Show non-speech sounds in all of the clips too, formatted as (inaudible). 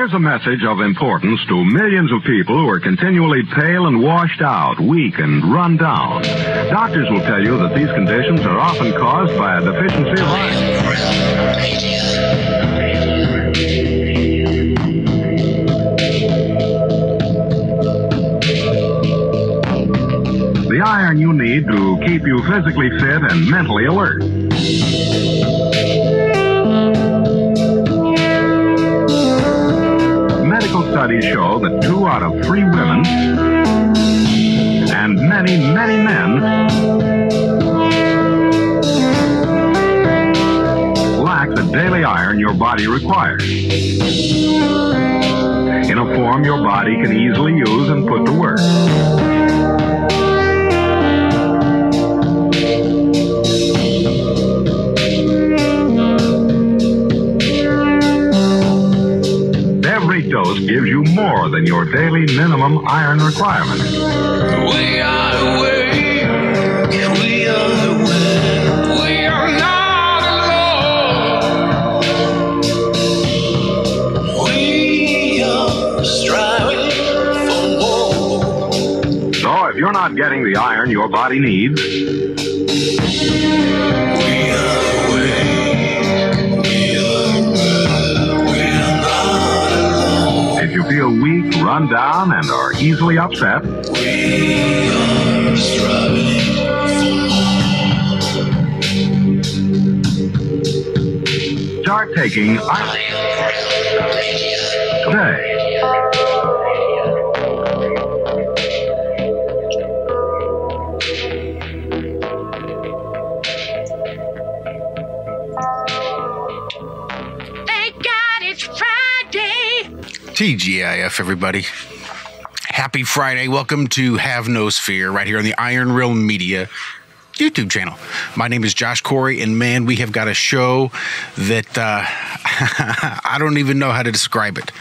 Here's a message of importance to millions of people who are continually pale and washed out, weak and run down. Doctors will tell you that these conditions are often caused by a deficiency of iron. The iron you need to keep you physically fit and mentally alert. Studies show that two out of three women and many, many men lack the daily iron your body requires. In a form your body can easily use and put to work. Dose gives you more than your daily minimum iron requirement. We are we are awake, we are not alone. We are striving for more. So if you're not getting the iron your body needs, We are feel weak, run down, and are easily upset, We are striving start taking today. TGIF, everybody. Happy Friday. Welcome to Have No Sphere right here on the Iron Realm Media YouTube channel. My name is Josh Corey, and man, we have got a show that uh, (laughs) I don't even know how to describe it.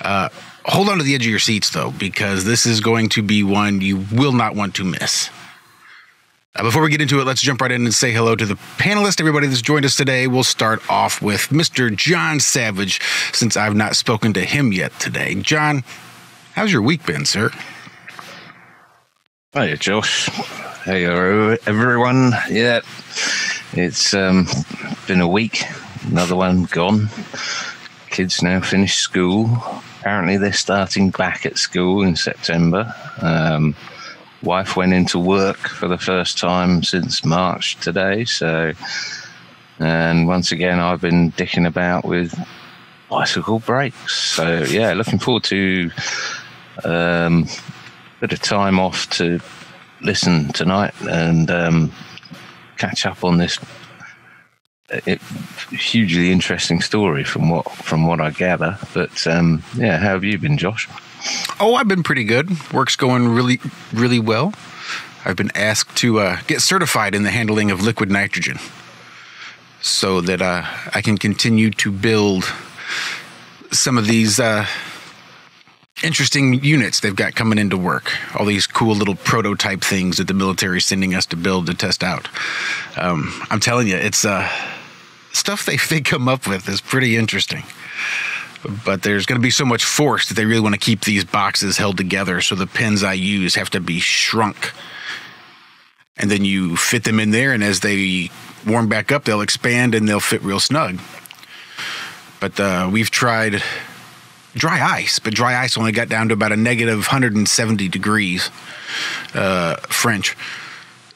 Uh, hold on to the edge of your seats, though, because this is going to be one you will not want to miss. Uh, before we get into it, let's jump right in and say hello to the panelists, everybody that's joined us today. We'll start off with Mr. John Savage, since I've not spoken to him yet today. John, how's your week been, sir? Hiya, Josh. Hey, everyone. Yeah, it's um, been a week. Another one gone. Kids now finished school. Apparently, they're starting back at school in September. Um, wife went into work for the first time since March today. So, and once again, I've been dicking about with bicycle brakes. So, yeah, looking forward to um, bit of time off to listen tonight and um, catch up on this it, hugely interesting story from what from what I gather. But um, yeah, how have you been, Josh? Oh, I've been pretty good. Work's going really, really well. I've been asked to uh, get certified in the handling of liquid nitrogen so that uh, I can continue to build some of these uh, interesting units they've got coming into work. All these cool little prototype things that the military is sending us to build to test out. Um, I'm telling you, it's uh, stuff they, (laughs) they come up with is pretty interesting but there's going to be so much force that they really want to keep these boxes held together. So the pins I use have to be shrunk. And then you fit them in there, and as they warm back up, they'll expand and they'll fit real snug. But uh, we've tried dry ice, but dry ice only got down to about a negative 170 degrees uh, French.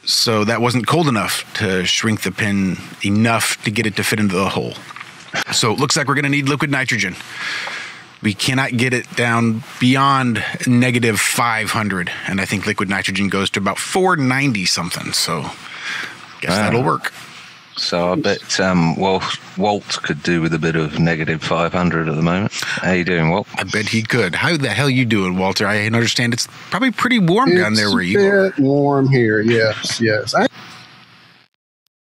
So that wasn't cold enough to shrink the pin enough to get it to fit into the hole. So it looks like we're going to need liquid nitrogen. We cannot get it down beyond negative 500. And I think liquid nitrogen goes to about 490 something. So guess Wow. that'll work. So I bet um, Walt, Walt could do with a bit of negative 500 at the moment. How you doing, Walt? I bet he could. How the hell you doing, Walter? I understand it's probably pretty warm down there where you are. It's a bit warm here. Yes, yes. I,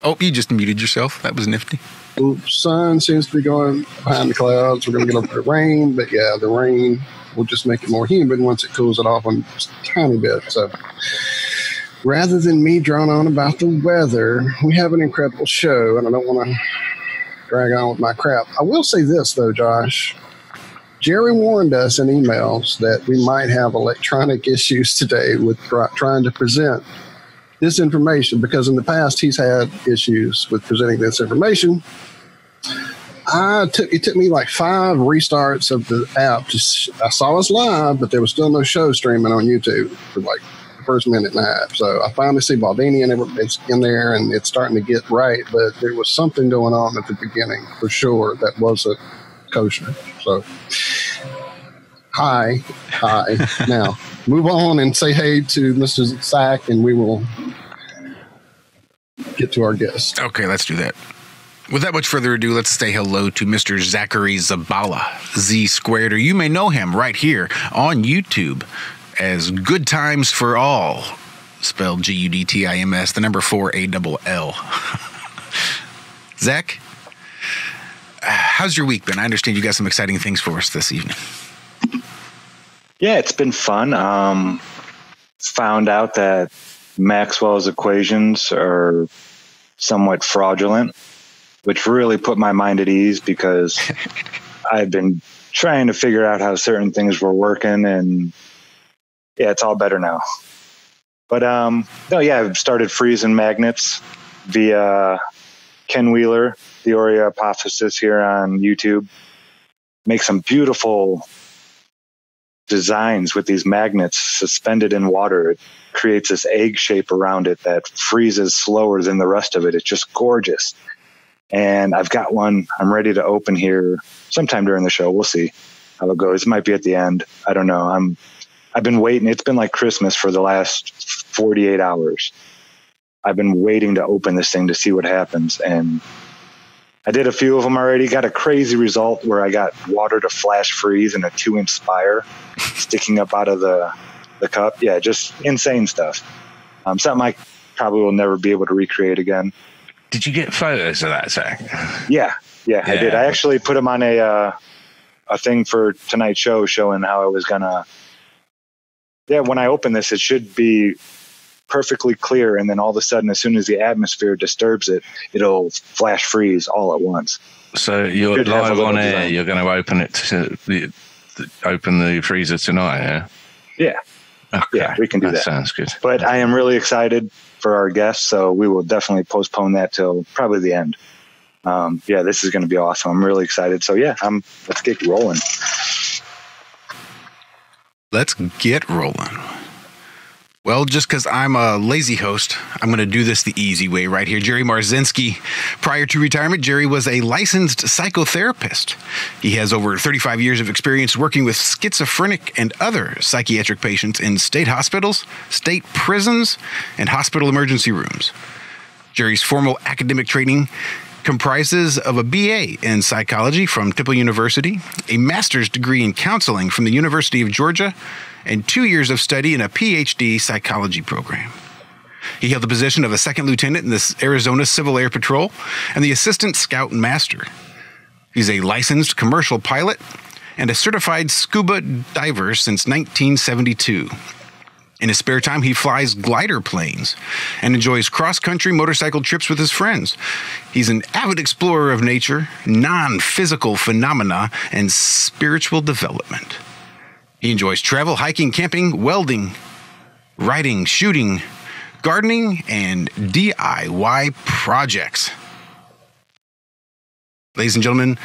Oh, you just muted yourself. That was nifty. The sun seems to be going behind the clouds. We're going to get a bit of rain, but yeah, the rain will just make it more humid once it cools it off a tiny bit. So rather than me drone on about the weather, we have an incredible show, and I don't want to drag on with my crap. I will say this though, Josh. Jerry warned us in emails that we might have electronic issues today with trying to present this information because in the past he's had issues with presenting this information. I took it took me like five restarts of the app. Just I saw us live, but there was still no show streaming on YouTube for like the first minute and a half. So I finally see Baldini and everybody's in there, and it's starting to get right. But there was something going on at the beginning for sure that wasn't kosher. So hi, uh, hi. now move on and say hey to Mr. Sack, and we will get to our guest. Okay, let's do that. Without much further ado, let's say hello to Mr. Zachary Zabala, Z squared, or you may know him right here on YouTube as Good Times for All, spelled G U D T I M S, the number four A double L. (laughs) Zach, how's your week been? I understand you got some exciting things for us this evening. Yeah, it's been fun. Um, found out that Maxwell's equations are somewhat fraudulent, which really put my mind at ease because (laughs) I've been trying to figure out how certain things were working, and yeah, it's all better now. But um, no, yeah, I've started freezing magnets via Ken Wheeler, Theoria Apophasis here on YouTube. Make some beautiful designs with these magnets suspended in water. It creates this egg shape around it that freezes slower than the rest of it. It's just gorgeous. And I've got one I'm ready to open here sometime during the show. We'll see how it goes. It might be at the end. I don't know. I'm I've been waiting. It's been like Christmas for the last 48 hours. I've been waiting to open this thing to see what happens and I did a few of them already. Got a crazy result where I got water to flash freeze and a two inch spire sticking up out of the the cup. Yeah, just insane stuff. Um, something I probably will never be able to recreate again. Did you get photos of that, Zach? Yeah, yeah, I did. I actually put them on a uh, a thing for tonight's show, showing how I was gonna. Yeah, when I open this, it should be perfectly clear, and then all of a sudden, as soon as the atmosphere disturbs it, it'll flash freeze all at once. So you're Should have a live on air. design. You're going to open it to the, the open the freezer tonight. Yeah. Yeah, Okay. Yeah, we can do that. Sounds good. but I am really excited for our guests, so we will definitely postpone that till probably the end. Um, yeah, this is going to be awesome. I'm really excited. So yeah, I'm let's get rolling. Let's get rolling. Well, just because I'm a lazy host, I'm going to do this the easy way right here. Jerry Marzinsky. Prior to retirement, Jerry was a licensed psychotherapist. He has over 35 years of experience working with schizophrenic and other psychiatric patients in state hospitals, state prisons, and hospital emergency rooms. Jerry's formal academic training comprises of a BA in psychology from Temple University, a master's degree in counseling from the University of Georgia, and two years of study in a PhD psychology program. He held the position of a second lieutenant in the Arizona Civil Air Patrol and the assistant scout master. He's a licensed commercial pilot and a certified scuba diver since 1972. In his spare time, he flies glider planes and enjoys cross country motorcycle trips with his friends. He's an avid explorer of nature, non physical phenomena, and spiritual development. He enjoys travel, hiking, camping, welding, writing, shooting, gardening, and DIY projects. Ladies and gentlemen,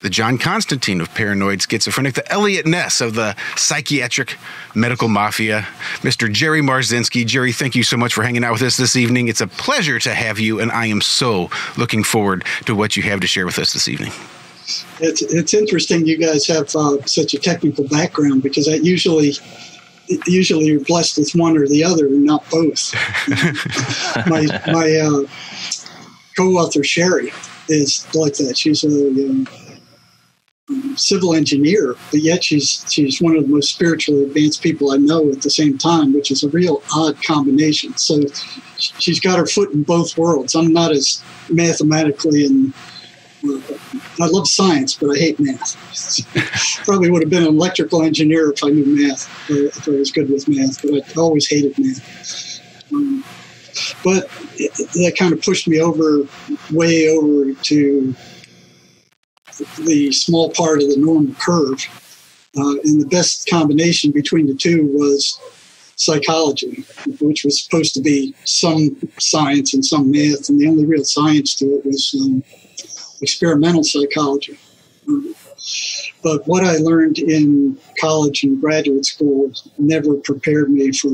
the John Constantine of paranoid schizophrenic, the Eliot Ness of the psychiatric medical mafia, Mr. Jerry Marzinsky. Jerry, thank you so much for hanging out with us this evening. It's a pleasure to have you, and I am so looking forward to what you have to share with us this evening. It's it's interesting you guys have uh, such a technical background because I usually usually you're blessed with one or the other and not both. (laughs) my my uh, co-author Sherry is like that. She's a um, civil engineer, but yet she's she's one of the most spiritually advanced people I know at the same time, which is a real odd combination. So she's got her foot in both worlds. I'm not as mathematically and I love science, but I hate math. (laughs) Probably would have been an electrical engineer if I knew math, or if I was good with math, but I always hated math. Um, but it, that kind of pushed me over, way over to the small part of the normal curve. Uh, and the best combination between the two was psychology, which was supposed to be some science and some math, and the only real science to it was um, experimental psychology. But what I learned in college and graduate school never prepared me for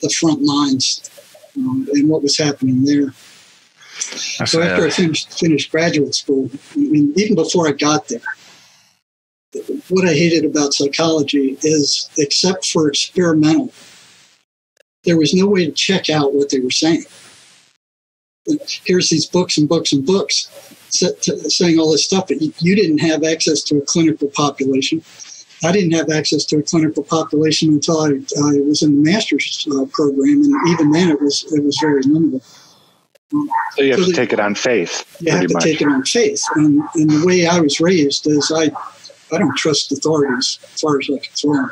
the front lines um, and what was happening there. That's, So after I finished, finished graduate school, I mean, even before I got there, what I hated about psychology is, except for experimental, there was no way to check out what they were saying. Here's these books and books and books saying all this stuff, but you, you didn't have access to a clinical population. I didn't have access to a clinical population until I, I was in the master's uh, program, and even then it was it was very limited. So you have So to the- take it on faith, you have to much. take it on faith. And, and the way I was raised is I, I don't trust authorities as far as I can throw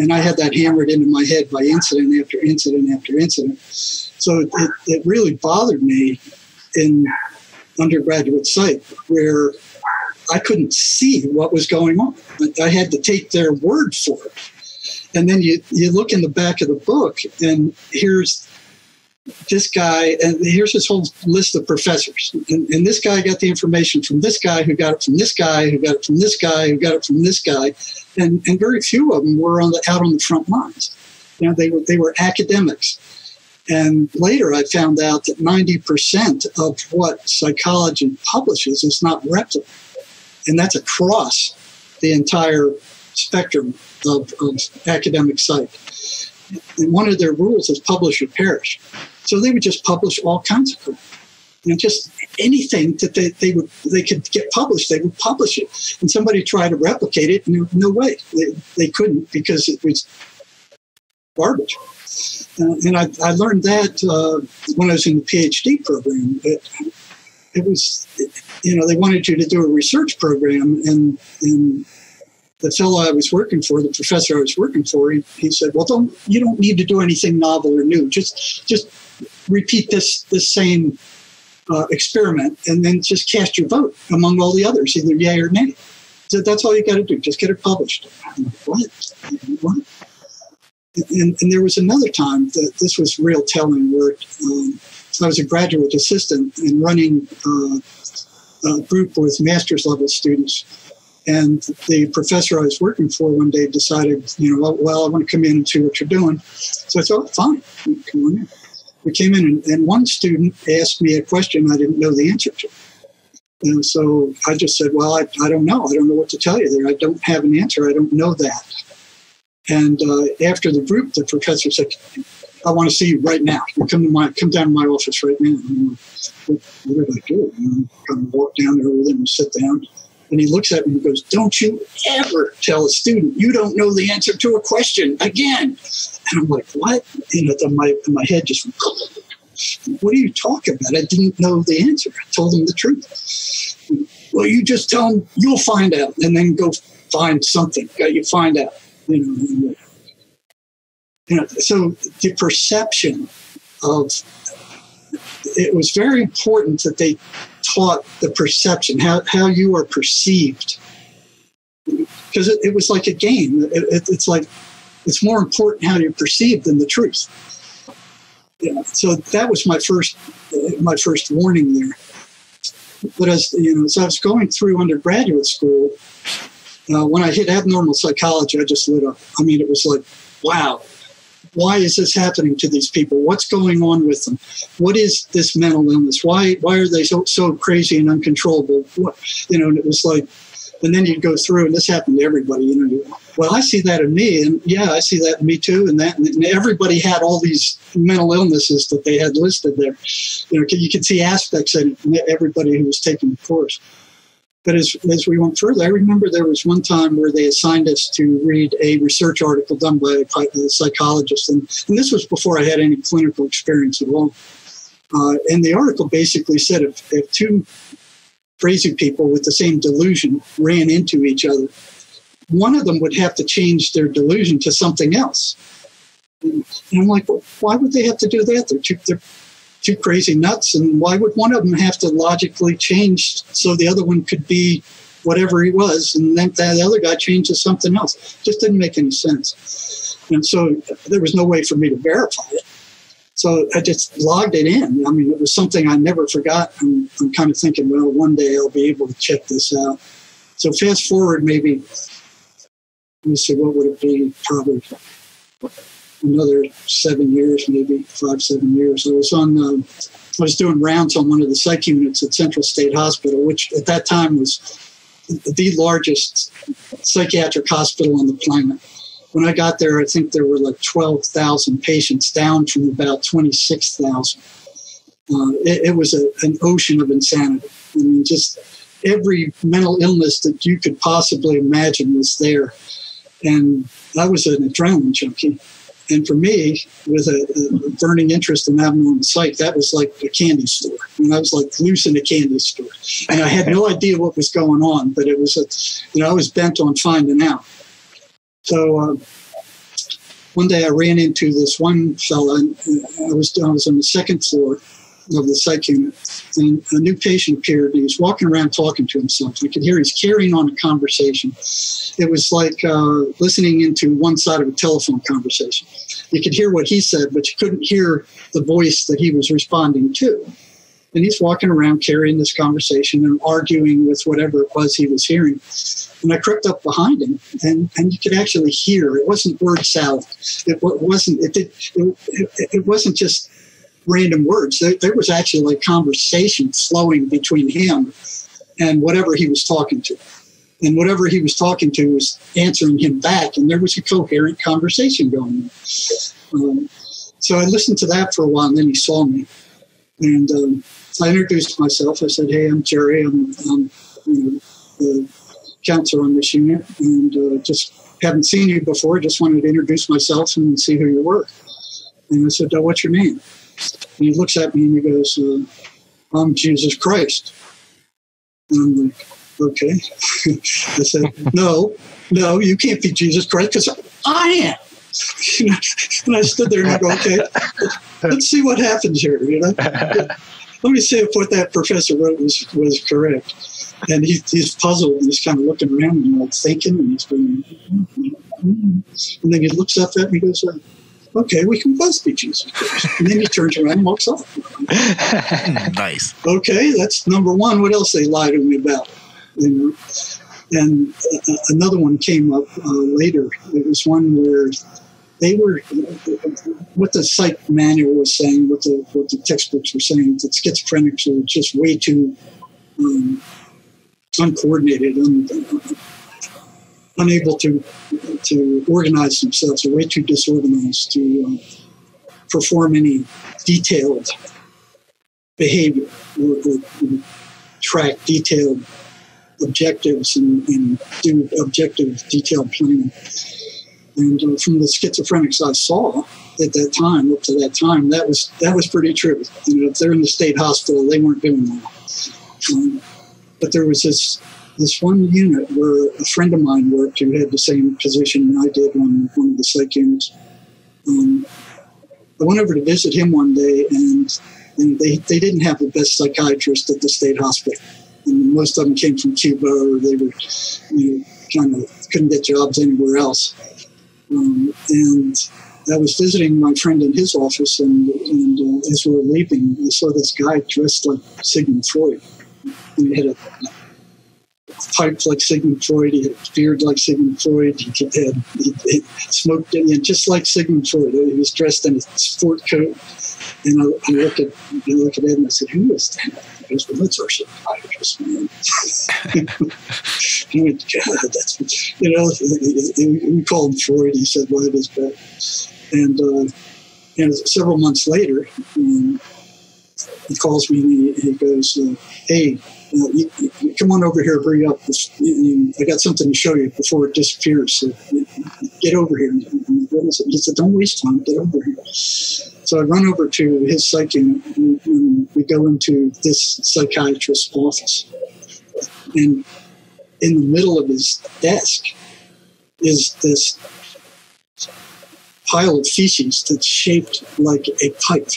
And I had that hammered into my head by incident after incident after incident. So it, it really bothered me in undergraduate psych where I couldn't see what was going on. I had to take their word for it. And then you, you look in the back of the book, and here's this guy, and here's his whole list of professors. And, and this guy got the information from this guy, who got it from this guy, who got it from this guy, who got it from this guy, and, and very few of them were on the out on the front lines. You know, they were they were academics. And later, I found out that 90% of what psychology publishes is not replicable. and that's across the entire spectrum of, of academic psych. And one of their rules is publish or perish. So they would just publish all kinds of crap. Know, just anything that they, they would they could get published, they would publish it. And somebody tried to replicate it, no, no way. They, they couldn't because it was garbage. Uh, and I, I learned that uh, when I was in the PhD program. It, it was, you know, they wanted you to do a research program, and, and the fellow I was working for, the professor I was working for, he, he said, "Well, don't you don't need to do anything novel or new. Just just repeat this this same uh, experiment, and then just cast your vote among all the others, either yay or nay. So that's all you got to do. Just get it published." Like, what? What? And, and there was another time that this was real telling, where um, I was a graduate assistant and running uh, a group with master's level students. And the professor I was working for one day decided, you know, well, I want to come in and see what you're doing. So I thought, fine, come on in. We came in, and, and one student asked me a question I didn't know the answer to. And so I just said, well, I, I don't know. I don't know what to tell you there. I don't have an answer. I don't know that. And uh, after the group, the professor said, I want to see you right now. You come to my come down to my office right now. Like, what, did I do? And I kind of walk down there with him and sit down. And he looks at me and goes, Don't you ever tell a student you don't know the answer to a question again. And I'm like, What? You know, my, my head just What are you talking about? I didn't know the answer. I told him the truth. Well, you just tell him you'll find out and then go find something. You find out. You know, you know, so the perception of it was very important that they taught the perception how, how you are perceived. Because it, it was like a game. It, it, it's like it's more important how you're perceived than the truth. Yeah, so that was my first my first warning there. But as you know as i was going through undergraduate school uh, when i hit abnormal psychology i just lit up i mean it was like wow why is this happening to these people? What's going on with them? What is this mental illness? Why why are they so so crazy and uncontrollable? What, you know, and it was like, and then you'd go through, and this happened to everybody. You know, well, I see that in me, and yeah, I see that in me too, and that, and everybody had all these mental illnesses that they had listed there. You know, you could see aspects in it, everybody who was taking the course. But as, as we went further, I remember there was one time where they assigned us to read a research article done by a psychologist. And, and this was before I had any clinical experience at all. Uh, and the article basically said if, if two crazy people with the same delusion ran into each other, one of them would have to change their delusion to something else. And I'm like, well, why would they have to do that? They're they're two crazy nuts, and why would one of them have to logically change so the other one could be whatever he was, and then that other guy changed to something else? Just didn't make any sense. And so there was no way for me to verify it. So I just logged it in. I mean, it was something I never forgot. I'm, I'm kind of thinking, well, one day I'll be able to check this out. So fast forward maybe, let me see, what would it be? Probably another seven years, maybe five, seven years. I was on, uh, I was doing rounds on one of the psych units at Central State Hospital, which at that time was the largest psychiatric hospital on the planet. When I got there, I think there were like 12,000 patients, down from about 26,000. Uh, it, it was a, an ocean of insanity. I mean, just every mental illness that you could possibly imagine was there. And I was an adrenaline junkie. And for me, with a, a burning interest in Abnormal Psych, that was like a candy store. I mean, I was like loose in a candy store. And I had no idea what was going on, but it was, a, you know, I was bent on finding out. So uh, one day I ran into this one fella. And I was I was on the second floor of the psych unit, and a new patient appeared. He was walking around talking to himself. I could hear he's carrying on a conversation. It was like uh, listening into one side of a telephone conversation. You could hear what he said, but you couldn't hear the voice that he was responding to. And he's walking around carrying this conversation and arguing with whatever it was he was hearing. And I crept up behind him, and, and you could actually hear. It wasn't word salad. It wasn't. It did. It, it, it wasn't just random words. There, there was actually a conversation flowing between him and whatever he was talking to. And whatever he was talking to was answering him back, and there was a coherent conversation going on. Um, so I listened to that for a while, and then he saw me. And um, I introduced myself. I said, Hey, I'm Jerry. I'm, I'm you know, the counselor on this unit, and uh, just haven't seen you before. Just wanted to introduce myself and see who you were. And I said, oh, What's your name? And he looks at me and he goes, uh, I'm Jesus Christ. And I'm like, Okay. (laughs) I said, No, no, you can't be Jesus Christ because I am. You (laughs) know, and I stood there and I go, Okay, let's see what happens here. You know, (laughs) let me see if what that professor wrote was, was correct. And he, he's puzzled and he's kind of looking around and like thinking and he's going, and then he looks up at me and goes, uh, okay, we can both be Jesus Christ. And then he turns around and walks off. (laughs) nice. Okay, that's number one. What else they lied to me about? And, and uh, another one came up uh, later. It was one where they were what the psych manual was saying, what the what the textbooks were saying, that schizophrenics are just way too um, uncoordinated, un, unable to to organize themselves, are way too disorganized to um, perform any detailed behavior or, or, or track detailed objectives and, and do objective detailed planning. And uh, from the schizophrenics I saw at that time, up to that time, that was that was pretty true. You know, if they're in the state hospital, they weren't doing that. Um, but there was this this one unit where a friend of mine worked who had the same position I did on one of the psych units. Um, I went over to visit him one day, and and they, they didn't have the best psychiatrist at the state hospital. And most of them came from Cuba, or they were, you know, kind of couldn't get jobs anywhere else. Um, and I was visiting my friend in his office, and, and uh, as we were leaving, I saw this guy dressed like Sigmund Freud. He had a pipe like Sigmund Freud. He had a beard like Sigmund Freud. He, had, he, he smoked and just like Sigmund Freud. He was dressed in a sport coat. And I, I looked at I looked at Ed and I said, "Who is that?" He goes, "Well, that's our psychiatrist, man." (laughs) I went, God, that's you know, we called Freud. He said, "Well, it is bad." And uh, and several months later, um, he calls me and he, he goes, uh, "Hey, uh, you, you come on over here, hurry up! This- you- I got something to show you before it disappears. So get over here." He said, "Don't waste time. Get over here." So I run over to his psych unit and we go into this psychiatrist's office. And in the middle of his desk is this pile of feces that's shaped like a pipe.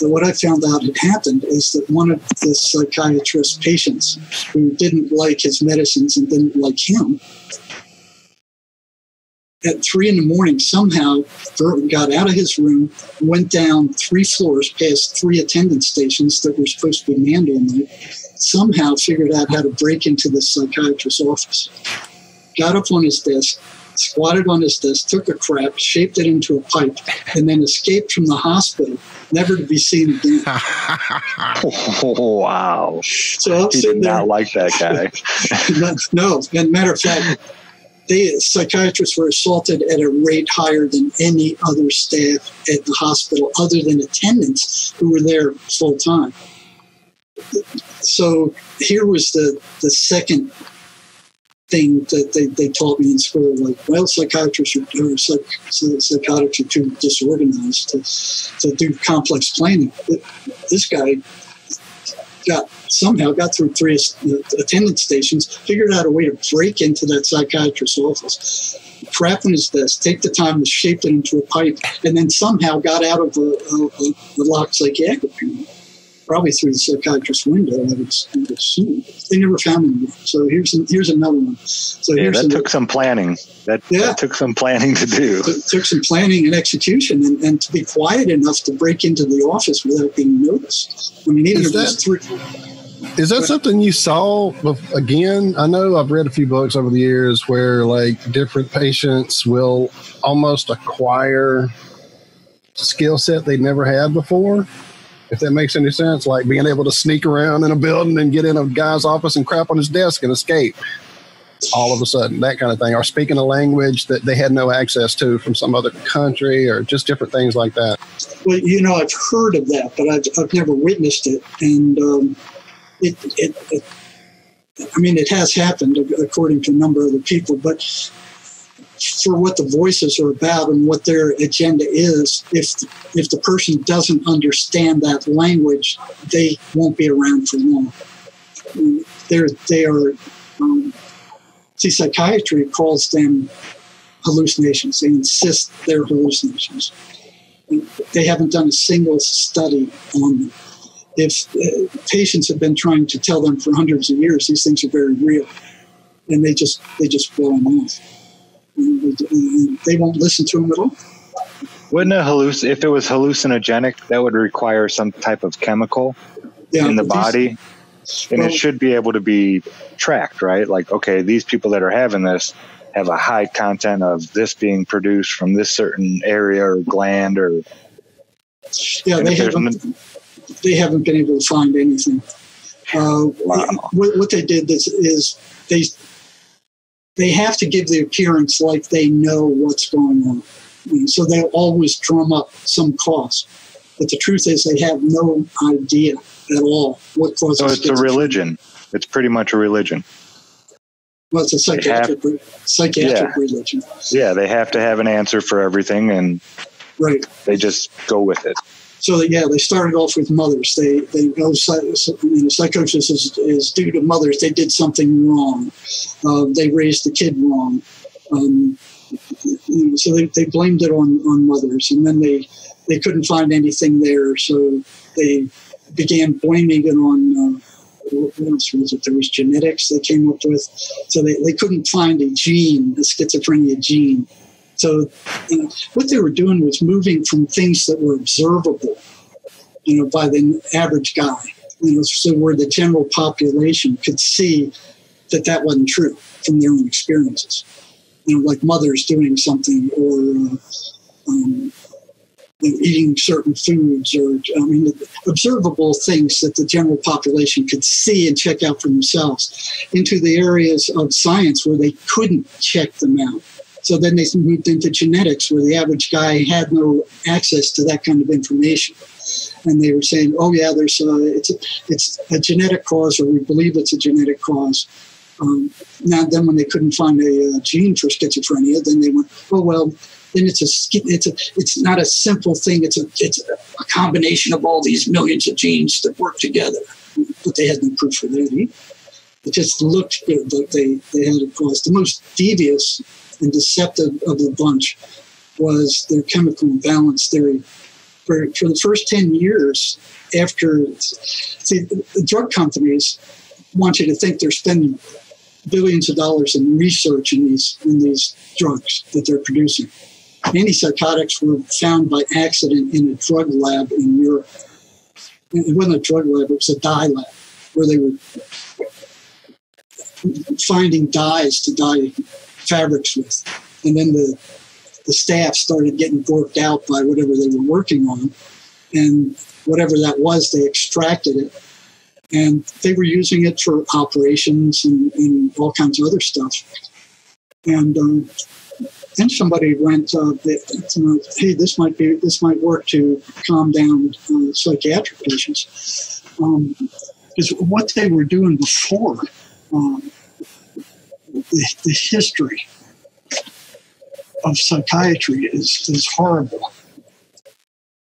What I found out had happened is that one of the psychiatrist's patients who didn't like his medicines and didn't like him, at three in the morning, somehow got out of his room, went down three floors past three attendance stations that were supposed to be manned all night, somehow figured out how to break into the psychiatrist's office, got up on his desk, squatted on his desk, took a crap, shaped it into a pipe, and then escaped from the hospital, never to be seen again. (laughs) (laughs) wow. So I'm He did sitting there. not like that guy. (laughs) no, as a matter of fact, the psychiatrists were assaulted at a rate higher than any other staff at the hospital, other than attendants who were there full time. So here was the the second thing that they, they taught me in school like well psychiatrists are, or psych, psychotics are too disorganized to, to do complex planning this guy got somehow got through three attendance stations, figured out a way to break into that psychiatrist's office, crap on his desk, take the time to shape it into a pipe, and then somehow got out of the, uh, the locked psychiatric unit. Probably through the psychiatrist's window, I would, I would assume. They never found him. So here's here's another one. So Yeah, here's that another- took some planning. That, Yeah. that took some planning to do. it took some planning and execution and, and to be quiet enough to break into the office without being noticed. I mean, even Is if it that- three, Is that something you saw again? I know I've read a few books over the years where like different patients will almost acquire skill set they never had before. If that makes any sense, like being able to sneak around in a building and get in a guy's office and crap on his desk and escape all of a sudden, that kind of thing, or speaking a language that they had no access to from some other country, or just different things like that. Well, you know, I've heard of that, but I've, I've never witnessed it. And um, it, it, it, I mean, it has happened according to a number of the people, but for what the voices are about and what their agenda is, if if the person doesn't understand that language, they won't be around for long. They're they are. Um, see, psychiatry calls them hallucinations. They insist they're hallucinations they haven't done a single study on them. If uh, patients have been trying to tell them for hundreds of years, these things are very real, and they just they just blow them off. They- won't listen to them at all. Wouldn't a halluc- if it was hallucinogenic, that would require some type of chemical Yeah, in the but these- body, and well- it should be able to be tracked, right? Like, okay, these people that are having this have a high content of this being produced from this certain area or gland, or Yeah, they haven't they haven't been able to find anything. Uh, Wow. what, what they did is, is they they have to give the appearance like they know what's going on, And so they'll always drum up some cause. But the truth is, they have no idea at all what causes. so it's a religion. It's pretty much a religion. Well, it's a psychiatric re- psychiatric Yeah. religion, Yeah, they have to have an answer for everything, and right? they just go with it. So yeah, they started off with mothers. They they psy- you know psychosis is, is due to mothers. They did something wrong. Uh, they raised the kid wrong. Um, you know, so they, they blamed it on, on mothers, and then they they couldn't find anything there, so they began blaming it on. Uh, what else was it? There was genetics they came up with. So they, they couldn't find a gene, a schizophrenia gene. So what they were doing was moving from things that were observable, you know, by the average guy, you know, so where the general population could see that that wasn't true from their own experiences. You know, like mothers doing something or uh, um, eating certain foods or, I mean, observable things that the general population could see and check out for themselves into the areas of science where they couldn't check them out. So then they moved into genetics, where the average guy had no access to that kind of information, and they were saying, "Oh yeah, there's a, it's a, it's a genetic cause, or we believe it's a genetic cause." Um, now, then, when they couldn't find a, uh gene for schizophrenia, then they went, "Oh well, then it's a it's a it's not a simple thing. It's a it's a combination of all these millions of genes that work together." But they had no proof for that either. It just looked good, like they they had a cause. The most devious and deceptive of the bunch was their chemical imbalance theory. for, for the first 10 years after, see, the drug companies want you to think they're spending billions of dollars in research in these in these drugs that they're producing. Antipsychotics were found by accident in a drug lab in Europe. It wasn't a drug lab; it was a dye lab where they were finding dyes to dye fabrics with, and then the the staff started getting worked out by whatever they were working on, and whatever that was, they extracted it and they were using it for operations and, and all kinds of other stuff. And um, then somebody went, uh, "Hey, this might be this might work to calm down uh, psychiatric patients." Because what they were doing before, um, the, the history of psychiatry is is horrible.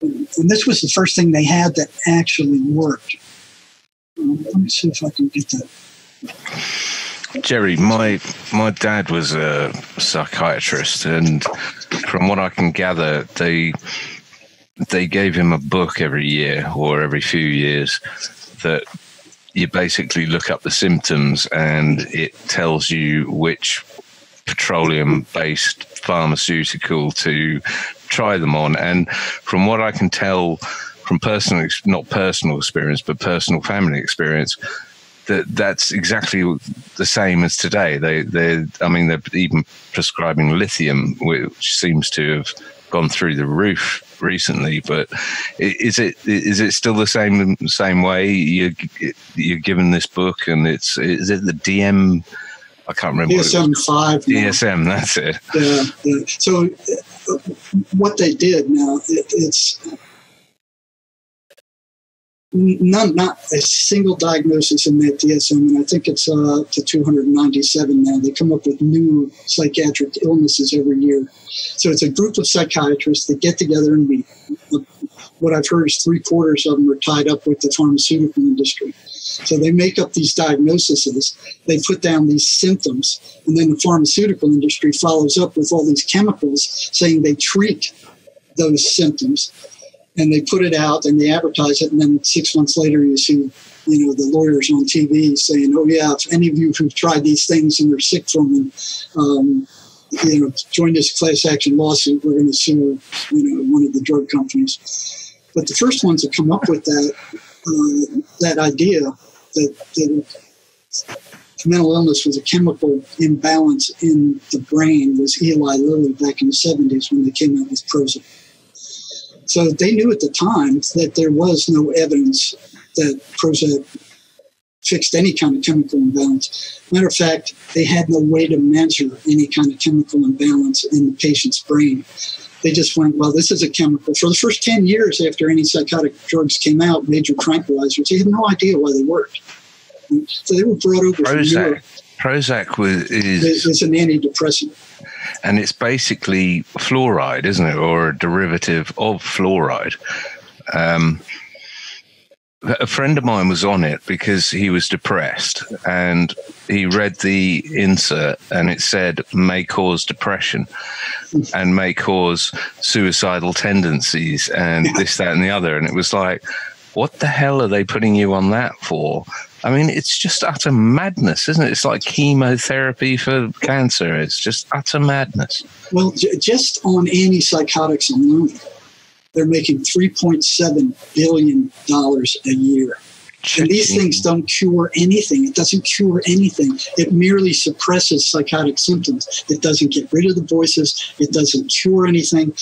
And this was the first thing they had that actually worked. Um, let me see if I can get that. Jerry, my my dad was a psychiatrist, and from what I can gather, they they gave him a book every year or every few years that you basically look up the symptoms and it tells you which petroleum based pharmaceutical to try them on. And from what I can tell from personal, not personal experience, but personal family experience, that that's exactly the same as today. They, they, I mean, they're even prescribing lithium, which seems to have gone through the roof recently. But is it is it still the same same way? You you're given this book, and it's is it the DM? I can't remember. what it was. DSM five. now. DSM, that's it. Yeah, yeah. So uh, what they did now, it, it's none, not a single diagnosis in that DSM, and I think it's uh, to 297 now. They come up with new psychiatric illnesses every year. So it's a group of psychiatrists that get together and meet. What I've heard is three quarters of them are tied up with the pharmaceutical industry. So they make up these diagnoses, they put down these symptoms, and then the pharmaceutical industry follows up with all these chemicals saying they treat those symptoms. And they put it out and they advertise it, and then six months later, you see, you know, the lawyers on TV saying, "Oh yeah, if any of you who've tried these things and are sick from them, um, you know, join this class action lawsuit. We're going to sue, you know, one of the drug companies." But the first ones to come up with that uh, that idea that, that mental illness was a chemical imbalance in the brain was Eli Lilly back in the 70s when they came out with Prozac. So they knew at the time that there was no evidence that Prozac fixed any kind of chemical imbalance. Matter of fact, they had no way to measure any kind of chemical imbalance in the patient's brain. They just went, well, this is a chemical. For the first 10 years after any psychotic drugs came out, major tranquilizers, they had no idea why they worked. So they were brought over from Europe Prozac. Prozac was, is as an antidepressant. And it's basically fluoride, isn't it, or a derivative of fluoride. Um, a friend of mine was on it because he was depressed, and he read the insert, and it said may cause depression, and may cause suicidal tendencies, and this, that, and the other, and it was like. What the hell are they putting you on that for? I mean, it's just utter madness, isn't it? It's like chemotherapy for cancer. It's just utter madness. Well, j- just on antipsychotics alone, they're making $3.7 billion a year. And these things don't cure anything. It doesn't cure anything. It merely suppresses psychotic symptoms. It doesn't get rid of the voices. It doesn't cure anything.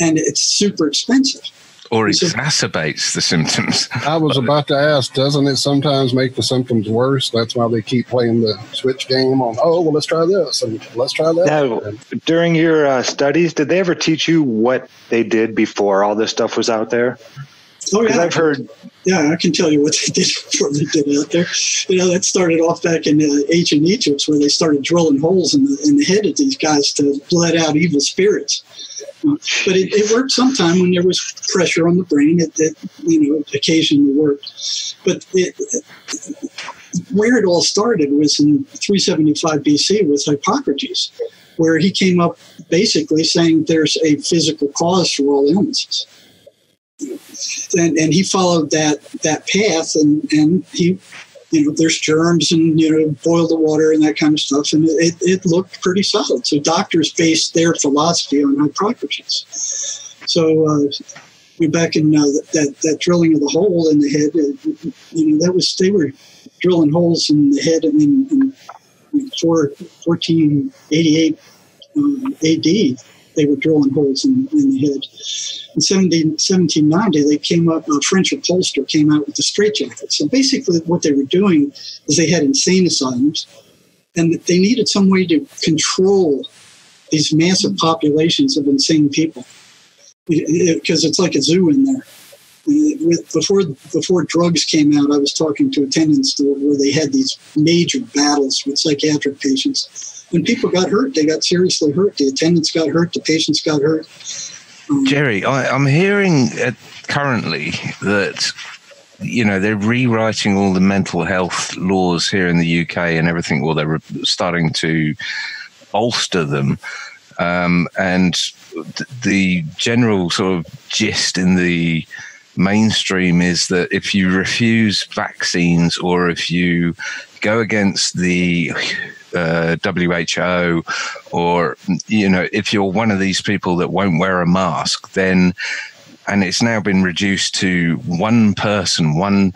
And it's super expensive. Or So- exacerbates the symptoms. (laughs) I was about to ask, doesn't it sometimes make the symptoms worse? That's why they keep playing the switch game on, oh, well, let's try this and let's try that. Now, during your uh, studies, did they ever teach you what they did before all this stuff was out there? Oh, yeah. I've heard Yeah, I can tell you what they did (laughs) before they did out there. You know, that started off back in uh, ancient Egypt, where they started drilling holes in the in the head of these guys to let out evil spirits. But it, it worked sometime when there was pressure on the brain. It, it you know occasionally worked, but it, where it all started was in 375 BC with Hippocrates, where he came up basically saying there's a physical cause for all illnesses and, and he followed that that path, and and he, you know, there's germs and you know, boil the water and that kind of stuff, and it it looked pretty solid. So doctors based their philosophy on hypotheses. So. Uh, we're back in uh, that that drilling of the hole in the head. Uh, you know, that was they were drilling holes in the head in, in, in four, 1488 um, AD. They were drilling holes in, in the head. In 17, 1790, they came up. A French upholsterer came out with the straitjacket. So basically, what they were doing is they had insane asylums, and they needed some way to control these massive populations of insane people because it's like a zoo in there. Before before drugs came out, I was talking to attendants where they had these major battles with psychiatric patients, and people got hurt. They got seriously hurt. The attendants got hurt. The patients got hurt. Um, Jerry, I, I'm hearing uh, currently that you know they're rewriting all the mental health laws here in the UK and everything. Well, they're starting to bolster them, um, and th- the general sort of gist in the mainstream is that if you refuse vaccines or if you go against the uh, WHO or you know if you're one of these people that won't wear a mask then and it's now been reduced to one person one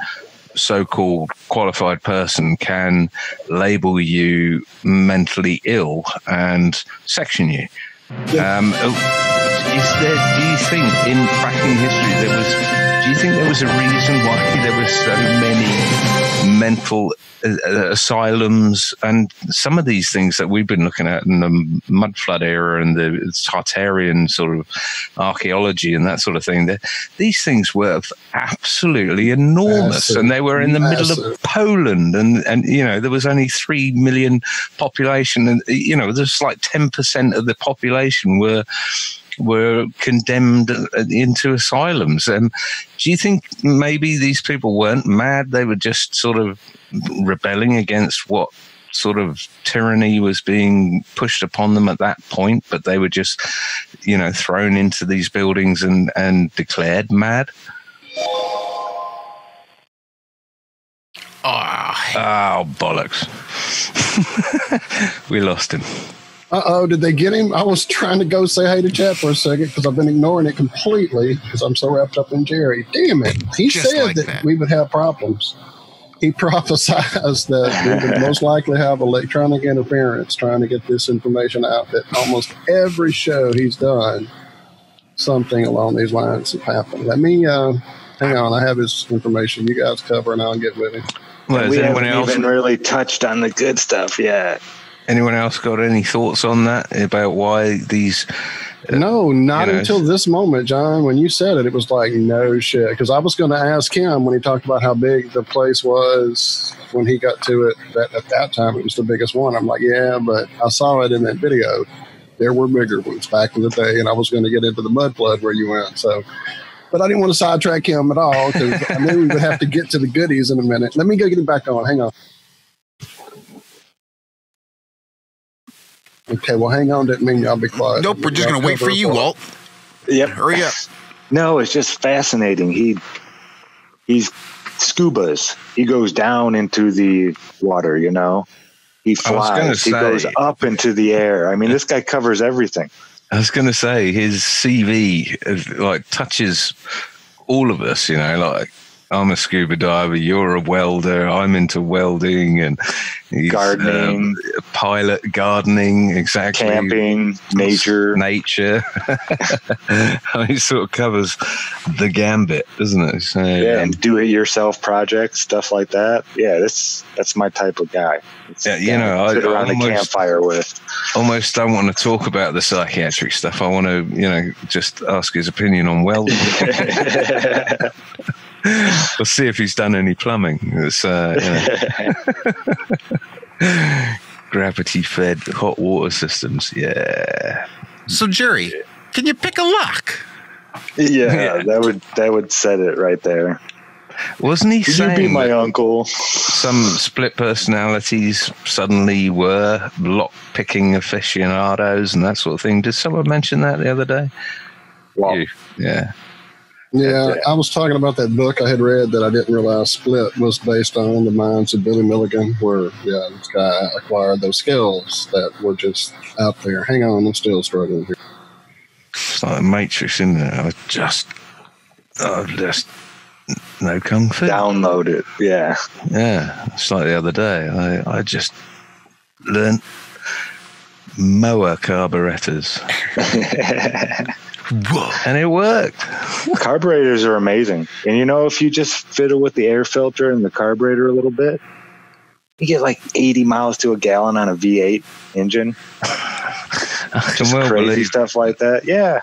so-called qualified person can label you mentally ill and section you. Um, is there? Do you think, in back in history, there was? Do you think there was a reason why there were so many mental uh, uh, asylums and some of these things that we've been looking at in the mud flood era and the Tartarian sort of archaeology and that sort of thing? That these things were absolutely enormous, Massive. and they were in the middle of Poland, and and you know there was only three million population, and you know there's like ten percent of the population were were condemned into asylums. Um, do you think maybe these people weren't mad? They were just sort of rebelling against what sort of tyranny was being pushed upon them at that point, but they were just, you know, thrown into these buildings and, and declared mad? Ah, Oh, bollocks. (laughs) we lost him. Uh oh, did they get him? I was trying to go say hey to chat for a second because I've been ignoring it completely because I'm so wrapped up in Jerry. Damn it. He Just said like that, that. we would have problems. He (laughs) prophesized that we would most likely have electronic interference trying to get this information out. That almost every show he's done, something along these lines have happened. Let me, uh, hang on, I have his information. You guys cover and I'll get with him. Well, we anyone haven't else, even really touched on the good stuff yet. Anyone else got any thoughts on that about why these uh, No, not you know, until this moment, John. When you said it, it was like no shit. Because I was going to ask him when he talked about how big the place was when he got to it. That at that time it was the biggest one. I'm like, yeah, but I saw it in that video. There were bigger ones back in the day, and I was going to get into the mud flood where you went. So, but I didn't want to sidetrack him at all because I knew we would have to get to the goodies in a minute. Let me go get him back on. Hang on. Okay, well, hang on. Didn't mean y'all be quiet. nope. We're just gonna wait for you, up. Walt. Yep. Hurry up. No, it's just fascinating. He he's scubas. He goes down into the water, you know. He I was flies. He goes up into the air. I mean, this guy covers everything. I was going to say his CV uh, like touches all of us. You know, like I'm a scuba diver, you're a welder, I'm into welding and Gardening. um, pilot, gardening, exactly, Camping, nature. nature. (laughs) it sort of covers the gambit, doesn't it? So, Yeah, and do-it-yourself projects, stuff like that. Yeah, that's that's my type of guy. It's Yeah, you know, I around the almost- campfire with. almost don't want to talk about the psychiatric stuff. I want to, you know, just ask his opinion on welding. (laughs) (laughs) we'll see if he's done any plumbing. It's uh, you know, (laughs) gravity fed hot water systems. Yeah. So Jerry, can you pick a lock? yeah, (laughs) Yeah. that would that would set it right there. Wasn't he Could you be saying my uncle? some split personalities suddenly were lock picking aficionados and that sort of thing? Did someone mention that the other day? Well, You. Yeah. Yeah, I was talking about that book I had read that I didn't realize Split was based on the minds of Billy Milligan, where yeah, this guy acquired those skills that were just out there. Hang on, I'm still struggling here. It's like a Matrix, in there. I just, I just no kung fu. Download it. Yeah. Yeah, it's like the other day. I, I just learned mower carburetors, (laughs) and it worked. Carburetors are amazing. And you know, if you just fiddle with the air filter and the carburetor a little bit, you get like 80 miles to a gallon on a V8 engine. I Just well crazy believe stuff like that. Yeah.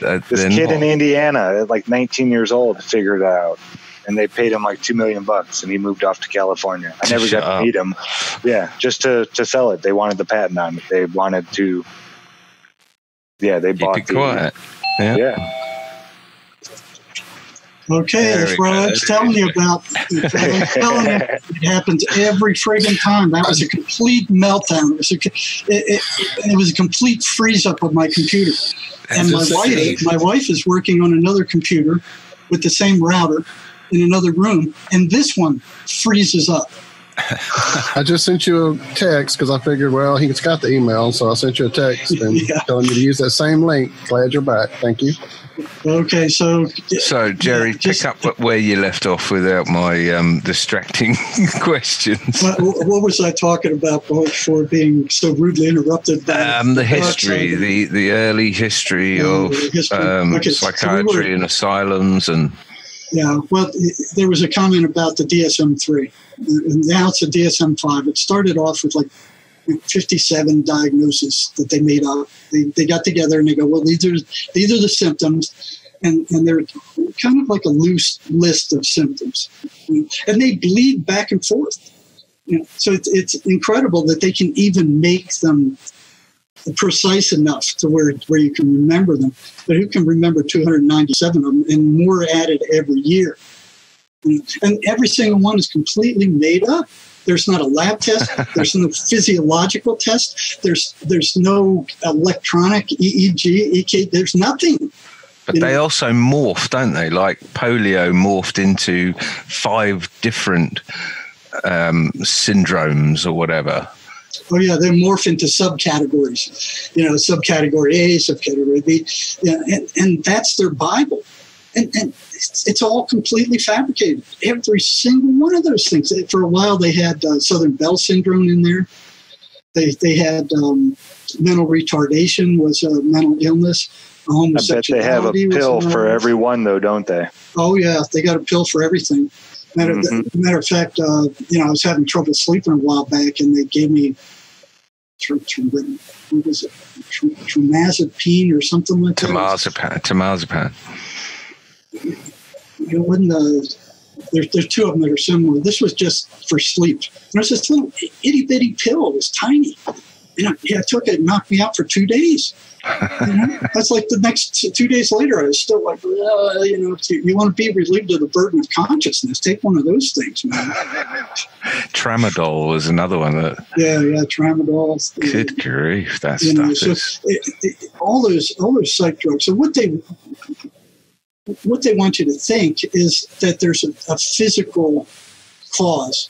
that This kid not- in Indiana, at like 19 years old, figured it out. And they paid him like two million bucks, and he moved off to California. I never Shut got up. to meet him. Yeah, just to to sell it. They wanted the patent on it. They wanted to. Yeah, they keep bought it the. quiet. Yeah. Yeah, Okay, There that's we what go. I was telling you about. I was telling you, it happens every friggin' time. That was a complete meltdown. It was a, it, it, it was a complete freeze up of my computer. And my wife, my wife is working on another computer with the same router in another room, and this one freezes up. (laughs) I just sent you a text because I figured, well, he's got the email, so I sent you a text and (laughs) Yeah. telling you to use that same link. Glad you're back. Thank you. Okay, so So, Jerry, Yeah, just- pick up where you left off without my um, distracting (laughs) questions. what, what was I talking about before being so rudely interrupted? By Um, the history, the, the early history Oh, of history. um, Okay, so we psychiatry were- and asylums and Yeah, well, there was a comment about the DSM three, and now it's a DSM five. It started off with like fifty seven diagnoses that they made up. They, they got together and they go, well, these are these are the symptoms, and and they're kind of like a loose list of symptoms, and they bleed back and forth. You know, so it's it's incredible that they can even make them precise enough to where where you can remember them. But who can remember 297 of them and more added every year? And every single one is completely made up. There's not a lab test. (laughs) There's no physiological test. There's there's no electronic EEG, EK. There's nothing. But they know- also morph, don't they? Like polio morphed into five different um, syndromes or whatever. Oh yeah, they morph into subcategories. You know, subcategory A, subcategory B, yeah, and, and that's their Bible. And, and it's, it's all completely fabricated. Every single one of those things. For a while, they had uh, Southern Bell syndrome in there. They they had um, mental retardation was a mental illness. I bet they have a pill for everyone, though, don't they? Oh yeah, they got a pill for everything. Matter, Mhm. matter of fact, uh, you know, I was having trouble sleeping a while back, and they gave me what was it, trimazepine or something like that. Temazepam. Temazepam. It wasn't a, there's there's two of them that are similar. This was just for sleep. And it was this little itty bitty pill. It was tiny. And I, yeah, I took it, and knocked me out for two days. You know? (laughs) That's like the next two days later, I was still like, well, you know, you, you want to be relieved of the burden of consciousness, take one of those things, man. (laughs) Tramadol was another one that. Yeah, yeah, tramadol. Good grief, that you stuff know, so is. it, it, all those all those psych drugs. So what they what they want you to think is that there's a, a physical cause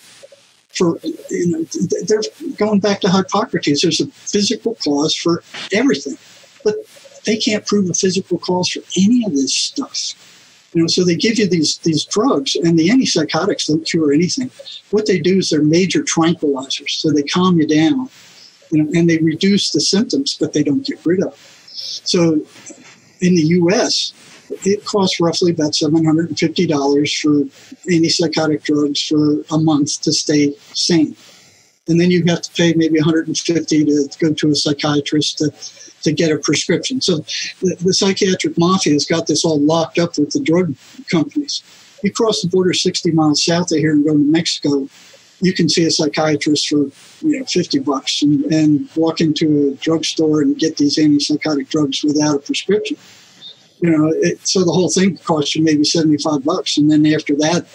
for you know they're going back to Hippocrates. There's a physical cause for everything, but they can't prove a physical cause for any of this stuff. You know, so they give you these these drugs, and the antipsychotics don't cure anything. What they do is they're major tranquilizers, so they calm you down, you know, and they reduce the symptoms, but they don't get rid of. Them. So, in the U.S., it costs roughly about seven hundred and fifty dollars for antipsychotic drugs for a month to stay sane, and then you have to pay maybe one hundred and fifty to go to a psychiatrist to to get a prescription. So, the, the psychiatric mafia has got this all locked up with the drug companies. You cross the border sixty miles south of here and go to Mexico, you can see a psychiatrist for you know 50 bucks and, and walk into a drugstore and get these antipsychotic drugs without a prescription you know it, so the whole thing costs you maybe 75 bucks and then after that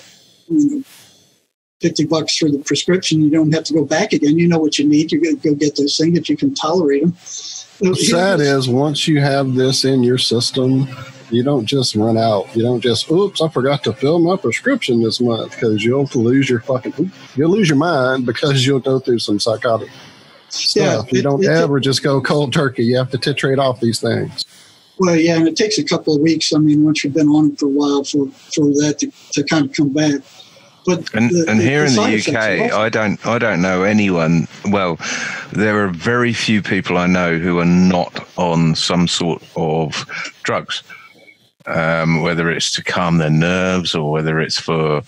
you know 50 bucks for the prescription you don't have to go back again you know what you need to go get those things if you can tolerate them What's sad is once you have this in your system, You don't just run out. You don't just, oops, I forgot to fill my prescription this month because you'll lose your fucking, you'll lose your mind because you'll go through some psychotic Yeah, stuff. you don't it- ever just go cold turkey. You have to titrate off these things. Well, yeah, and it takes a couple of weeks. I mean, once you've been on it for a while, for for that to, to kind of come back. But And, the- and the- here the in the side effects are UK. I don't I don't know anyone. Well, there are very few people I know who are not on some sort of drugs, um, whether it's to calm their nerves or whether it's for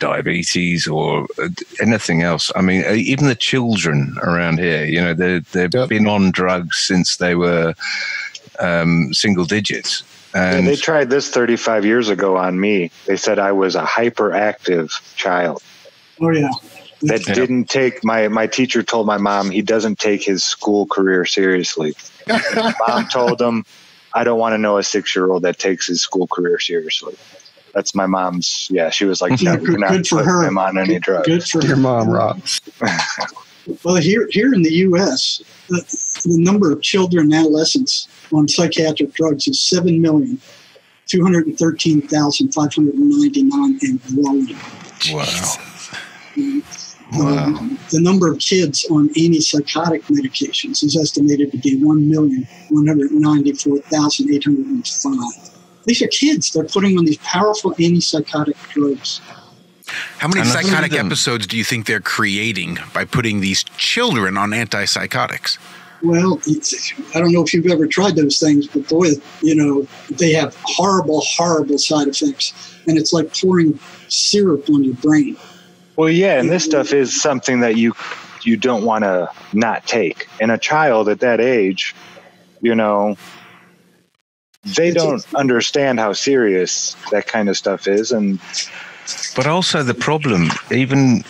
diabetes or uh, anything else. I mean, uh, even the children around here, you know, they they've Yep. been on drugs since they were um, single digits. Yeah, they tried this 35 years ago on me. They said I was a hyperactive child oh yeah, that Yeah. didn't take my my teacher told my mom he doesn't take his school career seriously. (laughs) mom told him, I don't want to know a six year old that takes his school career seriously. That's my mom's. Yeah, she was like, (laughs) Yeah, yeah, good- we're not good for putting her. him on any drugs. good for Your mom rocks. (laughs) Well, here here in the U.S., the, the number of children and adolescents on psychiatric drugs is seven million two hundred thirteen thousand five hundred ninety nine and growing. wow, Um, the number of kids on antipsychotic medications is estimated to be one million one hundred ninety four thousand eight hundred and five. These are kids they're putting on these powerful antipsychotic drugs. How many And psychotic episodes do you think they're creating by putting these children on antipsychotics? Well, it's, I don't know if you've ever tried those things, but boy, you know, they have horrible, horrible side effects. And it's like pouring syrup on your brain. Well, yeah, and this stuff is something that you you don't want to not take. And a child at that age, you know, they It's- don't understand how serious that kind of stuff is, and But also the problem, even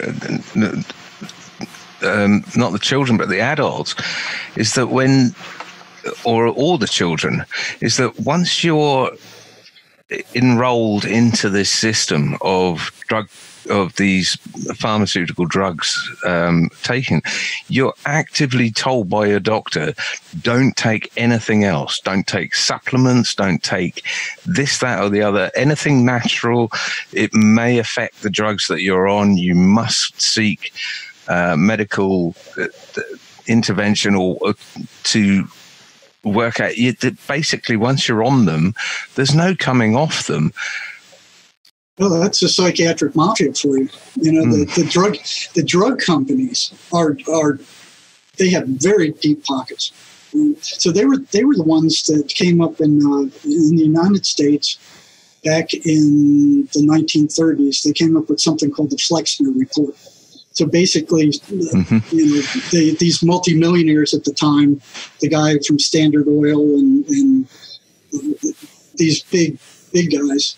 um, not the children, but the adults, is that when, or all the children, is that once you're enrolled into this system of drug of these pharmaceutical drugs um, taken, you're actively told by your doctor, don't take anything else. Don't take supplements. Don't take this, that, or the other. Anything natural. It may affect the drugs that you're on. You must seek uh, medical uh, intervention or uh, to work out. You, basically, once you're on them, there's no coming off them. Well, that's a psychiatric mafia for you. You know, the, the drug the drug companies are are they have very deep pockets. So they were they were the ones that came up in uh, in the United States back in the 1930s. They came up with something called the Flexner Report. So basically, Mhm. you know, they, these multimillionaires at the time, the guy from Standard Oil and, and these big big guys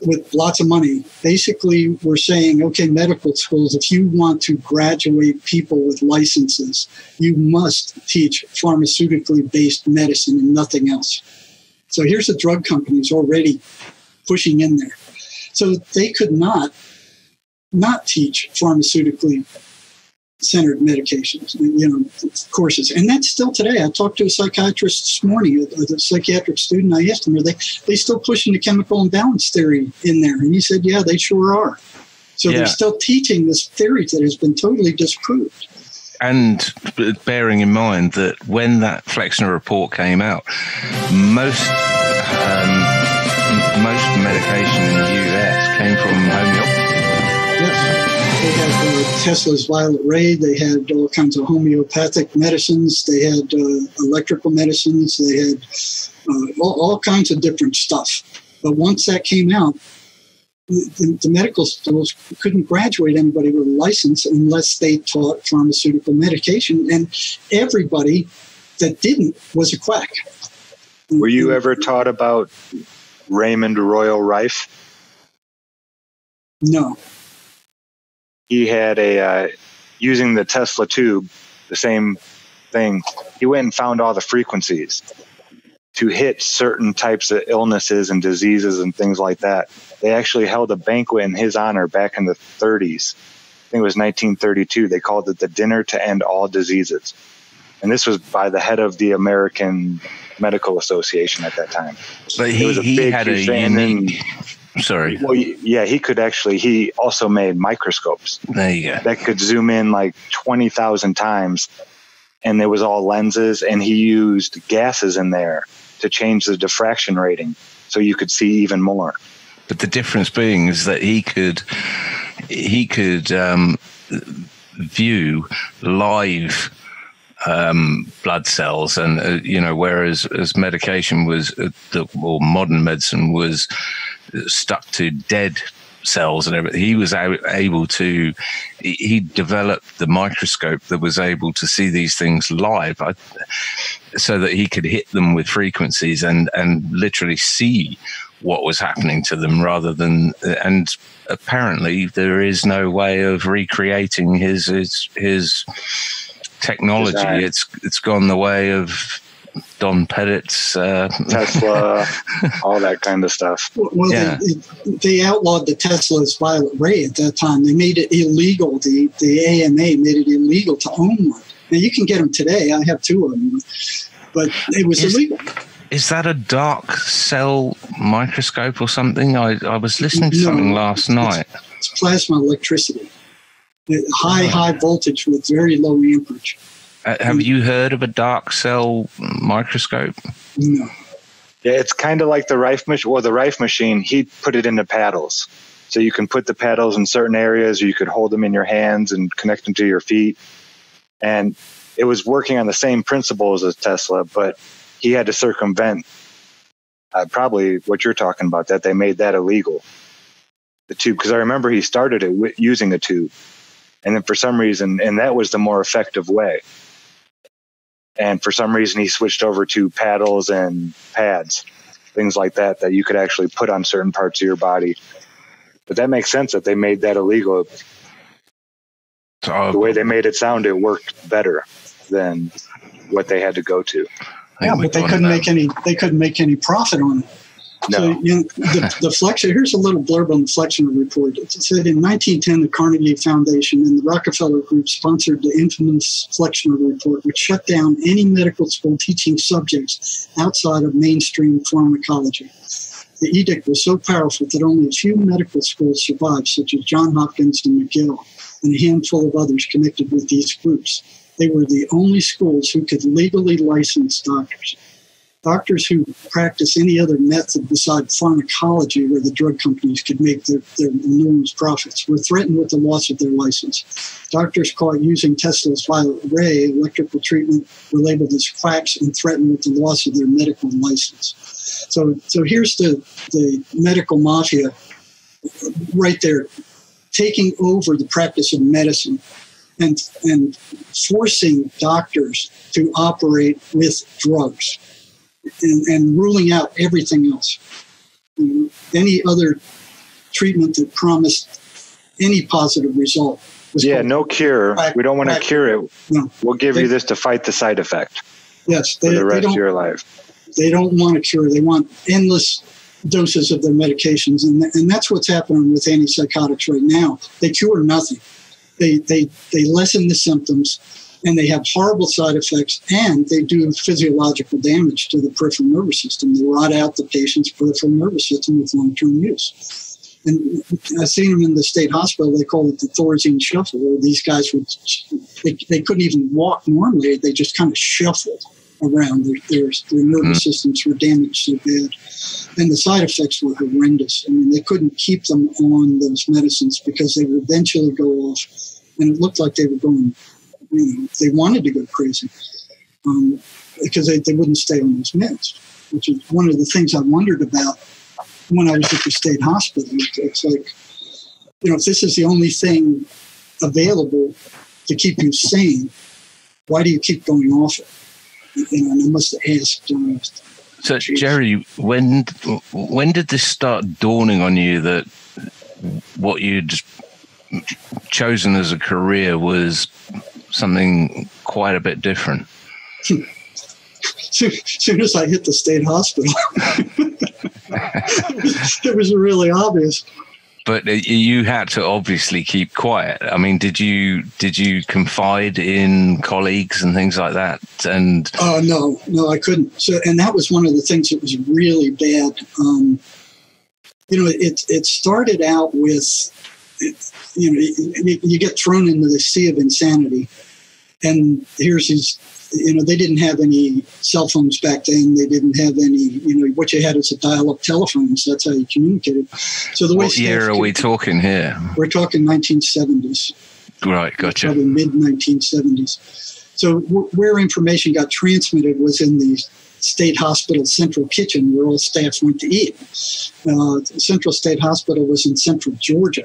with lots of money basically were saying, okay, medical schools, if you want to graduate people with licenses, you must teach pharmaceutically based medicine and nothing else. So here's the drug companies already pushing in there. So they could not not teach pharmaceutically centered medications, you know, courses. And that's still today. I talked to a psychiatrist this morning, a, a psychiatric student. I asked him, are they, they still pushing the chemical imbalance theory in there? And he said, yeah, they sure are. So Yeah. they're still teaching this theory that has been totally disproved. And bearing in mind that when that Flexner report came out, most um, most medication in the US came from homeopathy. Yes. They had uh, Tesla's Violet Ray. They had all kinds of homeopathic medicines. They had uh, electrical medicines. They had uh, all, all kinds of different stuff. But once that came out, the, the medical schools couldn't graduate anybody with a license unless they taught pharmaceutical medication. And everybody that didn't was a quack. were you ever taught about Raymond Royal Rife? No. He had a uh, using the Tesla tube, the same thing. He went and found all the frequencies to hit certain types of illnesses and diseases and things like that. They actually held a banquet in his honor back in the 30s. I think it was 1932. They called it the Dinner to End All Diseases. And this was by the head of the American Medical Association at that time. But he, was a he big, had a huge thing, and then- unique. Sorry, Well, yeah, he could actually. He also made microscopes there you go. that could zoom in like twenty thousand times, and there was all lenses, and he used gases in there to change the diffraction rating, so you could see even more. But the difference being is that he could he could um, view live um, blood cells, and uh, you know, whereas as medication was uh, the or modern medicine was stuck to dead cells and everything. He was able to. He developed the microscope that was able to see these things live. I, so that he could hit them with frequencies and and literally see what was happening to them rather than and apparently there is no way of recreating his his his technology Design. it's it's gone the way of Don Pettit's uh, Tesla, (laughs) all that kind of stuff. Well, Yeah. they, they outlawed the Tesla's violet ray at that time. They made it illegal. The the AMA made it illegal to own one. Now you can get them today. I have two of them, but it was Is- illegal. Is that a dark cell microscope or something? I, I was listening to No. something last night. It's plasma electricity, high high voltage with very low amperage. Uh, have you heard of a dark cell microscope? No, Yeah, it's kind of like the Rife machine. Well, the Rife machine, he put it into paddles. So you can put the paddles in certain areas, or you could hold them in your hands and connect them to your feet. And it was working on the same principles as Tesla, but he had to circumvent uh, probably what you're talking about, that they made that illegal. The tube, because I remember he started it wi- using a tube. And then for some reason, and that was the more effective way. And for some reason, he switched over to paddles and pads things like that that you could actually put on certain parts of your body. But that makes sense that they made that illegal. So The way they made it sound, it worked better than what they had to go to. Yeah, but they couldn't make any. They couldn't make any profit on it. So No, you know, the, the Flexner, here's a little blurb on the Flexner report. It said in 1910, the Carnegie Foundation and the Rockefeller Group sponsored the infamous Flexner report, which shut down any medical school teaching subjects outside of mainstream pharmacology. The edict was so powerful that only a few medical schools survived, such as John Hopkins and McGill, and a handful of others connected with these groups. They were the only schools who could legally license doctors. Doctors who practice any other method besides pharmacology, where the drug companies could make their, their enormous profits, were threatened with the loss of their license. Doctors caught using Tesla's violet ray electrical treatment were labeled as quacks and threatened with the loss of their medical license. So, so here's the, the medical mafia right there, taking over the practice of medicine and, and forcing doctors to operate with drugs and, and ruling out everything else. You know, any other treatment that promised any positive result was yeah, no cure. Right, We don't want to cure it. No. We'll give They- you this to fight the side effect Yes, for they, the they rest of your life. They don't want a cure. They want endless doses of their medications, and and that's what's happening with antipsychotics right now. They cure nothing. They they they lessen the symptoms, and they have horrible side effects, and they do physiological damage to the peripheral nervous system. They rot out the patient's peripheral nervous system with long term use. And I've seen them in the state hospital. They call it the Thorazine shuffle, where these guys would they, they couldn't even walk normally. They just kind of shuffled around. Their, their, their nervous mm-hmm. systems were damaged so bad. And the side effects were horrendous. I mean, they couldn't keep them on those medicines because they would eventually go off. And it looked like they were going, you know, they wanted to go crazy um, because they, they wouldn't stay on those meds, which is one of the things I wondered about when I was at the state hospital. It's like, you know, if this is the only thing available to keep you sane, why do you keep going off it? You know, and I must have asked. Uh, So, Jeez. Jerry, when when did this start dawning on you that what you'd chosen as a career was something quite a bit different? soon, (laughs) soon as I hit the state hospital, it was really obvious. but you had to obviously keep quiet. I mean, did you did you confide in colleagues and things like that? And Uh, no, no, I couldn't. So, and that was one of the things that was really bad. Um, you know, it it started out with, you know, you, get thrown into the sea of insanity, and here's these. You know, they didn't have any cell phones back then. They didn't have any. You know, what you had is a dial-up telephones. That's how you communicated. So the way what year are we talking here? We're talking 1970s Right, gotcha. probably mid 1970s. So w- where information got transmitted was in the state hospital central kitchen where all staff went to eat. Uh, central State Hospital was in central Georgia,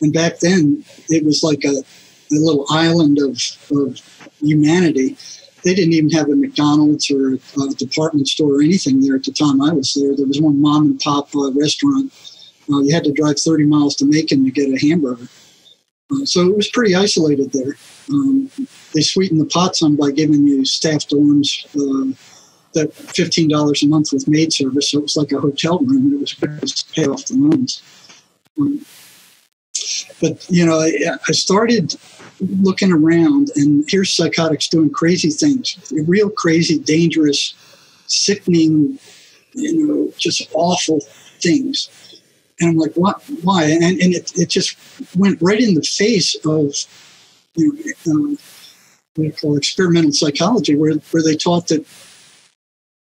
and back then it was like a, a little island of, of humanity. They didn't even have a McDonald's or a department store or anything there at the time I was there. There was one mom and pop uh, restaurant. Uh, you had to drive 30 miles to Macon to get a hamburger. Uh, so it was pretty isolated there. Um, they sweetened the pot some by giving you staff dorms uh, that fifteen dollars a month with maid service. So it was like a hotel room, it was good to pay off the loans. Um, but you know, I, I started looking around, and here's psychotics doing crazy things, real crazy, dangerous, sickening, you know, just awful things. And I'm like, what? Why? And, and it, it just went right in the face of, you know, um, call experimental psychology, where, where they taught that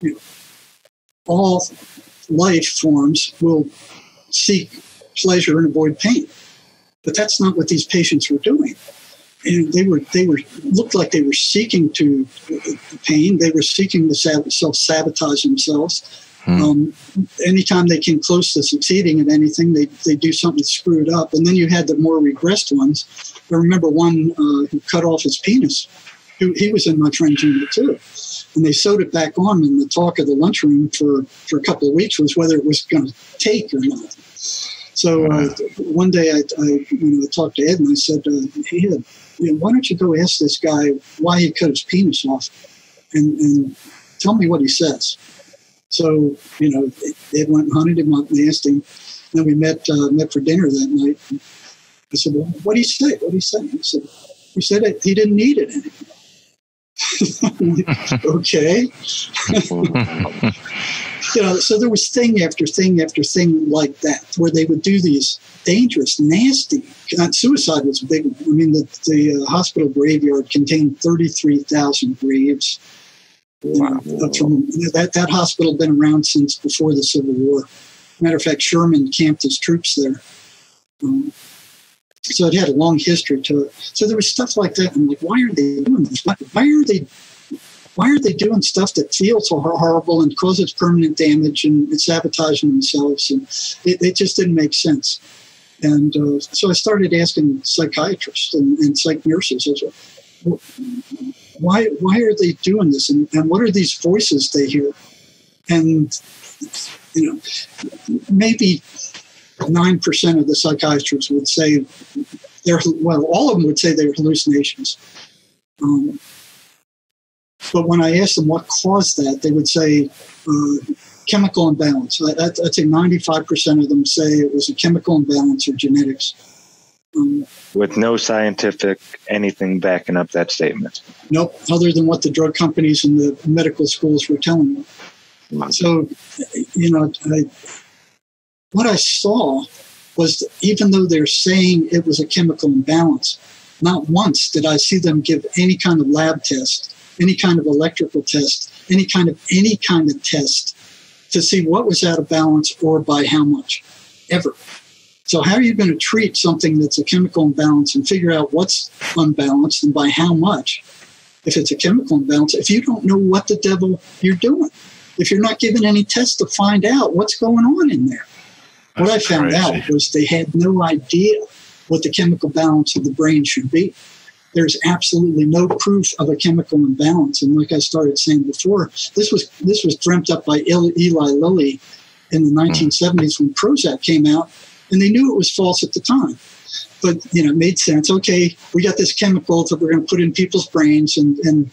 you know, all life forms will seek pleasure and avoid pain. But that's not what these patients were doing. And they were they were looked like they were seeking to uh, pain. They were seeking to self sabotage themselves. Um, anytime they came close to succeeding at anything, they they do something screwed up. And then you had the more regressed ones. I remember one uh, who cut off his penis. He, he was in my friend's unit too, and they sewed it back on. And the talk of the lunchroom for for a couple of weeks was whether it was going to take or not. So uh, one day I, I you know I talked to Ed and I said, uh, "Hey Ed, you know, why don't you go ask this guy why he cut his penis off, and, and tell me what he says." So you know, Ed went and hunted him up and asked him. Then we met uh, met for dinner that night. I said, "Well, what did he say? What did he say?" He said, "He said it, he didn't need it anymore." (laughs) okay. (laughs) you know, so there was thing after thing after thing like that, where they would do these dangerous, nasty. uh, Suicide was a big. one. I mean, the the uh, hospital graveyard contained thirty three thousand graves. Uh, from that that hospital had been around since before the Civil War. Matter of fact, Sherman camped his troops there. Um, so it had a long history to it. So there was stuff like that. I'm like, why are they doing this? Why, are they why are they doing stuff that feels so horrible and causes permanent damage and, and sabotaging themselves? And it, it just didn't make sense. And uh, so I started asking psychiatrists and, and psych nurses, said, why, why are they doing this? And, and what are these voices they hear? And, you know, maybe 9% of the psychiatrists would say they're, well, all of them would say they're hallucinations. Um, but when I asked them what caused that, they would say uh, chemical imbalance. I, I'd I'd say 95% of them say it was a chemical imbalance or genetics. Um, with no scientific anything backing up that statement. nope, other than what the drug companies and the medical schools were telling me. So, you know, I, what I saw was that even though they're saying it was a chemical imbalance, not once did I see them give any kind of lab test, any kind of electrical test, any kind of any kind of test to see what was out of balance or by how much, ever. So how are you going to treat something that's a chemical imbalance and figure out what's unbalanced and by how much? If it's a chemical imbalance, if you don't know what the devil you're doing, if you're not given any tests to find out what's going on in there. What I found out was they had no idea what the chemical balance of the brain should be. There's absolutely no proof of a chemical imbalance, and like I started saying before, this was this was dreamt up by Eli Lilly in the hmm. 1970s when Prozac came out, and they knew it was false at the time. But you know, it made sense. Okay, we got this chemical that we're going to put in people's brains, and and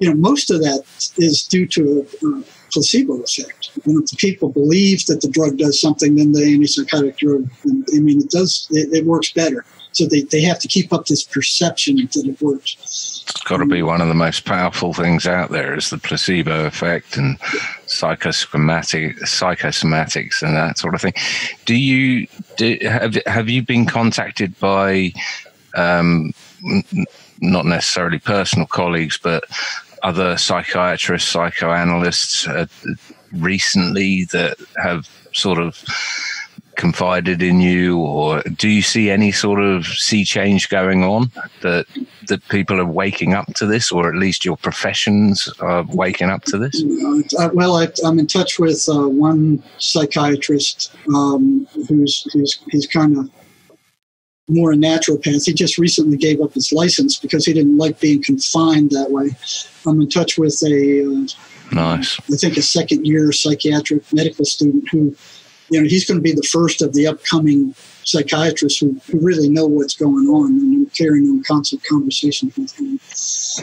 you know, most of that is due to a, a placebo effect. When the people believe that the drug does something, then the antipsychotic drug I mean, it does. It, it works better. So they, they have to keep up this perception that it works. It's got to be one of the most powerful things out there is the placebo effect and psychosomatic psychosomatics and that sort of thing. Do you do, have have you been contacted by um, not necessarily personal colleagues, but other psychiatrists, psychoanalysts uh, recently that have sort of confided in you, or do you see any sort of sea change going on that that people are waking up to this, or at least your professions are waking up to this? Uh, well, I, I'm in touch with uh, one psychiatrist um, who's who's he's kind of more a naturopath. He just recently gave up his license because he didn't like being confined that way. I'm in touch with a, uh, Nice. I think, a second year psychiatric medical student who, you know, he's going to be the first of the upcoming psychiatrists who, who really know what's going on and I'm carrying on constant conversations with him.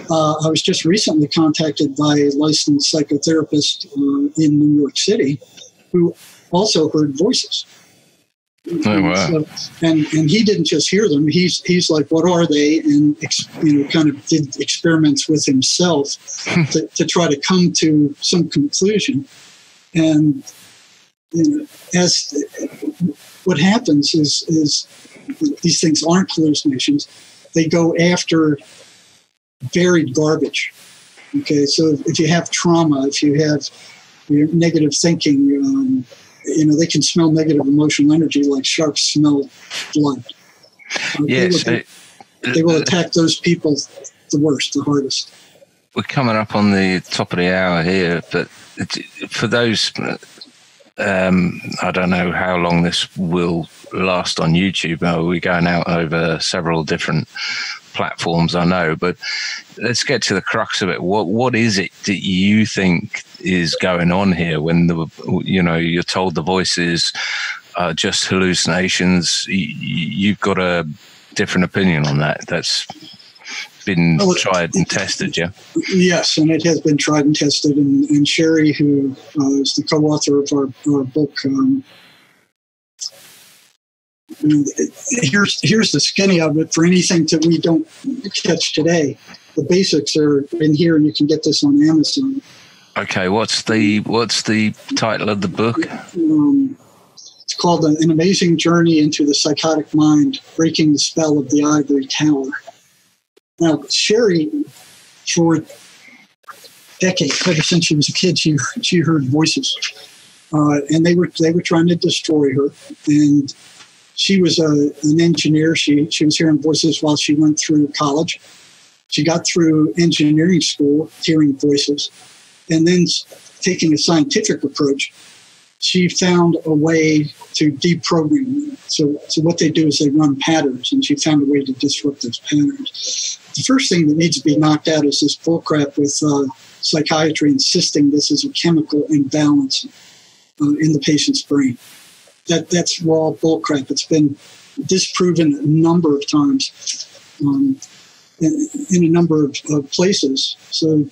Uh, I was just recently contacted by a licensed psychotherapist uh, in New York City who also heard voices. Oh, wow. So- and and he didn't just hear them. He's he's like, what are they? And ex, you know, kind of did experiments with himself to, to try to come to some conclusion. And you know, as what happens is is these things aren't hallucinations. They go after buried garbage. Okay, so if you have trauma, if you have your negative thinking, um, you know, they can smell negative emotional energy like sharks smell blood. Uh, they will- they will attack those people the worst, the hardest. we're coming up on the top of the hour here, but for those, um, I don't know how long this will last on YouTube. Uh, We're going out over several different platforms, I know, but let's get to the crux of it. What what is it that you think is going on here when the you know you're told the voices are just hallucinations? You've got a different opinion on that. That's been it- tried and tested, yeah. Yes, and it has been tried and tested. And, and Sherry, who uh, is the co-author of our, our book, um, here's here's the skinny of it for anything that we don't catch today. The basics are in here, and you can get this on Amazon. Okay, what's the what's the title of the book? Um, it's called An Amazing Journey into the Psychotic Mind Breaking the Spell of the Ivory Tower. Now, Sherry, for decades, ever since she was a kid, she, she heard voices. Uh, and they were they were trying to destroy her. And she was a, an engineer. She, she was hearing voices while she went through college. She got through engineering school hearing voices. And then taking a scientific approach, she found a way to deprogram them. So, so what they do is they run patterns, and she found a way to disrupt those patterns. The first thing that needs to be knocked out is this bullcrap with uh, psychiatry insisting this is a chemical imbalance uh, in the patient's brain. That that's raw bullcrap. It's been disproven a number of times. Um, in, in a number of, of places. So,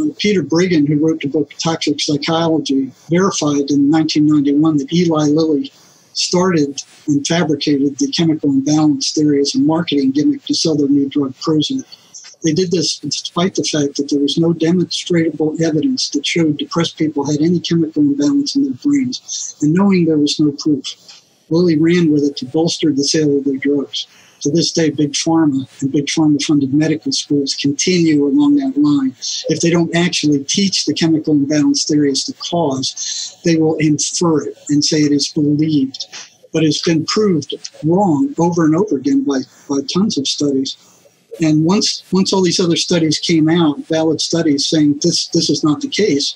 uh, Peter Breggin, who wrote the book Toxic Psychology, verified in 1991 that Eli Lilly started and fabricated the chemical imbalance theory as a marketing gimmick to sell their new drug Prozac. They did this despite the fact that there was no demonstrable evidence that showed depressed people had any chemical imbalance in their brains, and knowing there was no proof. Lilly ran with it to bolster the sale of their drugs. To this day, Big Pharma and Big Pharma funded medical schools continue along that line. If they don't actually teach the chemical imbalance theory as the cause, they will infer it and say it is believed. But it's been proved wrong over and over again by, by tons of studies. And once once all these other studies came out, valid studies saying this this is not the case,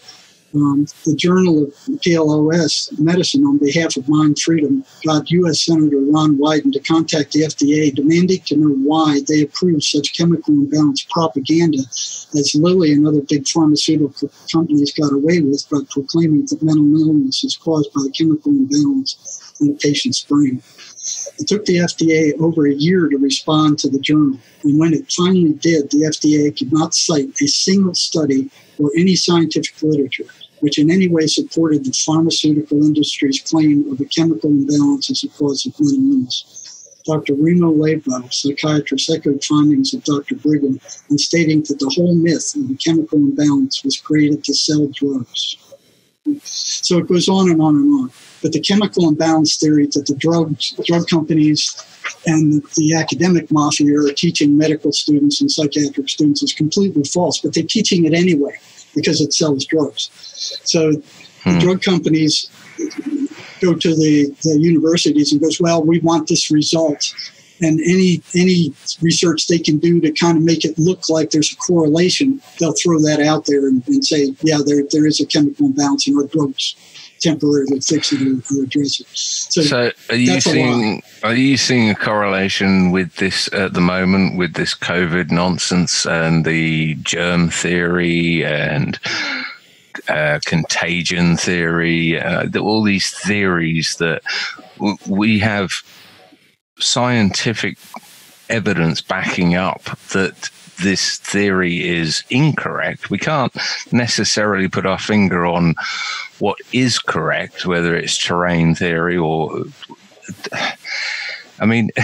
um, the Journal of PLOS Medicine, on behalf of Mind Freedom, got U.S. Senator Ron Wyden to contact the FDA, demanding to know why they approved such chemical imbalance propaganda as Lilly and other big pharmaceutical companies got away with by proclaiming that mental illness is caused by a chemical imbalance in a patient's brain. It took the FDA over a year to respond to the journal, and when it finally did, the FDA could not cite a single study or any scientific literature which in any way supported the pharmaceutical industry's claim of a chemical imbalance as a cause of mental illness. Dr. Remo Labo, psychiatrist, echoed findings of Dr. Breggin in stating that the whole myth of a chemical imbalance was created to sell drugs. So it goes on and on and on. But the chemical imbalance theory that the drug drug companies and the academic mafia are teaching medical students and psychiatric students is completely false. But they're teaching it anyway because it sells drugs. So the hmm. drug companies go to the, the universities and goes, well, we want this result. And any any research they can do to kind of make it look like there's a correlation, they'll throw that out there and, and say, yeah, there, there is a chemical imbalance in our drugs temporarily fix it or, or address it. So, So, are you that's a lie. seeing are you seeing a correlation with this at the moment with this COVID nonsense and the germ theory and uh, contagion theory? Uh, the, all these theories that w- we have scientific evidence backing up that this theory is incorrect. We can't necessarily put our finger on what is correct, whether it's terrain theory or. I mean, (laughs)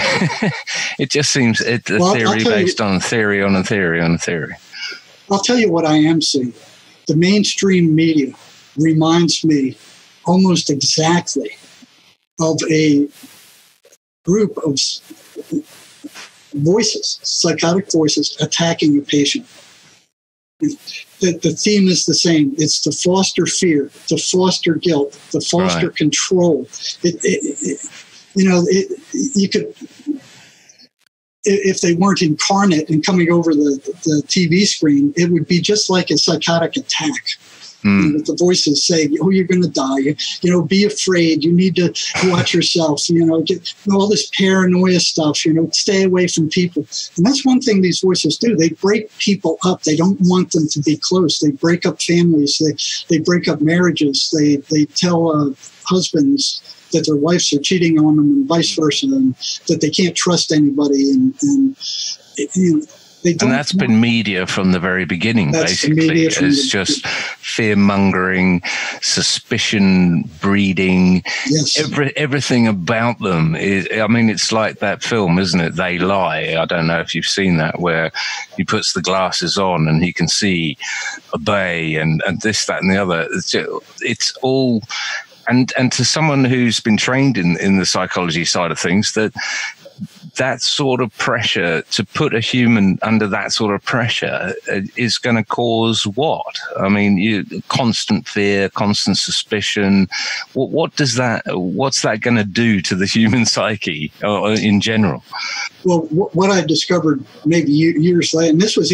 it just seems it's a Well, theory tell you- based on theory on a theory on a theory. I'll tell you what I am seeing. The mainstream media reminds me almost exactly of a group of voices, psychotic voices, attacking a patient. The, the theme is the same. It's to foster fear, to foster guilt, to foster Right. control. It, it, it, you know, it, you could if they weren't incarnate and coming over the, the TV screen, it would be just like a psychotic attack. Hmm. With the voices saying, "Oh, you're going to die. You, you know, be afraid. You need to watch yourself. You know, get all this paranoia stuff. You know, stay away from people." And that's one thing these voices do. They break people up. They don't want them to be close. They break up families. They they break up marriages. They they tell uh, husbands that their wives are cheating on them and vice versa, and that they can't trust anybody. And, and you know. And that's been media from the very beginning, That's basically. It's just fear mongering, suspicion breeding, yes. every, everything about them is i mean it's like that film isn't it They Live i don't know if you've seen that where he puts the glasses on and he can see a bay and, and this that and the other it's, it's all and and to someone who's been trained in in the psychology side of things that that sort of pressure to put a human under that sort of pressure uh, is going to cause what? I mean, you, constant fear, constant suspicion. What, what does that? What's that going to do to the human (laughs) psyche or, or in general? Well, what I discovered maybe years later, and this was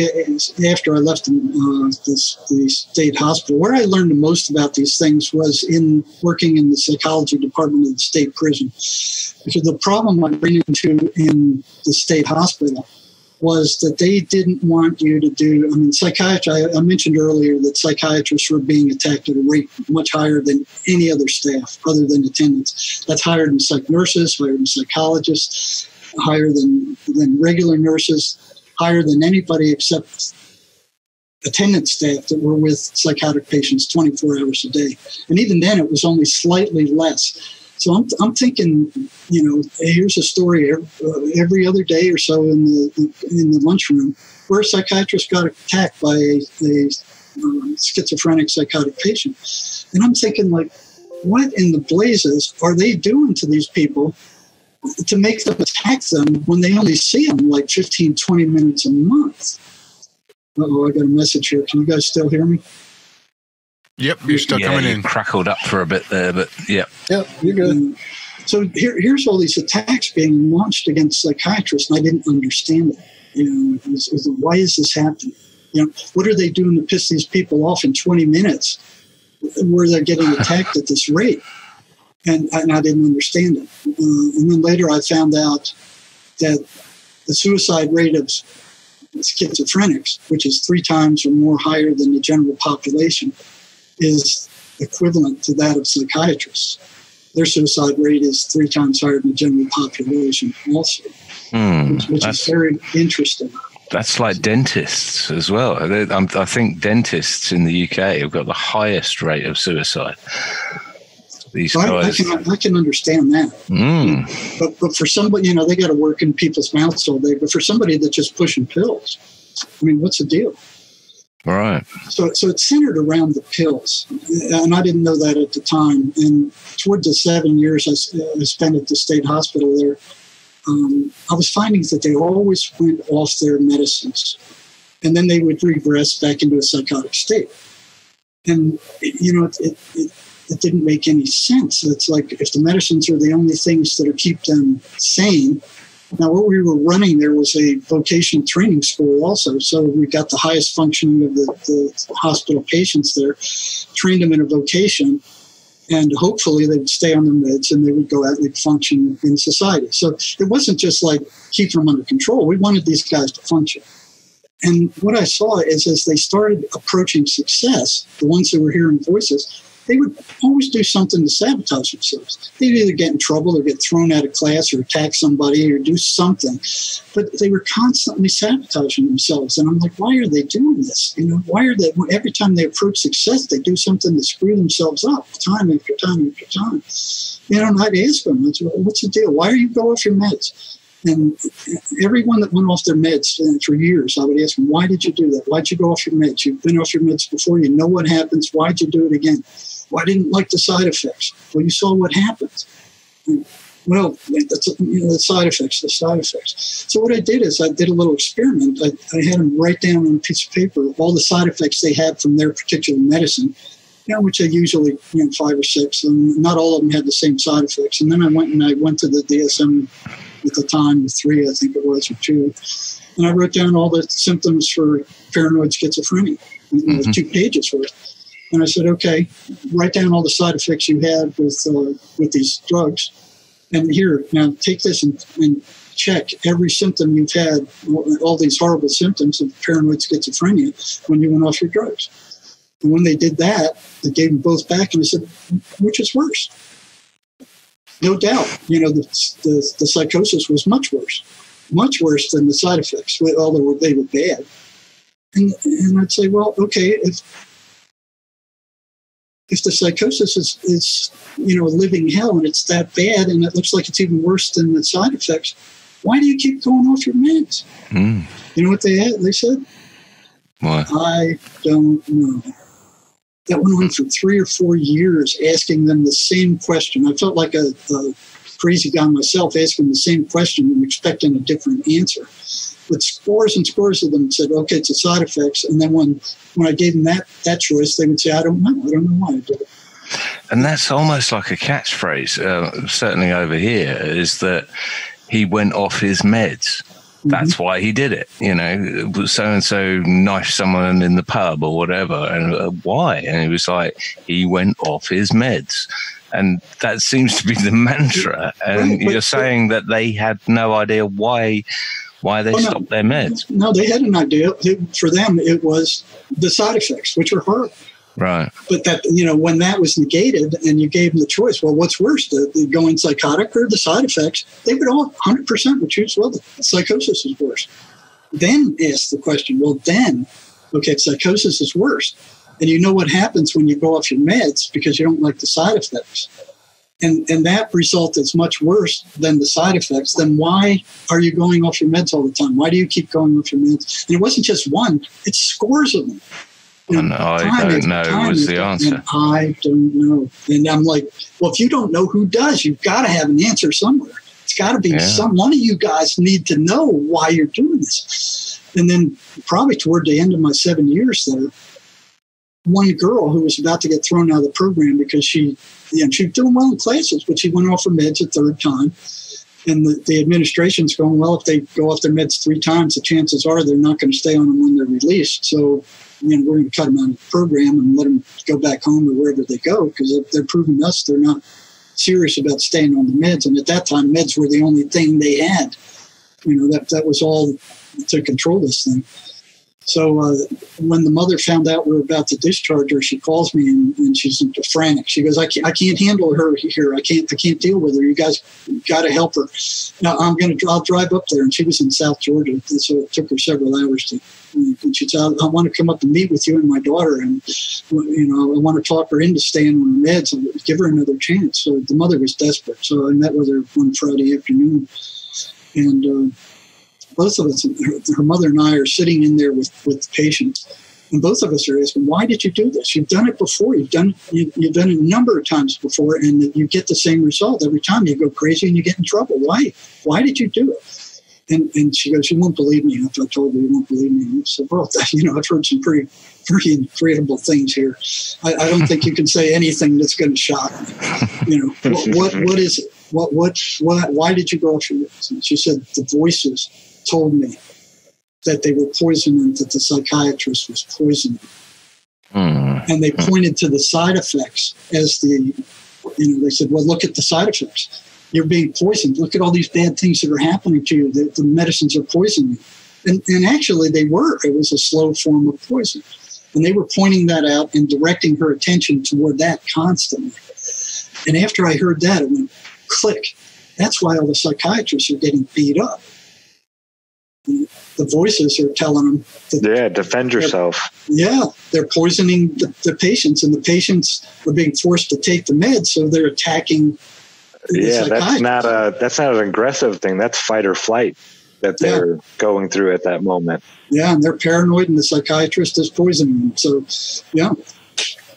after I left uh, the state hospital, where I learned the most about these things was in working in the psychology department of the state prison. Because the problem I ran into in the state hospital was that they didn't want you to do. I mean, psychiatry. I, I mentioned earlier that psychiatrists were being attacked at a rate much higher than any other staff, other than attendants. That's higher than psych nurses, higher than psychologists, higher than than regular nurses, higher than anybody except attendant staff that were with psychotic patients 24 hours a day. And even then, it was only slightly less. So I'm, I'm thinking, you know, here's a story every, uh, other day or so in the in the lunchroom where a psychiatrist got attacked by a, a um, schizophrenic psychotic patient, and I'm thinking like, what in the blazes are they doing to these people to make them attack them when they only see them like 15, 20 minutes a month? Oh, I got a message here. Can you guys still hear me? Yep, you're still yeah, coming you in. crackled up for a bit there, but yeah. Yep, you're good. Um, so here, here's all these attacks being launched against psychiatrists, and I didn't understand it. You know, it was- it was, why is this happening? You know, what are they doing to piss these people off in 20 minutes, where they're getting (laughs) attacked at this rate? And, and I didn't understand it. Uh, and then later, I found out that the suicide rate of schizophrenics, which is three times or more higher than the general population, is equivalent to that of psychiatrists their suicide rate is three times higher than the general population also, Hmm, which, which is very interesting. That's like dentists as well. I'm- think dentists in the UK have got the highest rate of suicide. These So I, I guys. can I can understand that. Mm, But but for somebody, you know, they got to work in people's mouths all day. But for somebody that's just pushing pills, I mean, what's the deal? Right. So so it's centered around the pills, and I didn't know that at the time. And towards the seven years I, spent at the state hospital there, um, I was finding that they always went off their medicines, and then they would regress back into a psychotic state. And you know, it, it, it, it didn't make any sense. It's like if the medicines are the only things that keep them sane. Now, what we were running there was a vocational training school, also. So we got the highest functioning of the, the hospital patients there, trained them in a vocation, and hopefully they would stay on their meds and they would go out and function in society. So it wasn't just like keep them under control. We wanted these guys to function. And what I saw is as they started approaching success, the ones who were hearing voices, they would always do something to sabotage themselves. They'd either get in trouble or get thrown out of class or attack somebody or do something. But they were constantly sabotaging themselves. And I'm like, why are they doing this? You know, why are they, every time they approach success, they do something to screw themselves up time after time after time. You know, and I'd ask them, what's the deal? Why are you go off your meds? And everyone that went off their meds for years, I would ask them, why did you do that? Why'd you go off your meds? You've been off your meds before. You know what happens. Why'd you do it again? Well, I didn't like the side effects. Well, you saw what happened. Well, that's, you know, the side effects, the side effects. So what I did is I did a little experiment. I, I had them write down on a piece of paper all the side effects they had from their particular medicine, you know, which I usually, you know, five or six, and not all of them had the same side effects. And then I went and I went to the DSM at the time, three, I think it was, or two, and I wrote down all the symptoms for paranoid schizophrenia, you know, Mhm. two pages worth. And I said, okay, write down all the side effects you had with uh, with these drugs, and here now take this and, and check every symptom you've had, all- all these horrible symptoms of paranoid schizophrenia when you went off your drugs. And when they did that, they gave them both back, and I said, which is worse? No doubt, you know, the, the, the psychosis was much worse, much worse than the side effects, although they were bad. And, and I'd say, well, okay, if if the psychosis is, is you know a living hell and it's that bad and it looks like it's even worse than the side effects, why do you keep going off your meds? Mm, You know what they had? They said, why? I don't know. That went on for three or four years, asking them the same question. I felt like a, a crazy guy myself, asking the same question and expecting a different answer. But scores and scores of them said, "Okay, it's a side effects." And then when when I gave them that that choice, they would say, "I don't know. I don't know why I did it." And that's almost like a catchphrase, uh, certainly over here, is that he went off his meds. That's why he did it. You know, so and so knifed someone in the pub or whatever. And uh, why? And he was like, he went off his meds. And that seems to be the mantra. And you're saying that they had no idea why why they Oh, no. stopped their meds. No, they had an idea. It- For them, it was the side effects, which were horrible. Right. But that you know, when that was negated, and you gave them the choice, well, what's worse, the, the going psychotic or the side effects? They would all 100 percent would choose well, the psychosis is worse. Then ask the question, well, then, okay, psychosis is worse, and you know what happens when you go off your meds because you don't like the side effects, and and that result is much worse than the side effects. Then why are you going off your meds all the time? Why do you keep going off your meds? And it wasn't just one; it's scores of them. And I don't know was the answer. and I don't know. And I'm like, well, if you don't know who does, you've got to have an answer somewhere. It's got to be Yeah. some one of you guys need to know why you're doing this. And then probably toward the end of my seven years there, one girl who was about to get thrown out of the program because she, you know, she was doing well in classes, but she went off her meds a third time. And the, the administration's going, well, if they go off their meds three times, the chances are they're not going to stay on them when they're released. So, know, we're going to cut them out of the program and let them go back home or wherever they go because they're proving us they're not serious about staying on the meds. And at that time, meds were the only thing they had. You know, that, that was all to control this thing. So uh, when the mother found out we were about to discharge her, she calls me and, and she's frantic. She goes, I can't, I can't handle her here. I can't, I can't deal with her. You guys got to help her. Now I'm going to, I'll drive up there. And she was in South Georgia. So it took her several hours to, and she said, I, want to come up and meet with you and my daughter. And, you know, I want to talk her into staying on her meds and give her another chance. So the mother was desperate. So I met with her one Friday afternoon. And, uh, both of us, her, her mother and I, are sitting in there with with the patient, and both of us are asking, "Why did you do this? You've done it before. You've done you, you've done it a number of times before, and you get the same result every time. You go crazy and you get in trouble. Why? Why did you do it?" And, and she goes, "You won't believe me after I told you. You won't believe me." And I said, "Well, (laughs) you know, I've heard some pretty pretty incredible things here. I, I don't think you can say anything that's going to shock me. You know, (laughs) what, what what is it? What what what? Why did you go after this?" And she said, "The voices." told me that they were poisoning, that the psychiatrist was poisoning. Mm. And they pointed to the side effects as the, you know, they said, well, look at the side effects. You're being poisoned. Look at all these bad things that are happening to you. The, the medicines are poisoning. And, and actually, they were. It was a slow form of poison. And they were pointing that out and directing her attention toward that constantly. And after I heard that, it went click. That's why all the psychiatrists are getting beat up the voices are telling them that Yeah, defend yourself. yeah they're poisoning the, the patients and the patients are being forced to take the meds so they're attacking Yeah, that's psychiatrist. not a that's not an aggressive thing. That's fight or flight that they're going through at that moment. yeah and they're paranoid and the psychiatrist is poisoning them so yeah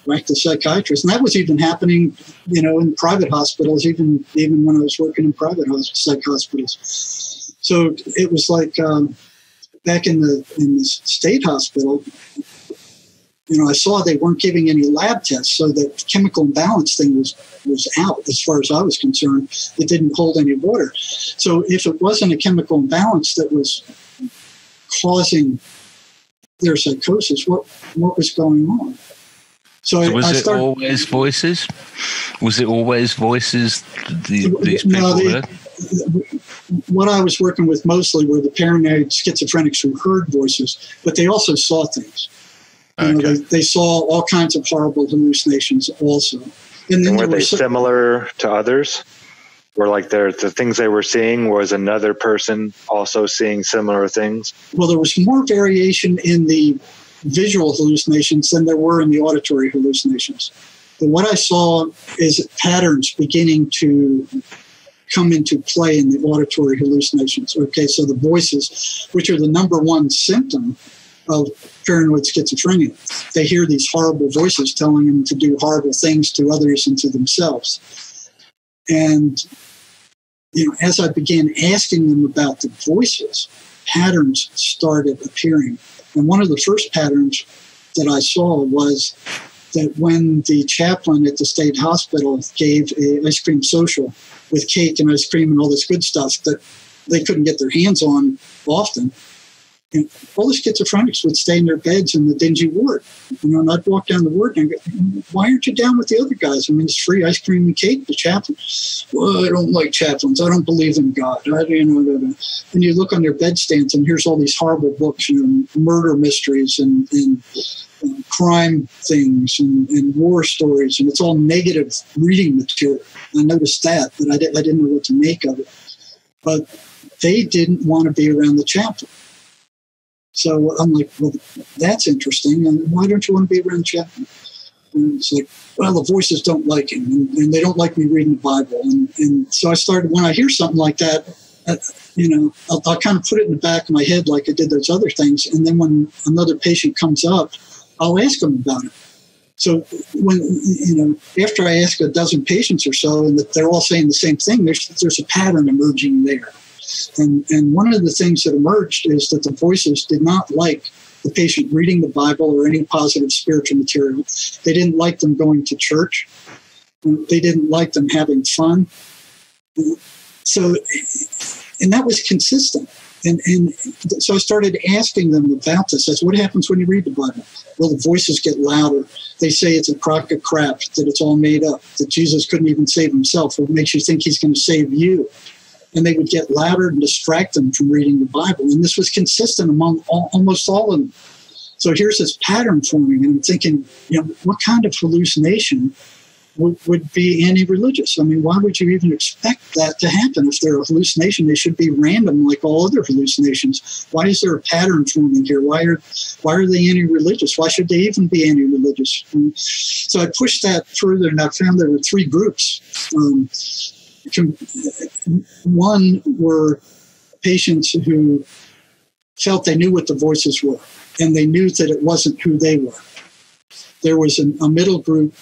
back the psychiatrist. and that was even happening you know in private hospitals even even when i was working in private psych hospitals so it was like um, back in the in the state hospital you know i saw they weren't giving any lab tests so the chemical imbalance thing was was out as far as i was concerned it didn't hold any water so if it wasn't a chemical imbalance that was causing their psychosis what what was going on so, I, was I it started always voices? Was it always voices? The, these people No, heard? what I was working with mostly were the paranoid schizophrenics who heard voices, but they also saw things. You know, they, they saw all kinds of horrible hallucinations also. And then And were there were they so- similar to others? Were like their the things they were seeing was another person also seeing similar things? well, there was more variation in the visual hallucinations than there were in the auditory hallucinations. But what I saw is patterns beginning to come into play in the auditory hallucinations. Okay, so the voices, which are the number one symptom of paranoid schizophrenia, they hear these horrible voices telling them to do horrible things to others and to themselves. And you know, as I began asking them about the voices, patterns started appearing. And one of the first patterns that I saw was that when the chaplain at the state hospital gave a ice cream social with cake and ice cream and all this good stuff that they couldn't get their hands on often, and all the schizophrenics would stay in their beds in the dingy ward. You know, and I'd walk down the ward and I'd go, why aren't you down with the other guys? I mean, it's free ice cream and cake, the chaplain. Well, I don't like chaplains. I don't believe in God. I, you know, da, da. and you look on their bedstands and here's all these horrible books, you know, murder mysteries and, and crime things and, and war stories, and it's all negative reading material. I noticed that, but I, did, I didn't know what to make of it. But they didn't want to be around the chaplain. So I'm like, well, that's interesting. And why don't you want to be around chaplain? And it's like, well, the voices don't like him, and, and they don't like me reading the Bible. And, and so I started, when I hear something like that, uh, you know, I'll, I'll kind of put it in the back of my head like I did those other things. And then when another patient comes up, I'll ask them about it. So when you know, after I ask a dozen patients or so, and that they're all saying the same thing, there's there's a pattern emerging there. And and one of the things that emerged is that the voices did not like the patient reading the Bible or any positive spiritual material. They didn't like them going to church. They didn't like them having fun. So, and that was consistent. And, and so I started asking them about this. I said, what happens when you read the Bible? Well, the voices get louder. They say it's a crock of crap, that it's all made up, that Jesus couldn't even save himself. What makes you think he's going to save you? And they would get louder and distract them from reading the Bible. And this was consistent among all, almost all of them. So here's this pattern forming, and I'm thinking, you know, what kind of hallucination would, would be anti-religious? I mean, why would you even expect that to happen? If they're a hallucination, they should be random like all other hallucinations. Why is there a pattern forming here? Why are why are they anti-religious? Why should they even be anti-religious? So I pushed that further, and I found there were three groups. Um, one were patients who felt they knew what the voices were, and they knew that it wasn't who they were. There was a, a middle group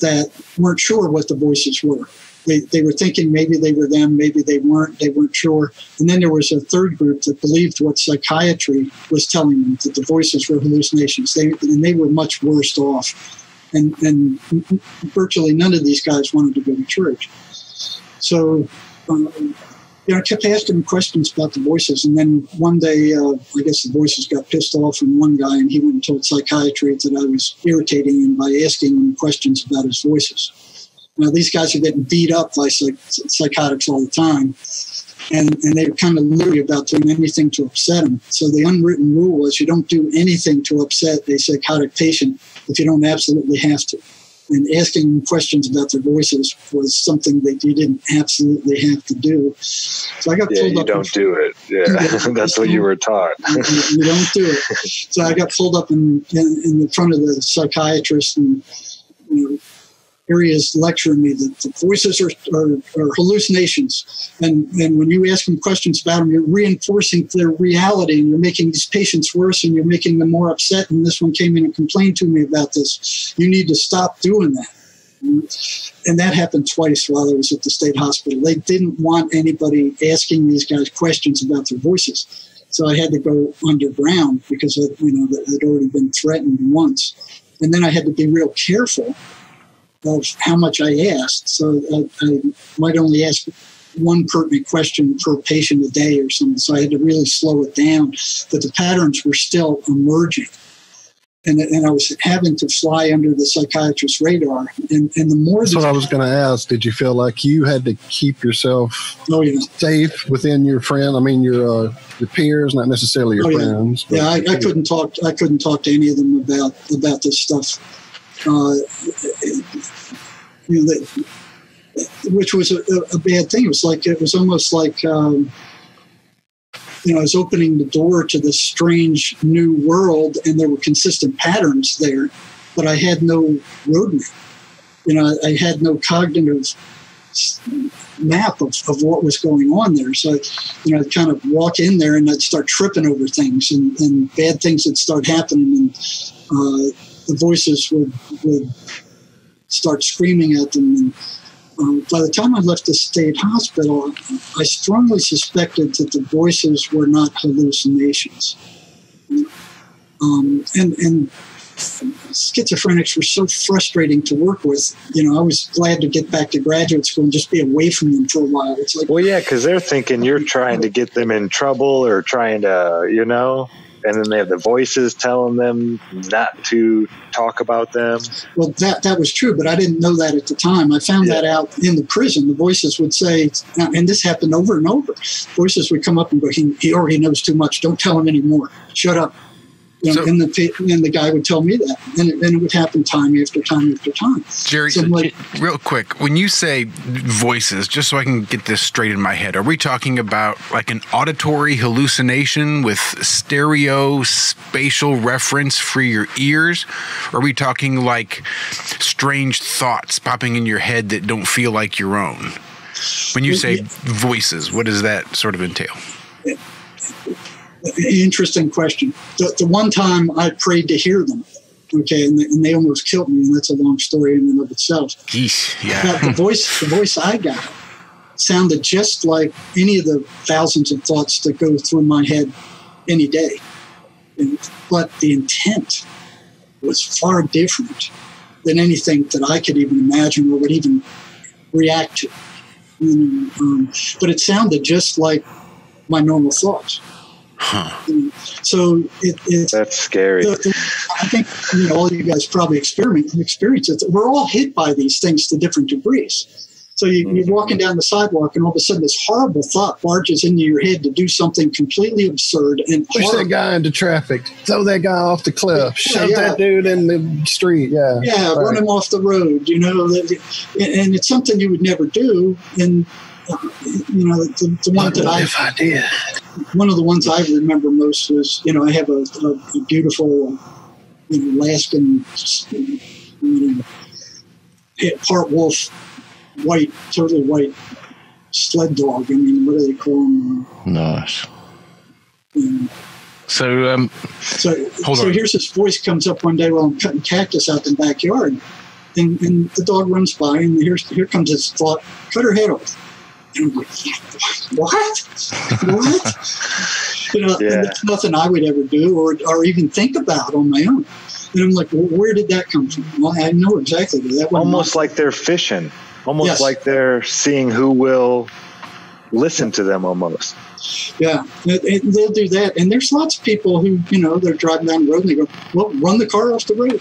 that weren't sure what the voices were. They, they were thinking maybe they were them, maybe they weren't, they weren't sure. And then there was a third group that believed what psychiatry was telling them, that the voices were hallucinations. They, and they were much worse off. And, and virtually none of these guys wanted to go to church. So, um, you know, I kept asking questions about the voices. And then one day, uh, I guess the voices got pissed off from one guy, and he went and told psychiatry that I was irritating him by asking him questions about his voices. Now, these guys are getting beat up by psych- psychotics all the time. And, and they were kind of leery about doing anything to upset them. So the unwritten rule was you don't do anything to upset a psychotic patient if you don't absolutely have to and asking questions about their voices was something that you didn't absolutely have to do. So I got Yeah, pulled you up. don't do it. Yeah, Yeah. (laughs) that's what you were taught. you, (laughs) you don't do it. (laughs) So I got pulled up in, in, in the front of the psychiatrist and you know, areas lecturing me that the voices are, are, are hallucinations. And, and when you ask them questions about them, you're reinforcing their reality and you're making these patients worse and you're making them more upset. And this one came in and complained to me about this. You need to stop doing that. And that happened twice while I was at the state hospital. They didn't want anybody asking these guys questions about their voices. So I had to go underground because I, you know I'd already been threatened once, and then I had to be real careful of how much I asked. So I, I might only ask one pertinent question per patient a day or something. So I had to really slow it down. But the patterns were still emerging. And, and I was having to fly under the psychiatrist's radar. And, and the more That's that- what I was going to ask. Did you feel like you had to keep yourself oh, yeah. safe within your friend? I mean, your uh, your peers, not necessarily your Oh, yeah. friends. but- yeah, I, I couldn't talk. I couldn't talk to any of them about about this stuff. Uh, you know, which was a, a bad thing. It was like it was almost like um, you know I was opening the door to this strange new world, and there were consistent patterns there, but I had no roadmap. You know, I, I had no cognitive map of, of what was going on there. So, you know, I'd kind of walk in there and I'd start tripping over things and, and bad things would start happening and uh, the voices would, would start screaming at them. And um, by the time I left the state hospital, I strongly suspected that the voices were not hallucinations. Um, and, and schizophrenics were so frustrating to work with. You know, I was glad to get back to graduate school and just be away from them for a while. It's like, Well, yeah, because they're thinking you're trying to get them in trouble or trying to, you know, and then they have the voices telling them not to talk about them. well, that that was true, but I didn't know that at the time. I found that out in the prison. The voices would say, and this happened over and over. Voices would come up and go, "He, he already knows too much. Don't tell him anymore. Shut up." Know, So- and the and the guy would tell me that, and it, and it would happen time after time after time. Jerry, So, like, real quick, when you say voices, just so I can get this straight in my head, are we talking about like an auditory hallucination with stereo spatial reference for your ears? Or are we talking like strange thoughts popping in your head that don't feel like your own? When you say voices, what does that sort of entail? Interesting question. The, the one time I prayed to hear them, okay, and they, and they almost killed me, and that's a long story in and of itself. Geesh, But the voice, the voice I got sounded just like any of the thousands of thoughts that go through my head any day. And, but the intent was far different than anything that I could even imagine or would even react to. You know, um, but it sounded just like my normal thoughts. Um, So it, it, That's scary. the, the, I think you know all you guys probably experiment experience it. We're all hit by these things to different degrees. So you, you're walking down the sidewalk, and all of a sudden, this horrible thought barges into your head to do something completely absurd and Push horrible. that guy into traffic. Throw that guy off the cliff. Shove yeah. that dude in the street. Yeah. yeah, Right. run him off the road, you know, and and it's something you would never do. And you know, the, the one that I, if I did. one of the ones I remember most was, you know, I have a, a, a beautiful, you know, Alaskan, you know, part wolf, white, totally white sled dog. I mean, what do they call them? Nice. So, um, So, Hold so on. here's this voice comes up one day while I'm cutting cactus out in the backyard, and, and the dog runs by, and here's here comes this thought: cut her head off. And I'm like, what? what? you know, Yeah. it's nothing I would ever do or or even think about on my own. And I'm like, well, where did that come from? Well, I know exactly that almost like they're fishing, almost Yes. like they're seeing who will listen to them. Almost. Yeah, and- and they'll do that. And there's lots of people who, you know, they're driving down the road and they go, well, run the car off the road.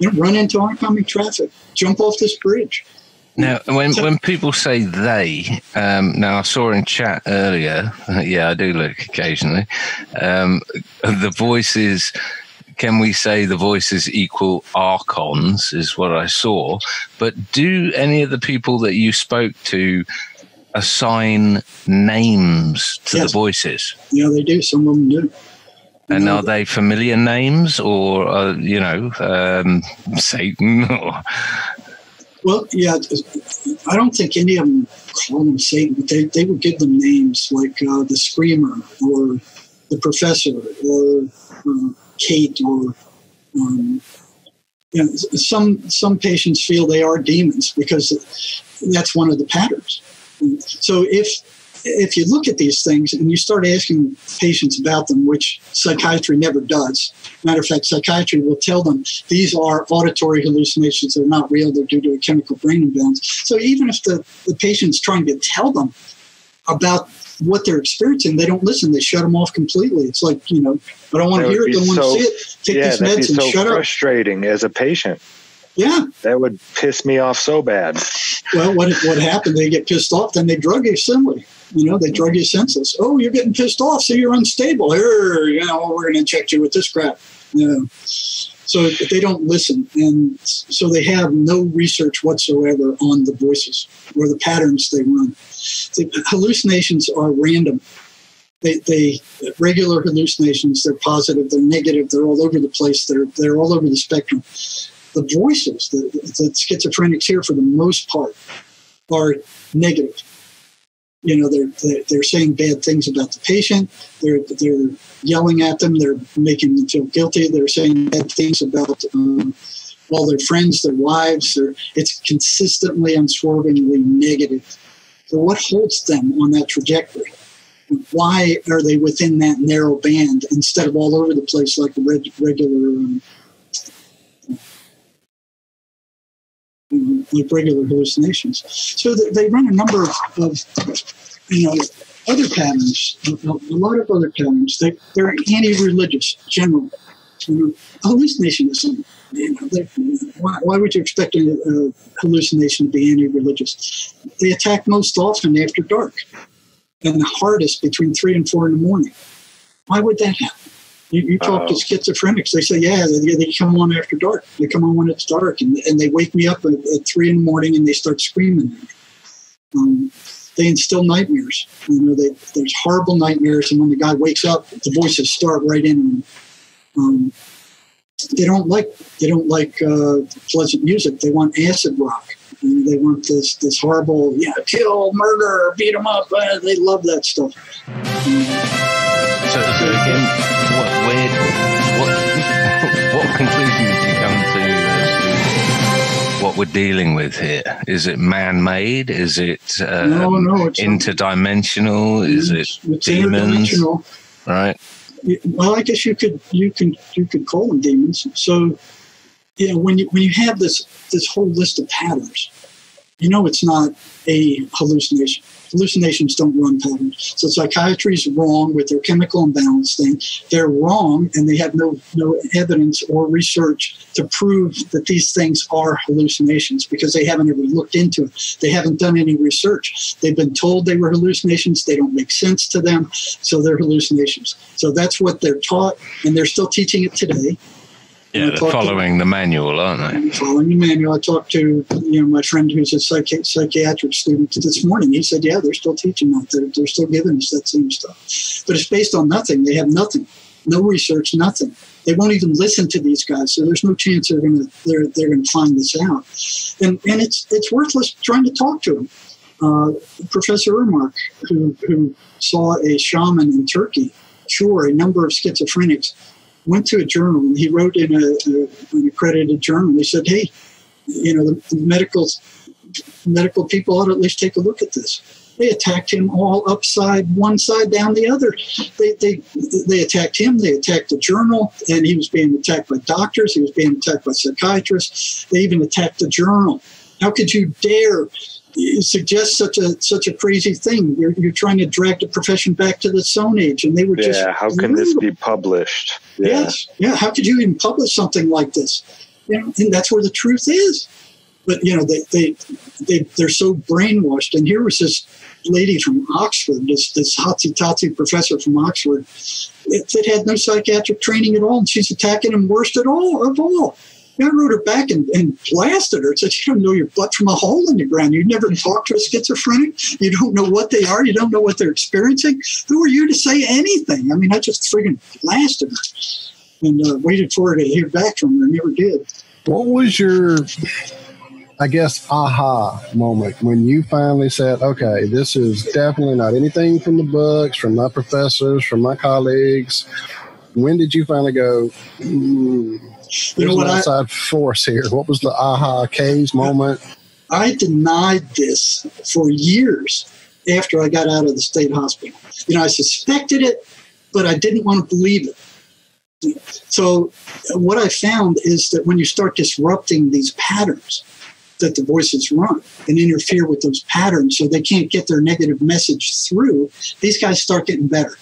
You know, run into oncoming traffic. Jump off this bridge. Now, (laughs) when when people say they, um, now I saw in chat earlier. yeah, I do look occasionally. Um, the voices. Can we say the voices equal archons? Is what I saw. But do any of the people that you spoke to assign names to Yes. the voices? Yeah, they do. Some of them do. And are they familiar names, or uh, you know, um, (laughs) Satan, or Well, yeah, I don't think any of them call them Satan, but they, they would give them names like uh, the Screamer or the Professor or uh, Kate or um, you know, some some patients feel they are demons because that's one of the patterns. So if if you look at these things and you start asking patients about them, which psychiatry never does, matter of fact, psychiatry will tell them these are auditory hallucinations, they're not real, they're due to a chemical brain imbalance. So even if the, the patient's trying to tell them about what they're experiencing, they don't listen, they shut them off completely. It's like, you know, I don't want That to hear it, don't want to see it, take yeah, these meds and so shut up. frustrating as a patient. Yeah. That would piss me off so bad. Well, what what happened? They get pissed off, then they drug you simply. You know, they drug your senses. Oh, you're getting pissed off, so you're unstable. Here, you know, we're going to inject you with this crap. You know. So they don't listen, and so they have no research whatsoever on the voices or the patterns they run. The hallucinations are random. They, they regular hallucinations. They're positive. They're negative. They're all over the place. They're they're all over the spectrum the voices that, that schizophrenics hear for the most part are negative. You know, they're, they're saying bad things about the patient. They're they're yelling at them. They're making them feel guilty. They're saying bad things about um, all their friends, their wives. It's consistently, unswervingly negative. So, what holds them on that trajectory? Why are they within that narrow band instead of all over the place like a reg- regular um, like regular hallucinations. So th- they run a number of, of you know, other patterns, a, lot of other patterns. They, they're anti-religious generally. You know, hallucination is, you know, why, why would you expect a, a hallucination to be anti-religious? They attack most often after dark and the hardest between three and four in the morning. Why would that happen? You, you talk to Oh. schizophrenics, they say, yeah, they, they come on after dark. They come on when it's dark, and, and they wake me up at, at three in the morning and they start screaming. Um, they instill nightmares. You know, they, there's horrible nightmares, and when the guy wakes up, the voices start right in him. Um, they don't like they don't like uh, pleasant music. They want acid rock. Know, they want this this horrible, yeah, kill, murder, beat them up. Uh, they love that stuff. So, so again, what, where, what, (laughs) what conclusion did you come to as to what we're dealing with here? Is it man-made? Is it um, no, no, it's interdimensional? Is it it's demons? right? well, I guess you could you can you could call them demons. So, you know, when you when you have this this whole list of patterns, you know it's not a hallucination. Hallucinations don't run patterns. So psychiatry is wrong with their chemical imbalance thing. They're wrong, and they have no no evidence or research to prove that these things are hallucinations because they haven't ever looked into it. They haven't done any research. They've been told they were hallucinations. They don't make sense to them, so they're hallucinations. So that's what they're taught, and they're still teaching it today. Yeah, they're following the manual, aren't they? following the manual. I talked to you know my friend who's a psychi- psychiatric student this morning. He said, "Yeah, they're still teaching that. They're, they're still giving us that same stuff, but it's based on nothing. They have nothing, no research, nothing. They won't even listen to these guys. So there's no chance they're gonna they're they're gonna find this out. And and it's it's worthless trying to talk to them. Uh, Professor Ermark, who who saw a shaman in Turkey cure a number of schizophrenics went to a journal and he wrote in a, a, an accredited journal. He said, "Hey, you know, the, the medical medical people ought to at least take a look at this." They attacked him all upside one side down the other. They, they they attacked him. They attacked the journal, and he was being attacked by doctors. He was being attacked by psychiatrists. They even attacked the journal. How could you dare suggest such a such a crazy thing? You're, you're trying to drag the profession back to the Stone Age, and they were just Yeah, how can this be published? Yeah. Yes. Yeah. How could you even publish something like this? You know, and that's where the truth is. But you know, they they they they're so brainwashed. And here was this lady from Oxford, this this hotsy totsy professor from Oxford, that, that had no psychiatric training at all, and she's attacking him worst at all of all. I wrote her back and, and blasted her. Said, "You don't know your butt from a hole in the ground. You never talked to a schizophrenic. You don't know what they are. You don't know what they're experiencing. Who are you to say anything?" I mean, I just friggin' blasted her and uh, waited for her to hear back from her. I Never did. What was your, I guess, aha moment when you finally said, okay, this is definitely not anything from the books, from my professors, from my colleagues? When did you finally go, mm, You know what? I, force here? What was the aha caves moment? I denied this for years after I got out of the state hospital. You know, I suspected it, but I didn't want to believe it. So, what I found is that when you start disrupting these patterns that the voices run and interfere with those patterns so they can't get their negative message through, these guys start getting better.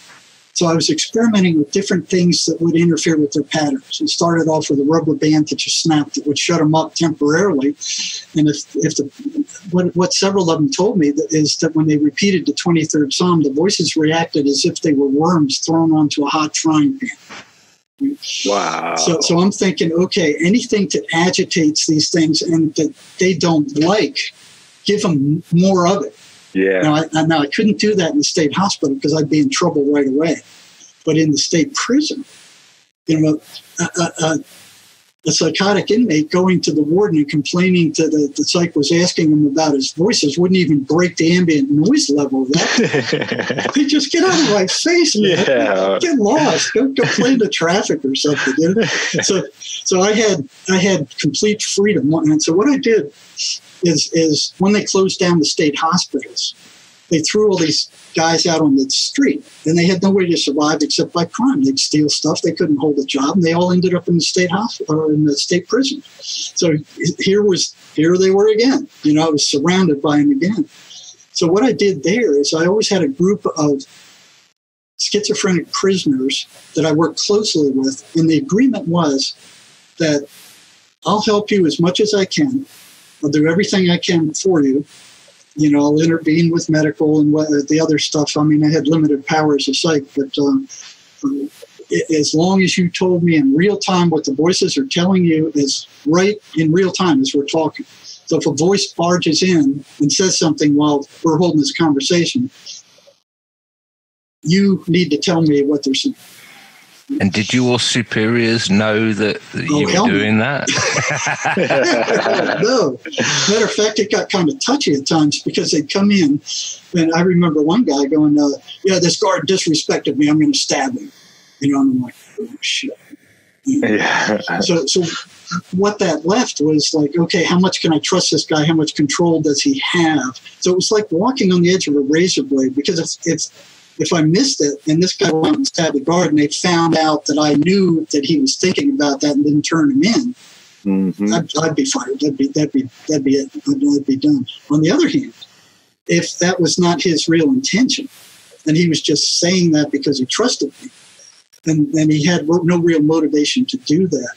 So I was experimenting with different things that would interfere with their patterns. And started off with a rubber band that you snapped that would shut them up temporarily. And if, if the what, what several of them told me that is that when they repeated the 23rd Psalm, the voices reacted as if they were worms thrown onto a hot frying pan. Wow. So, so I'm thinking, okay, anything that agitates these things and that they don't like, give them more of it. Yeah. Now, I, now I couldn't do that in the state hospital because I'd be in trouble right away. But in the state prison, you know, a, a, a, a psychotic inmate going to the warden and complaining to the, the psych was asking him about his voices wouldn't even break the ambient noise level of that. (laughs) They just get out of my face, man. Yeah. Get lost. Go, go play in the traffic or something. You know? (laughs) So, so I had I had complete freedom. And so what I did is is when they closed down the state hospitals, they threw all these guys out on the street, and they had no way to survive except by crime. They'd steal stuff. They couldn't hold a job, and they all ended up in the state hospital or in the state prison. So here was here they were again. You know, I was surrounded by them again. So what I did there is I always had a group of schizophrenic prisoners that I worked closely with, and the agreement was that I'll help you as much as I can. I'll do everything I can for you. You know, I'll intervene with medical and what, the other stuff. I mean, I had limited powers of psych, but um, as long as you told me in real time what the voices are telling you is right in real time as we're talking. So if a voice barges in and says something while we're holding this conversation, you need to tell me what they're saying. And did your superiors know that, that Oh, you were no. doing that? (laughs) no. Matter of fact, it got kind of touchy at times because they'd come in, and I remember one guy going, uh, "Yeah, this guard disrespected me. I'm going to stab him." You know, and I'm like, "Oh shit." yeah. So, so what that left was like, okay, how much can I trust this guy? How much control does he have? So it was like walking on the edge of a razor blade because if if if I missed it and this guy went and stabbed the guard and they found out that I knew that he was thinking about that and didn't turn him in, Mhm. I'd, I'd be fired. That'd be that'd be that'd be it. I'd, I'd be done. On the other hand, if that was not his real intention, and he was just saying that because he trusted me, and and he had no real motivation to do that,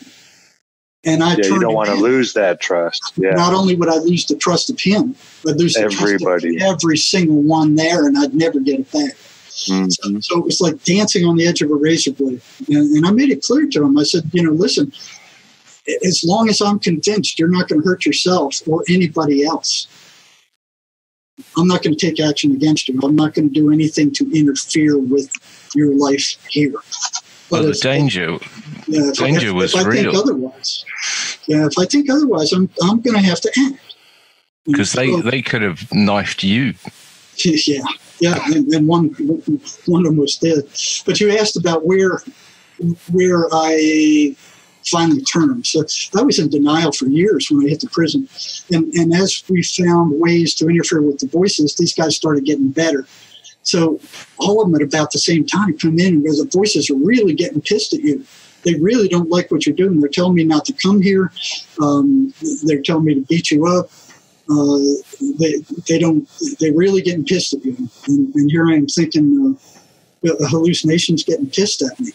and I Yeah, you don't want to lose that trust. Yeah. Not only would I lose the trust of him, I'd lose the Everybody. trust of every single one there, and I'd never get it back. Mhm. So it was like dancing on the edge of a razor blade. And, and I made it clear to him. I said, you know, listen, as long as I'm convinced you're not going to hurt yourself or anybody else, I'm not going to take action against you. I'm not going to do anything to interfere with your life here. Well, the danger, yeah, if, danger if, was if I think real. otherwise, yeah, if I think otherwise, I'm I'm going to have to act. because they, they could have knifed you. (laughs) yeah, yeah, and, and one one was dead. But you asked about where where I finally turned. So I was in denial for years when I hit the prison, and and as we found ways to interfere with the voices, these guys started getting better. So all of them at about the same time come in and go, the voices are really getting pissed at you. They really don't like what you're doing. They're telling me not to come here. Um, they're telling me to beat you up they they don't they're really getting pissed at you and, and here i am thinking uh, hallucination's getting pissed at me.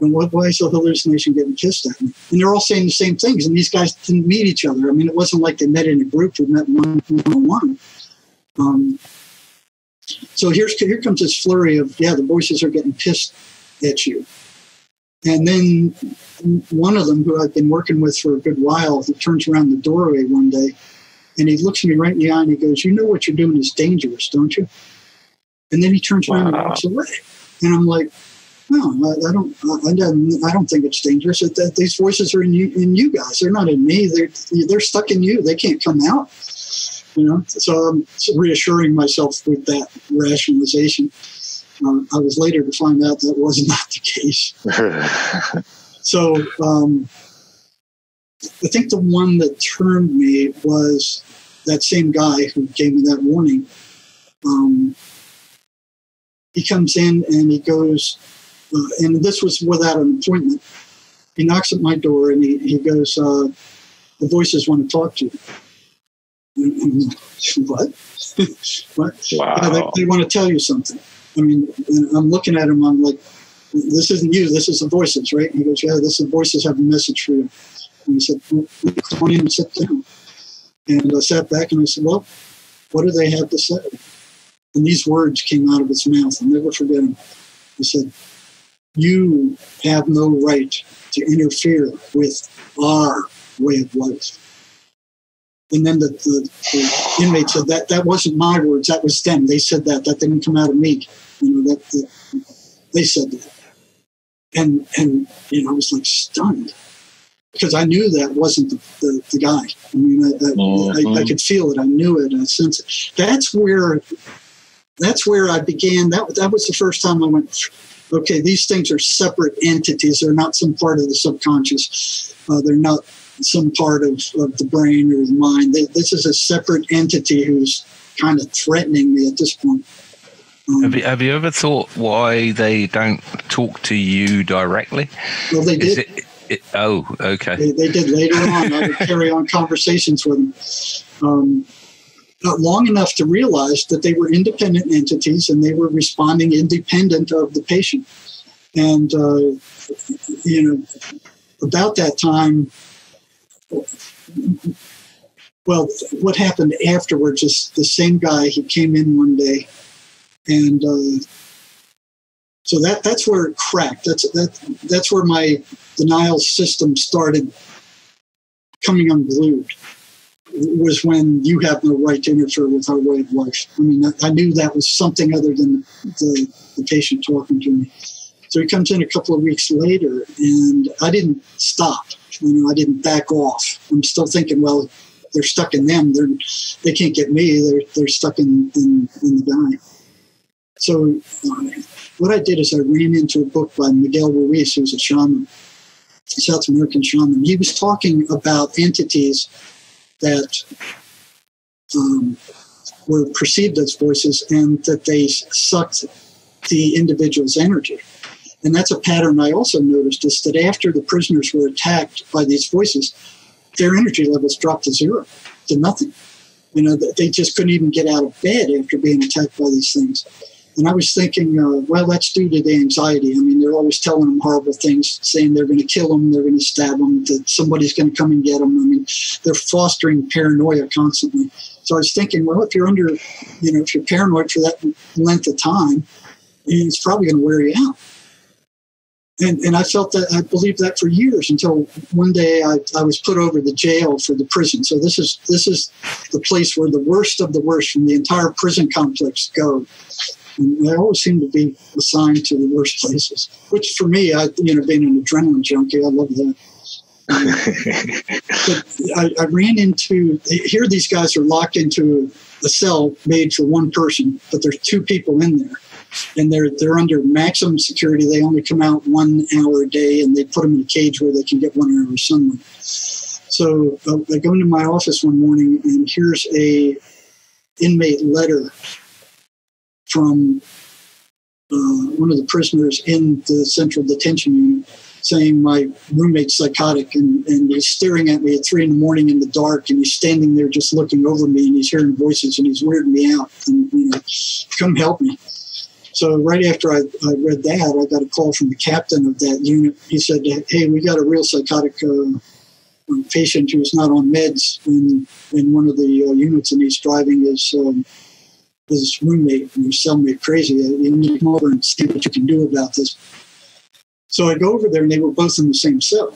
And what why is a hallucination getting pissed at me? And they're all saying the same things and these guys didn't meet each other. I mean it wasn't like they met in a group they met one on one um, so here's here comes this flurry of yeah the voices are getting pissed at you. And then one of them who i've been working with for a good while he turns around the doorway one day and he looks at me right in the eye and he goes, You know what you're doing is dangerous, don't you? And then he turns around and walks away. And I'm like, No, I, I don't. I, I don't. I don't think it's dangerous. That, that these voices are in you. In you guys, they're not in me. They're they're stuck in you. They can't come out. You know. So I'm reassuring myself with that rationalization. Um, I was later to find out that was not the case. (laughs) So um, I think the one that turned me was that same guy who gave me that warning. Um, he comes in and he goes, uh, and this was without an appointment. He knocks at my door and he, he goes, uh, The voices want to talk to you. And (laughs) what? (laughs) what? Yeah, they, wow. they want to tell you something. I mean, I'm looking at him, I'm like, this isn't you, this is the voices, right? And he goes, yeah, this is the voices have a message for you. And he said, well, come on in and sit down. And I sat back and I said, well, what do they have to say? And these words came out of his mouth. I'll never forget them. He said, you have no right to interfere with our way of life. And then the, the, the inmate said that that wasn't my words, that was them. They said that. That didn't come out of me. You know, that, that they said that. And and you know, I was like stunned because I knew that wasn't the, the, the guy. I mean, I, I, I, I could feel it. I knew it. I sensed it. That's where that's where I began. That that was the first time I went. Okay, these things are separate entities. They're not some part of the subconscious. Uh, they're not some part of, of the brain or the mind. They, this is a separate entity who's kind of threatening me at this point. Um, Have you, have you ever thought why they don't talk to you directly? well, they Is did. it, it? Oh, okay. They, they did later on. I would (laughs) carry on conversations with them. Um, not long enough to realize that they were independent entities and they were responding independent of the patient. And, uh, you know, about that time, well, what happened afterwards is the same guy, he came in one day and, uh, so that that's where it cracked. That's that that's where my denial system started coming unglued. Was when you have no right to interfere with our way of life. I mean, I, I knew that was something other than the, the patient talking to me. So he comes in a couple of weeks later, and I didn't stop. You know, I didn't back off. I'm still thinking, well, they're stuck in them. They're they can't get me. They're they're stuck in in, in the guy. So uh, what I did is I ran into a book by Miguel Ruiz, who's a shaman, a South American shaman. He was talking about entities that um, were perceived as voices and that they sucked the individual's energy. And that's a pattern I also noticed is that after the prisoners were attacked by these voices, their energy levels dropped to zero, to nothing. You know, they just couldn't even get out of bed after being attacked by these things. And I was thinking, uh, well, that's due to the anxiety. I mean, they're always telling them horrible things, saying they're going to kill them, they're going to stab them, that somebody's going to come and get them. I mean, they're fostering paranoia constantly. So I was thinking, well, if you're under, you know, if you're paranoid for that length of time, it's probably going to wear you out. And, and I felt that I believed that for years until one day I, I was put over the jail for the prison. So this is this is the place where the worst of the worst from the entire prison complex go. And I always seem to be assigned to the worst places, which for me, I you know, being an adrenaline junkie, I love that. but (laughs) I, I ran into here. These guys are locked into a cell made for one person, but there's two people in there, and they're they're under maximum security. They only come out one hour a day, and they put them in a cage where they can get one hour of sunlight. So uh, I go into my office one morning, and here's a inmate letter from uh, one of the prisoners in the central detention unit saying my roommate's psychotic and, and he's staring at me at three in the morning in the dark and he's standing there just looking over me and he's hearing voices and he's weirding me out and you know come help me. So right after I, I read that i got a call from the captain of that unit. He said hey we got a real psychotic uh, patient who's not on meds in, in one of the uh, units and he's driving his um, his roommate and his cellmate crazy you need to come over and see what you can do about this so I go over there and they were both in the same cell.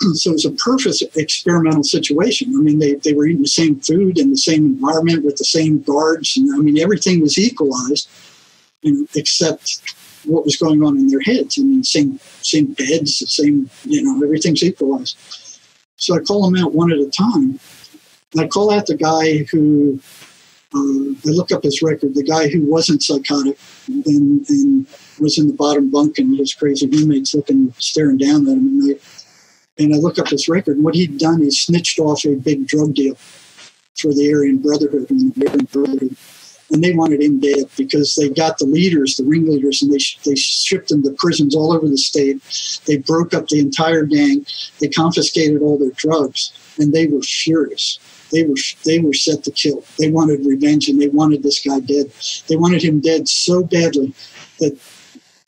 (clears throat) so it was a perfect experimental situation. I mean, they, they were eating the same food in the same environment with the same guards. And I mean, everything was equalized, you know, except what was going on in their heads. I mean, same, same beds, the same, you know, everything's equalized. So I call them out one at a time. I call out the guy who uh, I look up his record. The guy who wasn't psychotic and, and was in the bottom bunk, and his crazy roommates looking, staring down at him at night. And I look up his record. And what he'd done is snitched off a big drug deal for the Aryan Brotherhood and the Aryan Brotherhood. And they wanted him dead because they got the leaders, the ringleaders, and they, they shipped them to prisons all over the state. They broke up the entire gang. They confiscated all their drugs, and they were furious they were they were set to kill. They wanted revenge and they wanted this guy dead. They wanted him dead so badly that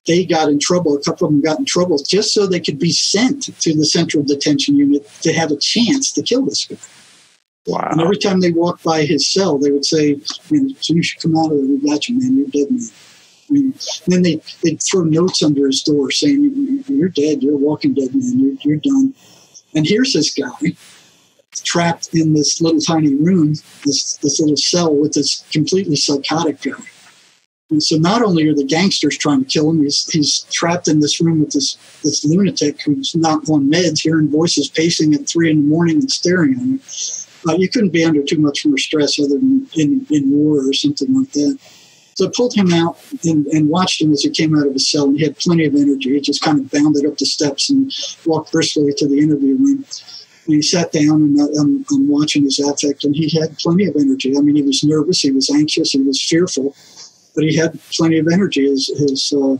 they got in trouble. A couple of them got in trouble just so they could be sent to the central detention unit to have a chance to kill this guy. Wow. And every time they walked by his cell, they would say, "Man, as soon as you come out of there, we got you, man. You're dead, man." I mean, and then they they'd throw notes under his door saying, "You're dead. You're a walking dead, man. You're, you're done." And here's this guy trapped in this little tiny room, this this little cell with this completely psychotic guy. And so not only are the gangsters trying to kill him, he's he's trapped in this room with this this lunatic who's not on meds, hearing voices pacing at three in the morning and staring at him. Uh, you couldn't be under too much more stress other than in, in war or something like that. So I pulled him out and, and watched him as he came out of his cell, and he had plenty of energy. He just kind of bounded up the steps and walked briskly to the interview room. And he sat down and uh, I'm, I'm watching his affect, and he had plenty of energy. I mean, he was nervous, he was anxious, he was fearful, but he had plenty of energy. His, his uh,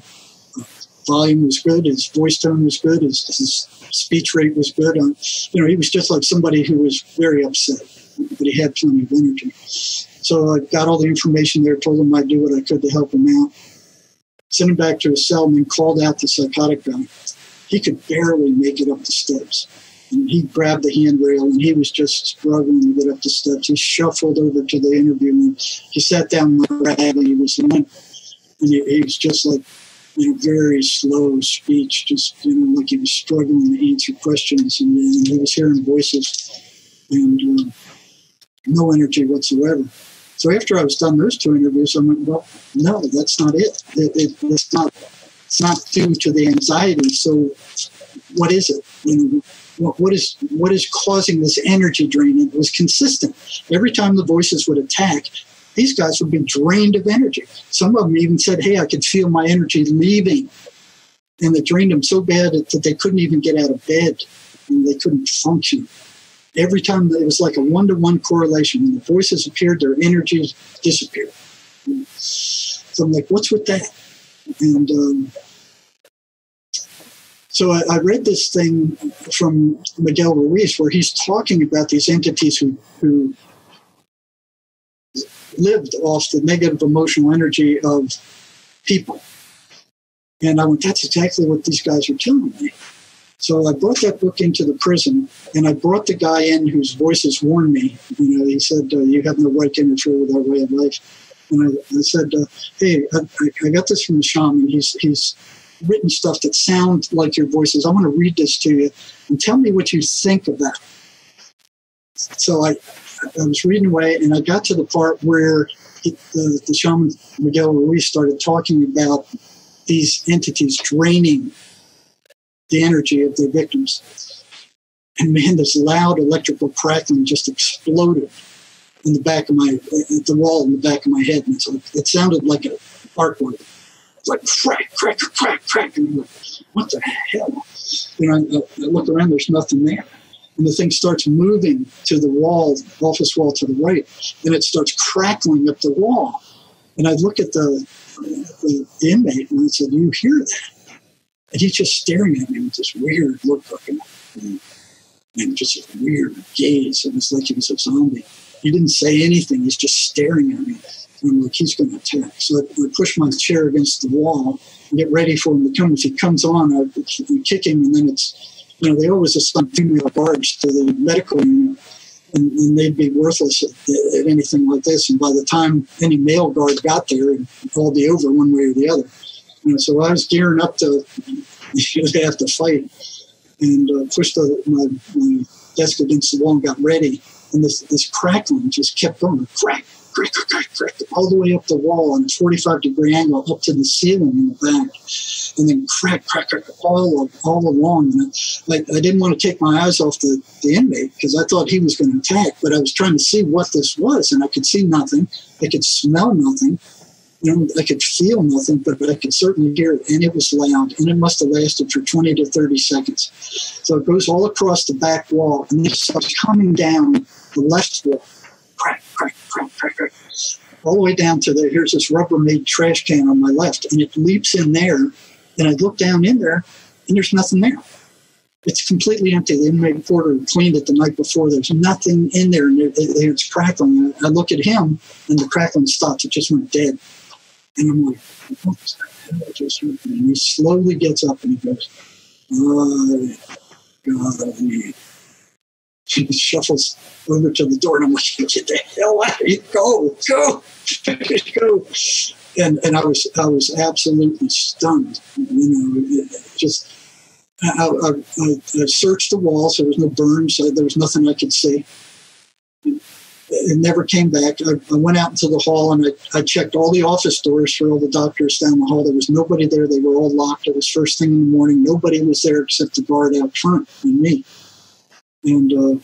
volume was good, his voice tone was good, his, his speech rate was good. Uh, you know, he was just like somebody who was very upset, but he had plenty of energy. So I got all the information there, told him I'd do what I could to help him out. Sent him back to his cell and then called out the psychotic guy. He could barely make it up the steps he grabbed the handrail and he was just struggling to get up the steps. He shuffled over to the interview room. He sat down a and he was limp. And he, he, was just like, you know, very slow speech, just, you know, like he was struggling to answer questions. And, and he was hearing voices and uh, no energy whatsoever. So after I was done those two interviews, I went, well, no, that's not it. it, it it's not. It's not due to the anxiety. So, what is it? What is what is causing this energy drain? And it was consistent. Every time the voices would attack, these guys would be drained of energy. Some of them even said, "Hey, I could feel my energy leaving," and it drained them so bad that they couldn't even get out of bed and they couldn't function. Every time it was like a one-to-one correlation. When the voices appeared, their energy disappeared. So I'm like, "What's with that?" And um, So I, I read this thing from Miguel Ruiz where he's talking about these entities who, who lived off the negative emotional energy of people. And I went, that's exactly what these guys are telling me. So I brought that book into the prison, and I brought the guy in whose voices warned me. You know, he said, uh, "You have no right to interfere with our way of life." And I, I said, uh, "Hey, I, I got this from the shaman. He's he's written stuff that sounds like your voices. I want to read this to you, and tell me what you think of that." So I I was reading away, and I got to the part where it, the, the shaman Miguel Ruiz started talking about these entities draining the energy of their victims. And man, this loud electrical crackling just exploded in the back of my, at the wall in the back of my head. And it sounded like an artwork. Like crack, crack, crack, crack. And I'm like, what the hell? Know, I, I look around, there's nothing there. And the thing starts moving to the wall, office wall to the right, and it starts crackling up the wall. And I look at the, the, inmate and I said, you hear that? And he's just staring at me with this weird look looking me. And just a weird gaze. And it's like he was a zombie. He didn't say anything. He's just staring at me. I'm like, he's going to attack. So I, I push my chair against the wall and get ready for him to come. If he comes on, I, I kick him. And then it's, you know, they always assign female guards to the medical unit. And, and they'd be worthless at, at anything like this. And by the time any male guard got there, it'd all be over one way or the other. You know, so I was gearing up (laughs) to have to fight and uh, pushed the, my, my desk against the wall and got ready. And this, this crackling just kept going crack, crack, crack, crack, all the way up the wall on a 45 degree angle up to the ceiling in the back. And then crack, crack, crack, all, all along. And I, I didn't want to take my eyes off the, the inmate because I thought he was going to attack, but I was trying to see what this was, and I could see nothing. I could smell nothing you know, I could feel nothing, but, but I could certainly hear it, and it was loud, and it must have lasted for 20 to 30 seconds. So it goes all across the back wall, and it starts coming down the left wall, crack, crack, all the way down to there. here's this Rubbermaid trash can on my left, and it leaps in there, and I look down in there, and there's nothing there. It's completely empty. The inmate porter cleaned it the night before. There's nothing in there, and it, it, it's crackling. I look at him, and the crackling stops. It just went dead. And I'm like, what the hell just happened? And he slowly gets up and he goes, oh, God, me. He shuffles over to the door and I'm like, get the hell out of here. Go, go, (laughs) go. And, and I was I was absolutely stunned. You know, just I, I, I, I searched the walls. There was no burns. There was nothing I could see it never came back. I, I, went out into the hall and I, I, checked all the office doors for all the doctors down the hall. There was nobody there. They were all locked. It was first thing in the morning. Nobody was there except the guard out front and me. And, uh,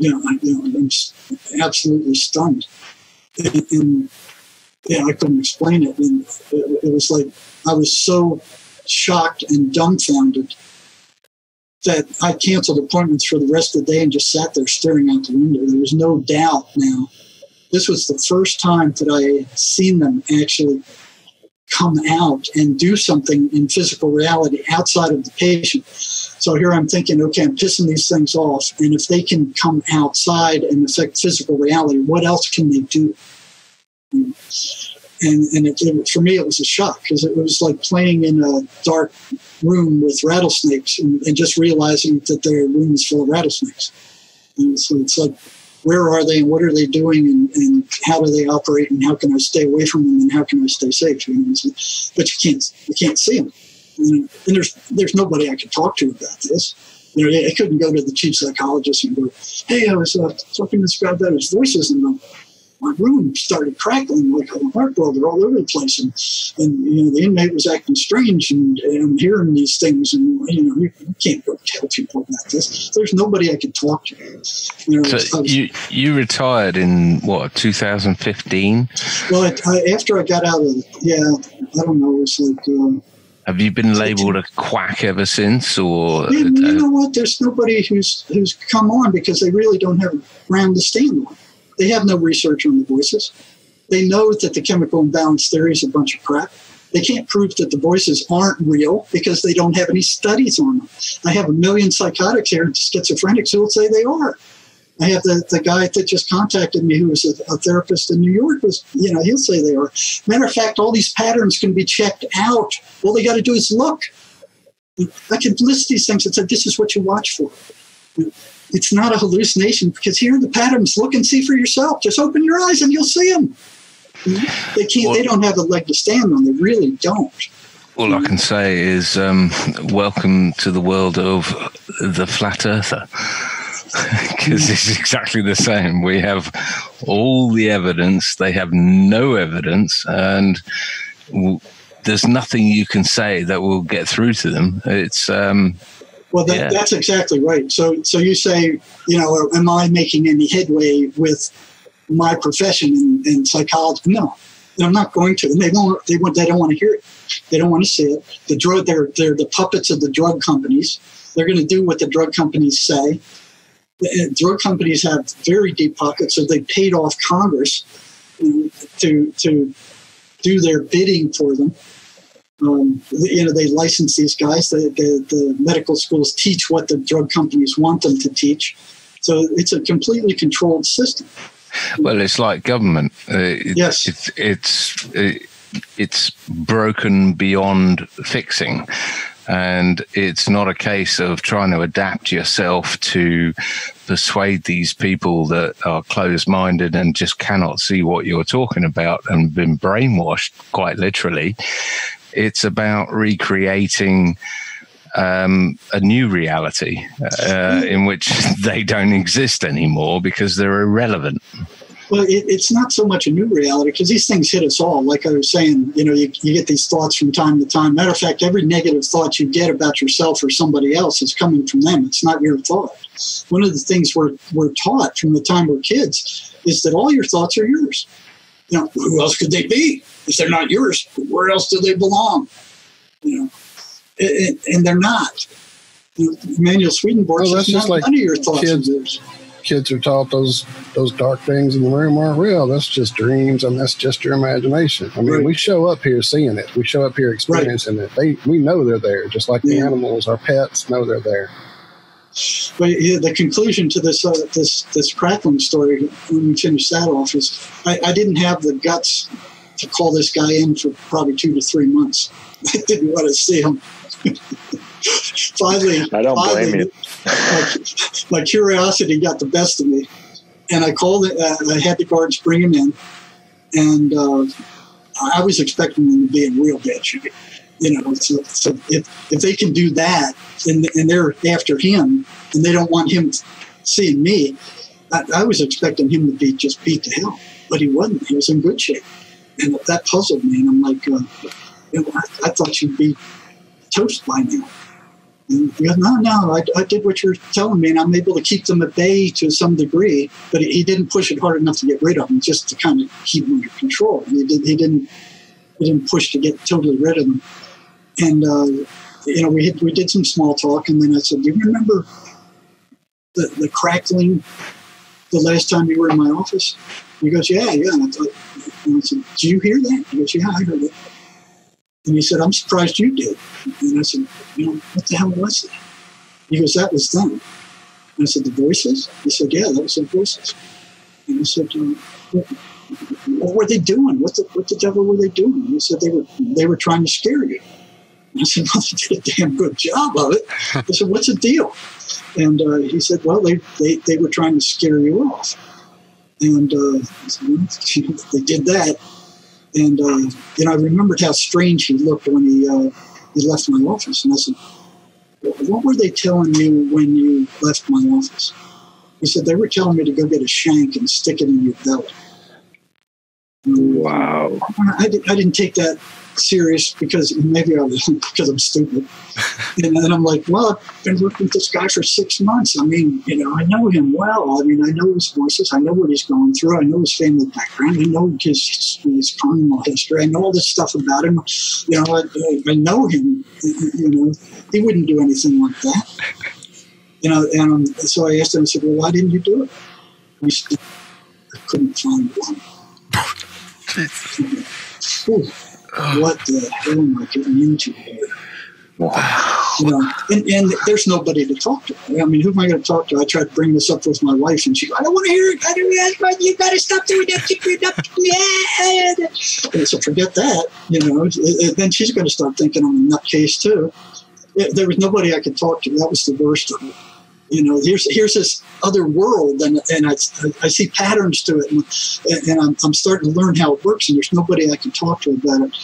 know, I, you know, I'm absolutely stunned. And, and, yeah, I couldn't explain it. And it, it was like I was so shocked and dumbfounded that I canceled appointments for the rest of the day and just sat there staring out the window. There was no doubt now. This was the first time that I had seen them actually come out and do something in physical reality outside of the patient. So here I'm thinking, okay, I'm pissing these things off. And if they can come outside and affect physical reality, what else can they do? and and it, it, for me it was a shock because it was like playing in a dark room with rattlesnakes and, and, just realizing that their room is full of rattlesnakes. And so it's like, where are they and what are they doing and, and how do they operate and how can I stay away from them and how can I stay safe? You know, but you can't you can't see them. And, and there's there's nobody I could talk to about this. You know, I couldn't go to the chief psychologist and go, "Hey, I was uh, talking to this guy about his voices," and the my room started crackling like a arc welder all over the place. And, and, you know, the inmate was acting strange and, and I'm hearing these things and, you know, you, you, can't go tell people about this. There's nobody I could talk to. You, know, so was, you, you retired in what, 2015? Well, I, after I got out of, yeah, I don't know, it was like, uh, have you been labelled a quack ever since, or yeah, you uh, know what? There's nobody who's who's come on because they really don't have ground to stand on. They have no research on the voices. They know that the chemical imbalance theory is a bunch of crap. They can't prove that the voices aren't real because they don't have any studies on them. I have a million psychotics here, and schizophrenics, who will say they are. I have the, the guy that just contacted me who was a, a therapist in New York was, you know, he'll say they are. Matter of fact, all these patterns can be checked out. All they got to do is look. I can list these things and say, this is what you watch for. It's not a hallucination because here are the patterns. Look and see for yourself. Just open your eyes and you'll see them. They can't. they don't have a leg to stand on. They really don't. All I can say is um, welcome to the world of the flat earther. (laughs) Because it's exactly the same. We have all the evidence, they have no evidence, and w- there's nothing you can say that will get through to them. It's um, Well, that, Yeah. that's exactly right. So, so you say, you know, am I making any headway with my profession in, in psychology? No, I'm not going to. And they won't. They want. They don't want to hear it. They don't want to see it. The drug. They're they're the puppets of the drug companies. They're going to do what the drug companies say. Uh, drug companies have very deep pockets, so they paid off Congress to to do their bidding for them. Um, you know, they license these guys. The, the, the medical schools teach what the drug companies want them to teach. So it's a completely controlled system. well, it's like government. Uh, Yes. it's it's it, it's broken beyond fixing. And it's not a case of trying to adapt yourself to persuade these people that are closed minded and just cannot see what you're talking about and been brainwashed, quite literally. It's about recreating um, a new reality uh, in which (laughs) they don't exist anymore because they're irrelevant. Well, it, it's not so much a new reality because these things hit us all. Like I was saying, you know, you, you get these thoughts from time to time. Matter of fact, every negative thought you get about yourself or somebody else is coming from them. It's not your thought. One of the things we're, we're taught from the time we're kids is that all your thoughts are yours. You know, who else could they be if they're not yours? Where else do they belong? You know, and, and they're not. Emanuel Swedenborg Well, says that's just none, like none of your thoughts kids- are yours. Kids are taught those those dark things in the room aren't real. That's just dreams, and that's just your imagination. I mean, Right. we show up here seeing it. We show up here experiencing it. They we know they're there, just like the animals, our pets know they're there. But yeah, the conclusion to this uh, this this crackling story, when we finish that off, is I, I didn't have the guts to call this guy in for probably two to three months. (laughs) I didn't want to see him. (laughs) finally, I don't blame finally, you. My, my curiosity got the best of me, and I called it. Uh, I had the guards bring him in, and uh, I was expecting them to be in real bad shape. You know, so, so if if they can do that, and and they're after him, and they don't want him seeing me, I, I was expecting him to be just beat to hell, but he wasn't. He was in good shape, and that puzzled me. And I'm like, uh, you know, I, I thought you'd be toast by now. Goes, no, no, I, I did what you're telling me, and I'm able to keep them at bay to some degree. But he, didn't push it hard enough to get rid of them, just to kind of keep them under control. He, did, he didn't he didn't push to get totally rid of them. And uh, you know, we had, we did some small talk, and then I said, "Do you remember the, the crackling the last time you were in my office?" He goes, "Yeah, yeah." And I, thought, and I said, "Did you hear that?" He goes, "Yeah, I heard it." And he said, "I'm surprised you did." And I said, "You know, what the hell was that?" He goes, "That was them." And I said, "The voices?" He said, "Yeah, that was the voices." And I said, what, "What were they doing? What the what the devil were they doing?" He said, "They were they were trying to scare you." And I said, "Well, (laughs) they did a damn good job of it." I said, "What's the deal?" And uh, he said, "Well, they, they they were trying to scare you off." And uh, said, "Well, (laughs) they did that. And uh, you know, I remembered how strange he looked when he uh, he left my office, and I said, "What were they telling you when you left my office?" He said, "They were telling me to go get a shank and stick it in your belly." Wow. I, I didn't take that serious because maybe I was (laughs) because I'm stupid. (laughs) And then I'm like, well, I've been working with this guy for six months. I mean, you know, I know him well. I mean, I know his voices. I know what he's going through. I know his family background. I know his, his criminal history. I know all this stuff about him. You know, I, I know him. You know, he wouldn't do anything like that. You know, and um, so I asked him, I said, well, why didn't you do it? He said, I couldn't find one. (laughs) What the hell am I getting into here? Wow. You know, and, and there's nobody to talk to. I mean, who am I going to talk to? I tried to bring this up with my wife, and she, I don't want to hear it. I don't. want You got to stop doing that. Yeah. So forget that. You know, and- then she's going to start thinking I'm a nutcase too. There was nobody I could talk to. That was the worst of it. You know, here's here's this other world, and and I, I see patterns to it, and, and I'm, I'm starting to learn how it works. And there's nobody I can talk to about it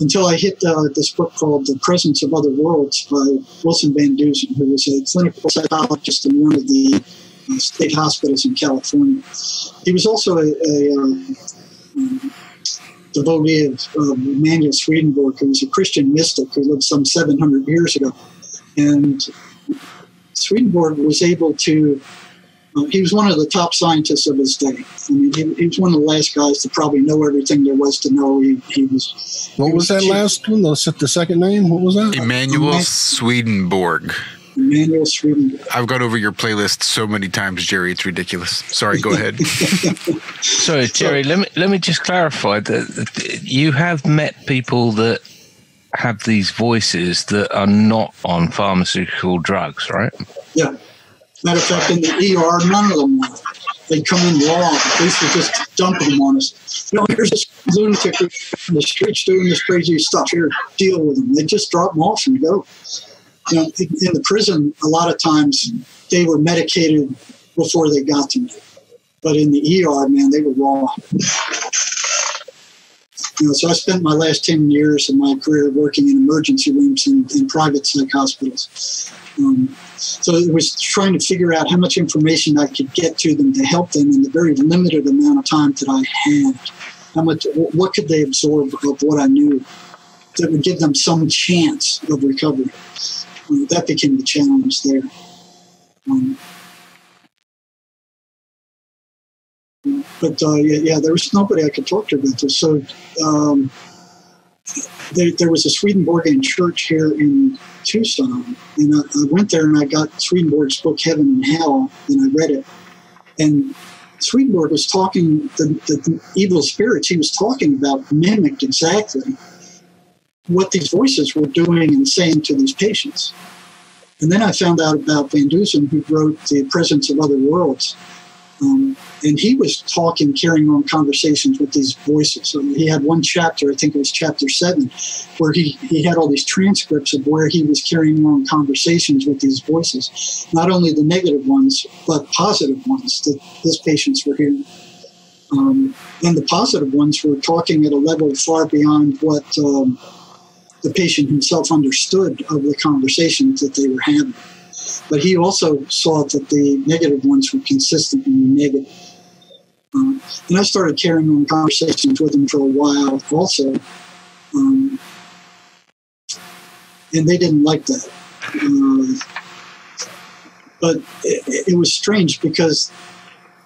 until I hit uh, this book called The Presence of Other Worlds by Wilson Van Dusen, who was a clinical psychologist in one of the uh, state hospitals in California. He was also a, a um, devotee of um, Emanuel Swedenborg, who was a Christian mystic who lived some 700 years ago. And Swedenborg was able to, uh, he was one of the top scientists of his day. I mean, he, he was one of the last guys to probably know everything there was to know. He, he was. What was that last one? The, the second name? What was that? Emanuel Emma- Swedenborg. Emanuel Swedenborg. I've gone over your playlist so many times, Jerry. It's ridiculous. Sorry, go ahead. (laughs) Sorry, Jerry. let me let me just clarify that that you have met people that have these voices that are not on pharmaceutical drugs, right? Yeah. Matter of fact, in the ER, none of them were. They'd come in raw. Police just dump them on us. You know, here's this lunatic in the streets doing this crazy stuff. Here, deal with them. They just drop them off and go. You know, in the prison, a lot of times they were medicated before they got to me. But in the ER, man, they were raw. You know, so I spent my last 10 years of my career working in emergency rooms in, in private psych hospitals. Um, so it was trying to figure out how much information I could get to them to help them in the very limited amount of time that I had. How much, what could they absorb of what I knew that would give them some chance of recovery? Um, that became the challenge there. Um, but uh, yeah, there was nobody I could talk to about this. So um, there, there was a Swedenborgian church here in Tucson, and I, I went there and I got Swedenborg's book Heaven and Hell, and I read it. And Swedenborg was talking the, the evil spirits he was talking about mimicked exactly what these voices were doing and saying to these patients. And then I found out about Van Dusen, who wrote The Presence of Other Worlds. Um, and he was talking, carrying on conversations with these voices. So he had one chapter, I think it was chapter seven, where he, he had all these transcripts of where he was carrying on conversations with these voices. Not only the negative ones, but positive ones that his patients were hearing. Um, and the positive ones were talking at a level far beyond what um, the patient himself understood of the conversations that they were having. But he also saw that the negative ones were consistently negative. Um, and I started carrying on conversations with him for a while also. Um, and they didn't like that. Uh, but it, it was strange because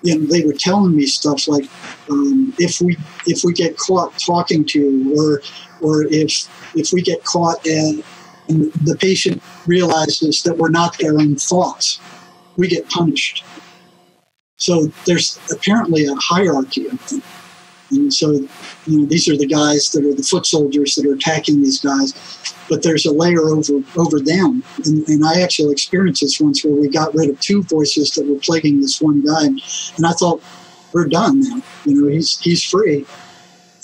you know they were telling me stuff like um, if we if we get caught talking to you or or if if we get caught and, and the patient realizes that we're not their own thoughts we get punished. So there's apparently a hierarchy of them. And so you know these are the guys that are the foot soldiers that are attacking these guys but there's a layer over over them. And, and i actually experienced this once where we got rid of two voices that were plaguing this one guy. And i thought we're done now. You know he's he's free.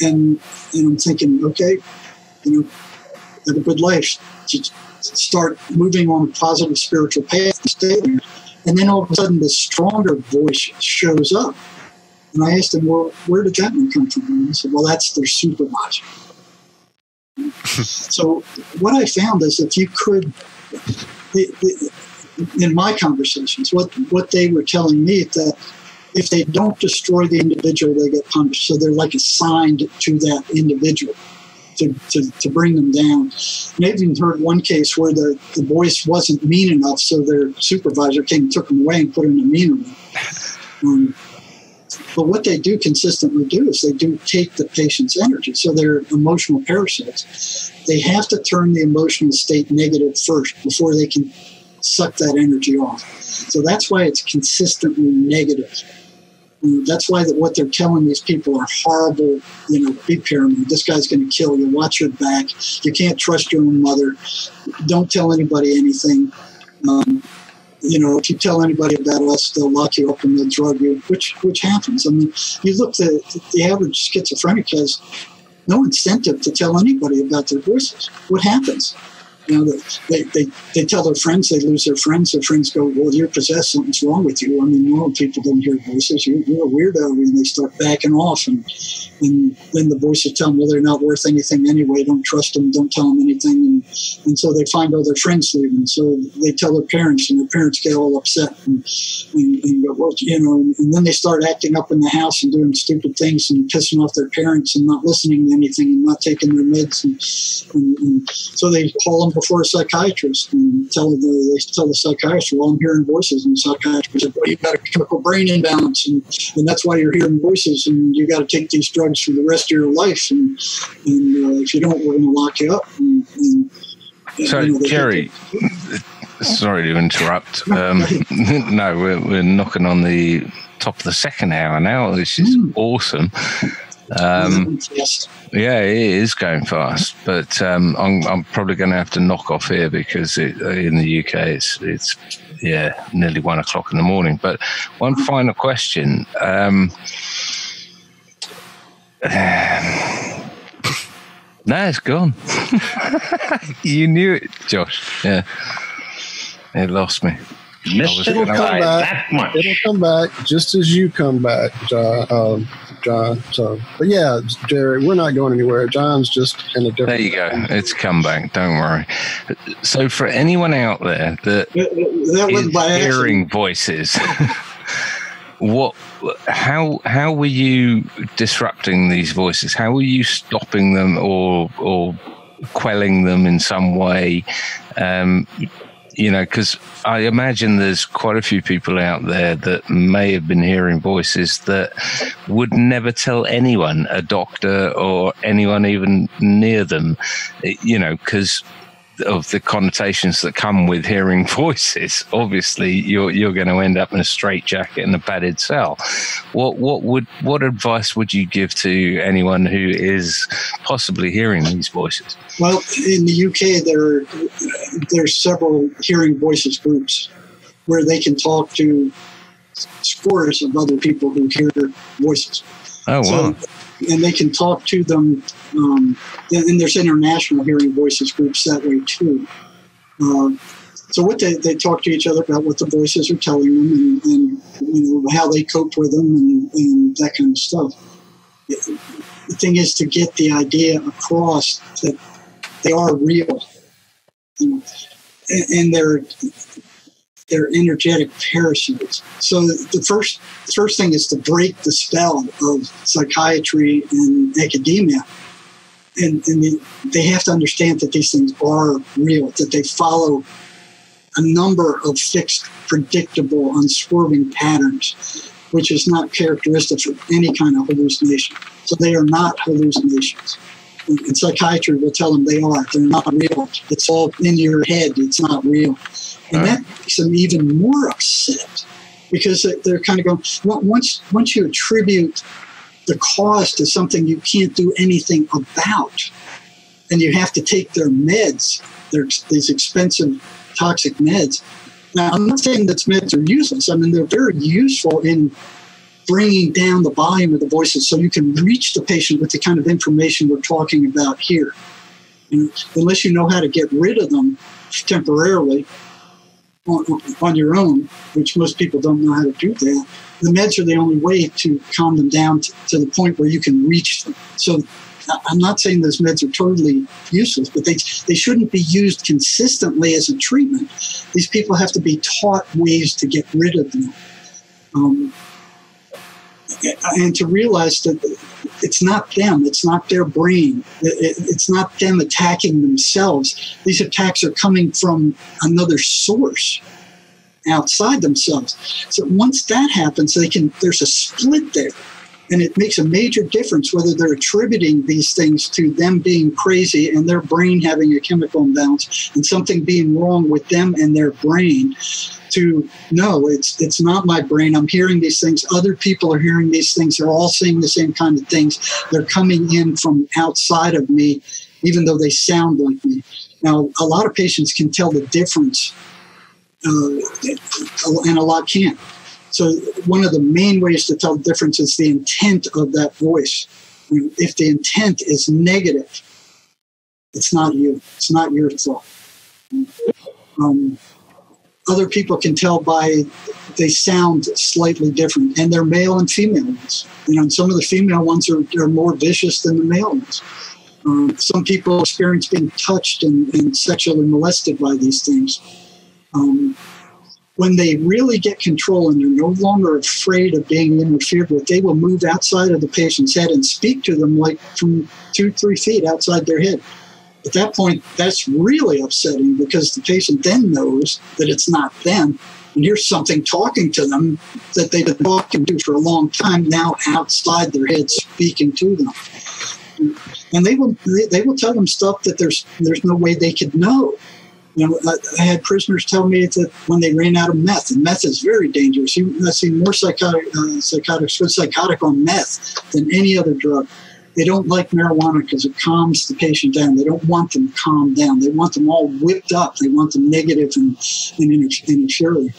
And and i'm thinking okay you know have a good life Just start moving on a positive spiritual path and stay there and then all of a sudden the stronger voice shows up and I asked him, well, where did that one come from? And he said, well, that's their supervisor. so what I found is if you could, in my conversations, what, what they were telling me that if they don't destroy the individual, they get punished. So they're like assigned to that individual to, to, to bring them down. And I've even heard one case where the, the voice wasn't mean enough, so their supervisor came and took them away and put them in a mean room. Um, but what they do consistently do is they do take the patient's energy. So they're emotional parasites. They have to turn the emotional state negative first before they can suck that energy off. So that's why it's consistently negative. You know, that's why that what they're telling these people are horrible. You know, be paranoid. This guy's going to kill you. Watch your back. You can't trust your own mother. Don't tell anybody anything. Um, you know, if you tell anybody about us, they'll lock you up and they'll drug you, which which happens. I mean, you look the the average schizophrenic has no incentive to tell anybody about their voices. What happens? You know, they, they, they tell their friends they lose their friends. Their friends go, "Well, you're possessed. Something's wrong with you." I mean, normal people don't hear voices. You're, you're a weirdo, and they start backing off. And and then the voices tell them, "Well, they're not worth anything anyway. Don't trust them. Don't tell them anything." And and so they find all their friends leaving. So they tell their parents, and their parents get all upset and, and, and go, "Well, you know." And, and then they start acting up in the house and doing stupid things and pissing off their parents and not listening to anything and not taking their meds. And, and, and so they call them before a psychiatrist and tell the they tell the psychiatrist, "Well, I'm hearing voices," and the psychiatrist said, "Well, you've got a chemical brain imbalance, and, and that's why you're hearing voices, and you got to take these drugs for the rest of your life, and and uh, if you don't, we're going to lock you up." And, and, So, you know, Jerry, sorry to interrupt. Um, (laughs) no, we're, we're knocking on the top of the second hour now, This is awesome. Um, yeah, it is going fast, but um, I'm, I'm probably going to have to knock off here because it, uh, in the UK it's it's yeah nearly one o'clock in the morning. But one final question. Um, (sighs) no, it's gone. (laughs) you knew it, Josh. Yeah, it lost me. It'll come back. that much. It'll come back just as you come back, John. Um, John. So, but yeah, Jerry, we're not going anywhere. John's just in a different. There you go. It's come back. Don't worry. So, for anyone out there that That, that was is by hearing voices. (laughs) what? How? How were you disrupting these voices? How were you stopping them or or quelling them in some way? Um, you know, because I imagine there's quite a few people out there that may have been hearing voices that would never tell anyone, a doctor or anyone even near them, you know, because of the connotations that come with hearing (laughs) voices. Obviously, you're you're going to end up in a straitjacket and a padded cell. What what would what advice would you give to anyone who is possibly hearing these voices? Well, in the UK, there are, there's several hearing voices groups where they can talk to scores of other people who hear voices. Oh wow! So, and they can talk to them. Um, and there's international hearing voices groups that way too. Um, so what they, they talk to each other about what the voices are telling them and, and you know how they cope with them and, and that kind of stuff. The thing is to get the idea across that they are real, and, and they're they're energetic parasites. So the first first thing is to break the spell of psychiatry and academia. And, and they, have to understand that these things are real, that they follow a number of fixed, predictable, unswerving patterns, which is not characteristic of any kind of hallucination. So they are not hallucinations. And psychiatry will tell them they are. They're not real. It's all in your head. It's not real. And that makes them even more upset because they- they're kind of going, once, once you attribute the cause to something you can't do anything about, and you have to take their meds, their, these expensive toxic meds. Now, I'm not saying that meds are useless. I mean, they're very useful in bringing down the volume of the voices so you can reach the patient with the kind of information we're talking about here. Know, unless you know how to get rid of them temporarily on, your own, which most people don't know how to do that, the meds are the only way to calm them down to, to the point where you can reach them. So I'm not saying those meds are totally useless, but they, they shouldn't be used consistently as a treatment. These people have to be taught ways to get rid of them. Um, and to realize that it's not them, it's not their brain, it, it- it's not them attacking themselves. These attacks are coming from another source outside themselves. So once that happens, they can. There's a split there. And it makes a major difference whether they're attributing these things to them being crazy and their brain having a chemical imbalance and something being wrong with them and their brain to no, it's it's not my brain. I'm hearing these things. Other people are hearing these things. They're all seeing the same kind of things. They're coming in from outside of me, even though they sound like me. Now, a lot of patients can tell the difference, uh, and a lot can't. So, one of the main ways to tell the difference is the intent of that voice. If the intent is negative, it's not you. It's not your thought. Um, other people can tell by they sound slightly different, and they're male and female ones. You know, and some of the female ones are, are more vicious than the male ones. Um, some people experience being touched and, and sexually molested by these things. Um, when they really get control and they're no longer afraid of being interfered with, they will move outside of the patient's head and speak to them like from two, three feet outside their head. At that point, that's really upsetting because the patient then knows that it's not them. And here's something talking to them that they've been talking to for a long time now outside their head, speaking to them. And they will they will tell them stuff that there's there's no way they could know. You know, I, I had prisoners tell me that when they ran out of meth, and meth is very dangerous. You, I see more psychotic uh, psychotics with psychotic on meth than any other drug. They don't like marijuana because it calms the patient down. They don't want them calmed down. They want them all whipped up. They want them negative and and initially.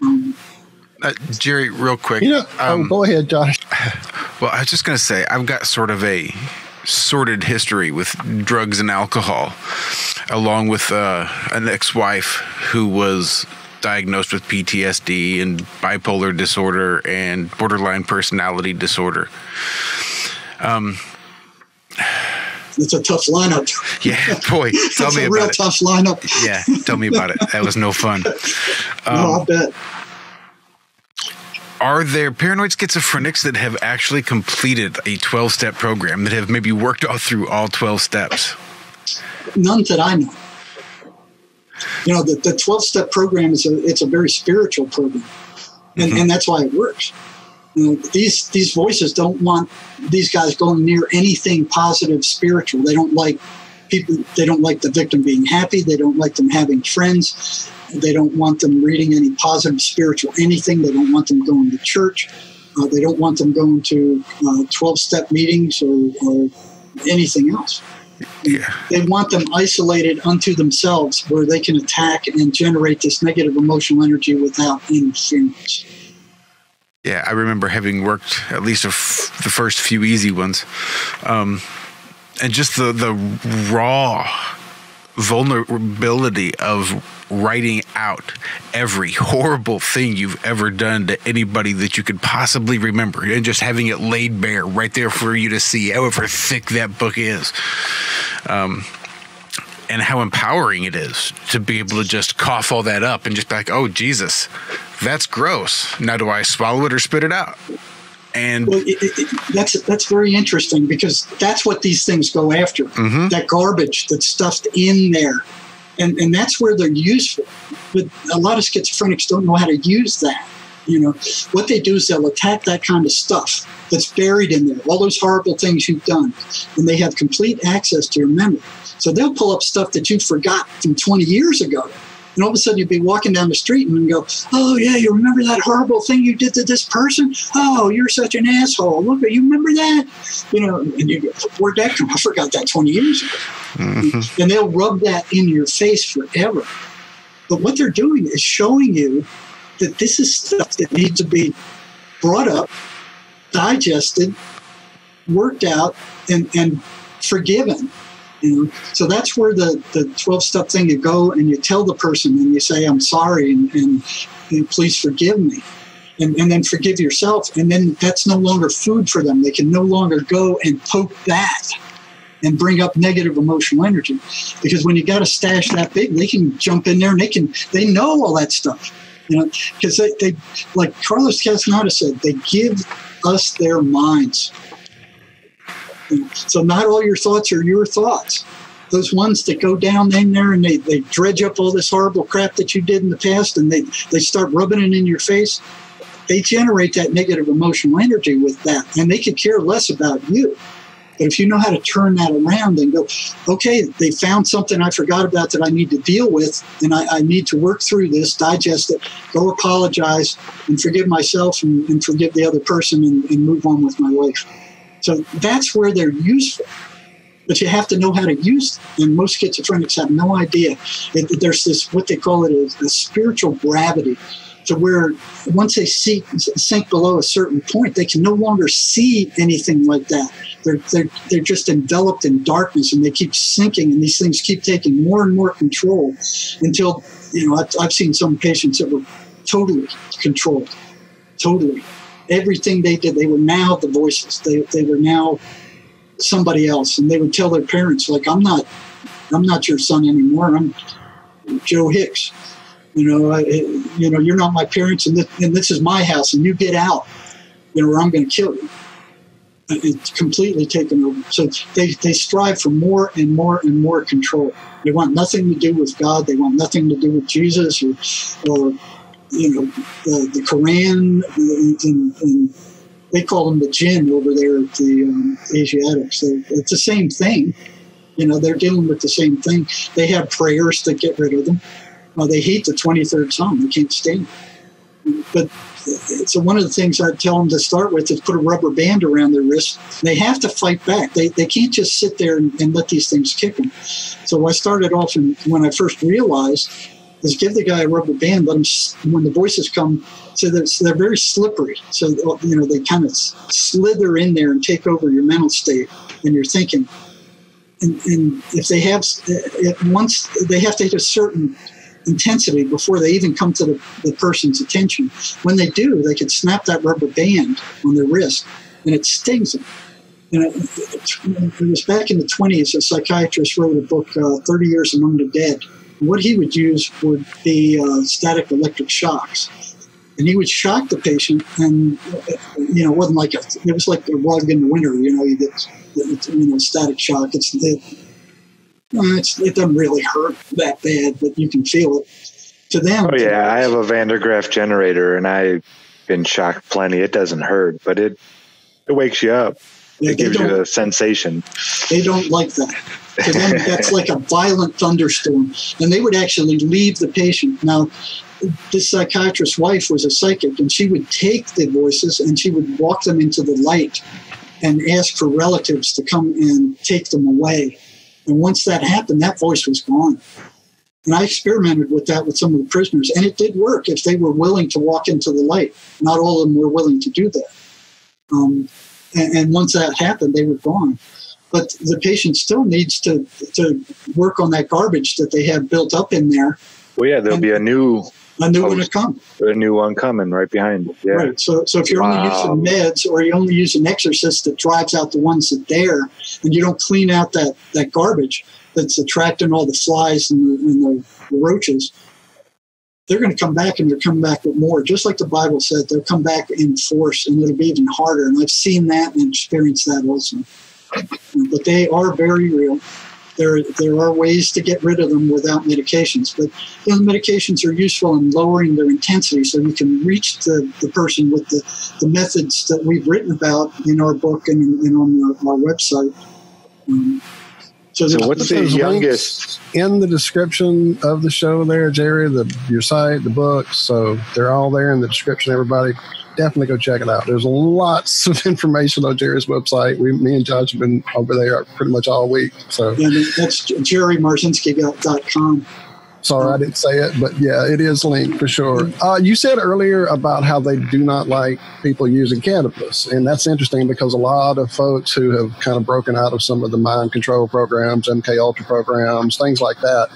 Um, Uh, Jerry, real quick. You know, um, oh, go ahead, Josh. (sighs) Well, I was just going to say, I've got sort of a sordid history with drugs and alcohol, along with uh, an ex wife who was diagnosed with PTSD and bipolar disorder and borderline personality disorder. Um, it's a tough lineup. (laughs) Yeah, boy, (laughs) tell it's me a real it. tough lineup. Yeah, tell me about it. That was no fun. (laughs) no, I bet. Are there paranoid schizophrenics that have actually completed a 12 step program that have maybe worked all through all 12 steps? None that I know. You know, the, the 12 step program is a, it's a very spiritual program. And, mm-hmm. and that's why it works. You know, these, these voices don't want these guys going near anything positive spiritual. They don't like people, they don't like the victim being happy. They don't like them having friends. They don't want them reading any positive spiritual anything. They don't want them going to church. Uh, they don't want them going to 12 step meetings or, or anything else. Yeah. They want them isolated unto themselves where they can attack and generate this negative emotional energy without interference. Yeah, I remember having worked at least a f- the first few easy ones, um, and just the the raw vulnerability of writing out every horrible thing you've ever done to anybody that you could possibly remember, and just having it laid bare right there for you to see, however thick that book is. Um, and how empowering it is to be able to just cough all that up and just be like, oh, Jesus, that's gross. Now, do I swallow it or spit it out? And Well, it, it, that's that's very interesting because that's what these things go after. Mhm. That garbage that's stuffed in there, and and that's where they're useful. But a lot of schizophrenics don't know how to use that. You know, what they do is they'll attack that kind of stuff that's buried in there, all those horrible things you've done, and they have complete access to your memory. So they'll pull up stuff that you forgot from 20 years ago. And all of a sudden, you'd be walking down the street and go, "Oh yeah, you remember that horrible thing you did to this person? Oh, you're such an asshole. Look, you remember that? You know?" And you go, "Where'd that come? I forgot that 20 years ago." Mm-hmm. And they'll rub that in your face forever. But what they're doing is showing you that this is stuff that needs to be brought up, digested, worked out, and and forgiven. You know, so that's where the, the 12 step thing you go and you tell the person and you say, I'm sorry and, and, and please forgive me. And, and then forgive yourself. And then that's no longer food for them. They can no longer go and poke that and bring up negative emotional energy. Because when you got a stash that big, they can jump in there and they can, they know all that stuff. You know, because they, they, like Carlos Castaneda said, they give us their minds. So not all your thoughts are your thoughts. Those ones that go down in there and they, they dredge up all this horrible crap that you did in the past and they, they start rubbing it in your face, they generate that negative emotional energy with that, and they could care less about you. But if you know how to turn that around and go, okay, they found something I forgot about that I need to deal with, and I, I need to work through this, digest it, go apologize, and forgive myself and, and forgive the other person and, and move on with my life. So that's where they're useful. But you have to know how to use them. And most schizophrenics have no idea. It, there's this, what they call it, a, a spiritual gravity to where once they see, sink below a certain point, they can no longer see anything like that. They're, they're, they're just enveloped in darkness and they keep sinking and these things keep taking more and more control until, you know, I've, I've seen some patients that were totally controlled, totally. Everything they did, they were now the voices. They, they were now somebody else. And they would tell their parents, like, I'm not, I'm not your son anymore. I'm Joe Hicks. You know, I, you know, you're not my parents, and this, and this is my house, and you get out, you know, or I'm going to kill you. It's completely taken over. So they, they strive for more and more and more control. They want nothing to do with God. They want nothing to do with Jesus or, or you know, the, the Quran. And, and they call them the jinn over there at the um, Asiatics. So it's the same thing. You know, they're dealing with the same thing. They have prayers to get rid of them. Uh, they hate the 23rd Psalm. They can't stand it. But so one of the things I tell them to start with is put a rubber band around their wrist. They have to fight back. They, they can't just sit there and, and let these things kick them. So I started off in, when I first realized is give the guy a rubber band. Let him when the voices come. So they're, so they're very slippery. So you know they kind of slither in there and take over your mental state and your thinking. And, and if they have once they have to hit a certain intensity before they even come to the, the person's attention. When they do, they can snap that rubber band on their wrist and it stings them. And it, it, it was back in the 20s, a psychiatrist wrote a book, uh, 30 Years Among the Dead. What he would use would be uh, static electric shocks. And he would shock the patient, and you know, it wasn't like a, it was like the rug in the winter. You know, you get you know static shock. It's it, it doesn't really hurt that bad, but you can feel it. To them, oh yeah, I have a Van der Graaf generator, and I've been shocked plenty. It doesn't hurt, but it it wakes you up. It gives you a sensation. They don't like that. To them, (laughs) that's like a violent thunderstorm, and they would actually leave the patient. Now, this psychiatrist's wife was a psychic, and she would take the voices and she would walk them into the light and ask for relatives to come and take them away and once that happened, that voice was gone. And I experimented with that with some of the prisoners, and it did work if they were willing to walk into the light. Not all of them were willing to do that. Um, and, and, once that happened, they were gone. But the patient still needs to to work on that garbage that they have built up in there. Well, yeah, there'll and, be a new a new one to come. A new one coming right behind. It. Yeah. Right. So, so if you're Wow. only using meds or you only use an exorcist that drives out the ones that there, and you don't clean out that that garbage that's attracting all the flies and the, and the, the roaches, they're going to come back and they're coming back with more. Just like the Bible said, they'll come back in force, and it'll be even harder. And I've seen that and experienced that also. But they are very real. There, there are ways to get rid of them without medications, but the medications are useful in lowering their intensity so you can reach the, the person with the, the methods that we've written about in our book and, and on our, our website. Um, so, So what's the youngest? in the description of the show there, Jerry, the your site, the books. So they're all there in the description. Everybody, definitely go check it out. There's lots of (laughs) information on Jerry's website. We, me and Josh have been over there pretty much all week. So and that's jerrymarzinsky.com. sorry I didn't say it, but yeah, it is linked for sure. Uh, you said earlier about how they do not like people using cannabis, and that's interesting because a lot of folks who have kind of broken out of some of the mind control programs, MK Ultra programs, things like that,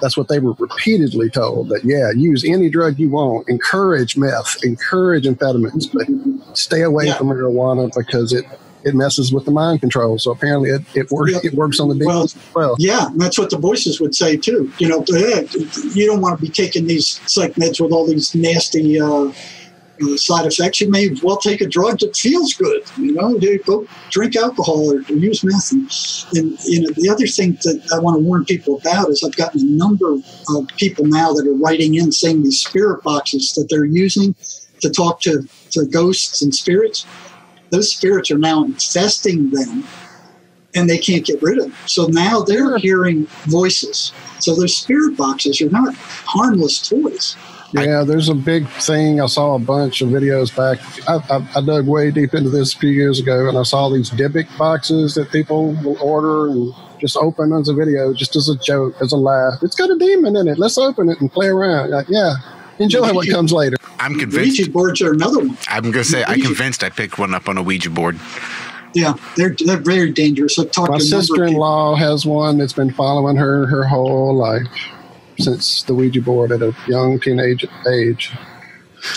that's what they were repeatedly told that yeah, use any drug you want, encourage meth, encourage amphetamines, but stay away Yeah. from marijuana because it it messes with the mind control. So apparently it it works Yeah. it works on the Well, as well. Yeah, that's what the voices would say too. You know, you don't want to be taking these psych meds with all these nasty uh, uh, side effects. You may as well take a drug that feels good. You know, go drink alcohol or, or use meth. And, and you know, the other thing that I want to warn people about is I've gotten a number of people now that are writing in saying these spirit boxes that they're using to talk to, to ghosts and spirits, those spirits are now infesting them and they can't get rid of them. So now they're hearing voices. So those spirit boxes are not harmless toys. Yeah, there's a big thing. I saw a bunch of videos back. I, I, I dug way deep into this a few years ago, and I saw these Dybbuk boxes that people will order and just open as a video, just as a joke, as a laugh. It's got a demon in it. Let's open it and play around. Like, yeah, enjoy what comes later. I'm convinced. Ouija boards are another one. I'm gonna say I'm convinced I picked one up on a Ouija board. Yeah, they're they're very dangerous. I've talked My to a number of sister-in-law has one that's been following her her whole life since the Ouija board at a young teenage age.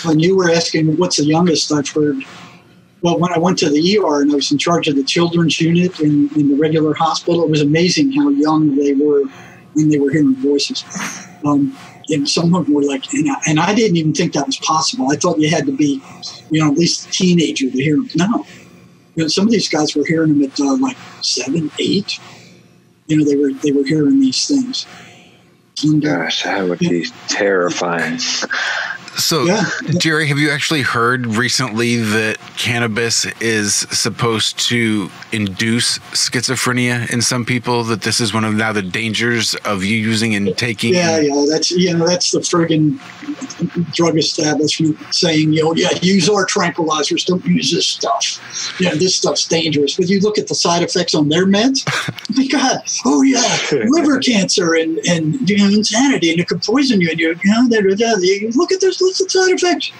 When you were asking what's the youngest I've heard, well, when I went to the ER and I was in charge of the children's unit in, in the regular hospital, it was amazing how young they were when they were hearing voices. Um, and some of them were like, and I, and I didn't even think that was possible. I thought you had to be, you know, at least a teenager to hear them. No, you know, some of these guys were hearing them at uh, like seven, eight. You know, they were they were hearing these things. And, Gosh, that would be terrifying. (laughs) So, Yeah. Jerry, have you actually heard recently that cannabis is supposed to induce schizophrenia in some people? That this is one of now the dangers of you using and taking. Yeah, yeah, that's you know that's the friggin' drug establishment saying, you know, yeah, use our tranquilizers, don't use this stuff. Yeah, this stuff's dangerous. But you look at the side effects on their meds. (laughs) my God, oh yeah, liver cancer and and you know insanity, and it could poison you, and you, you know, da, da, da. you look at those list of side effect?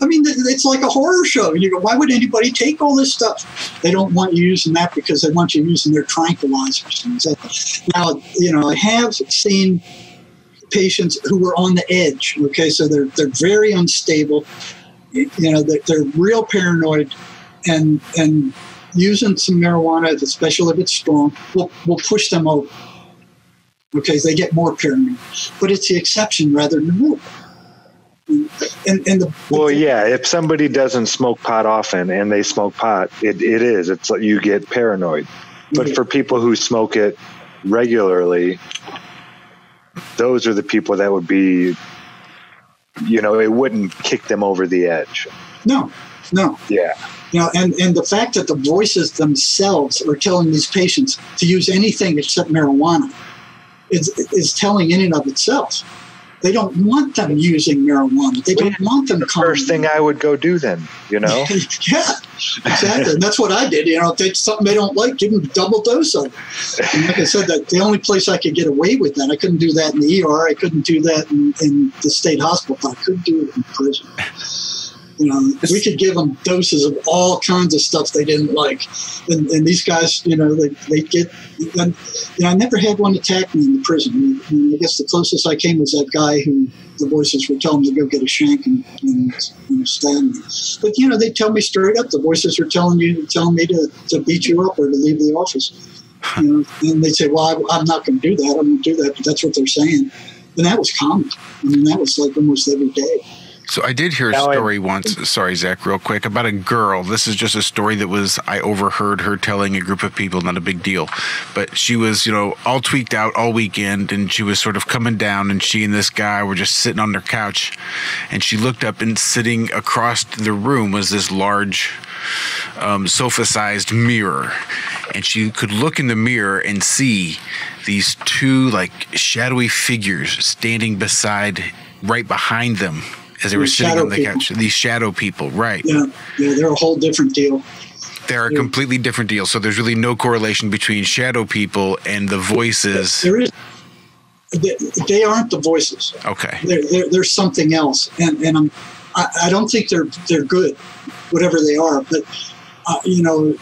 I mean, it's like a horror show. You go, why would anybody take all this stuff? They don't want you using that because they want you using their tranquilizers. Now, you know, I have seen patients who were on the edge. Okay, so they're they're very unstable. You know, they're, they're real paranoid, and and using some marijuana, especially if it's strong, will will push them over. Okay, they get more paranoid, but it's the exception rather than the rule. And and the Well, yeah, if somebody doesn't smoke pot often and they smoke pot, it, it is. It's like you get paranoid. But for people who smoke it regularly, those are the people that would be, you know, it wouldn't kick them over the edge. no, no, Yeah. you know, and and the fact that the voices themselves are telling these patients to use anything except marijuana is is telling in and of itself. They don't want them using marijuana. They don't want them. First thing I would go do then, you know? (laughs) yeah, exactly. And that's what I did. You know, if it's something they don't like, give them a double dose of it. And like I said, that the only place I could get away with that, I couldn't do that in the ER. I couldn't do that in, in the state hospital. but I could do it in prison. You know, we could give them doses of all kinds of stuff they didn't like, and, and these guys, you know, they they get. And, you know, I never had one attack me in the prison. I, mean, I guess the closest I came was that guy who the voices were telling me to go get a shank and, and you know, stab me. But you know, they tell me straight up. The voices are telling you, telling me to, to beat you up or to leave the office. You know, and they say, "Well, I, I'm not going to do that. I'm going to do that." But that's what they're saying, and that was common. I mean, that was like almost every day. So I did hear a story once. Sorry, Zach, real quick about a girl. This is just a story that was I overheard her telling a group of people. Not a big deal, but she was you know all tweaked out all weekend, and she was sort of coming down, and she and this guy were just sitting on their couch, and she looked up and sitting across the room was this large um, sofa-sized mirror, and she could look in the mirror and see these two like shadowy figures standing beside, right behind them as they were sitting on the people. couch. These shadow people, right? Yeah, yeah, they're a whole different deal. They're a completely different deal. So there's really no correlation between shadow people and the voices. There is. They, they aren't the voices. Okay. They're, they're, they're something else, and and I'm, I, I don't think they're they're good, whatever they are. But uh, you know,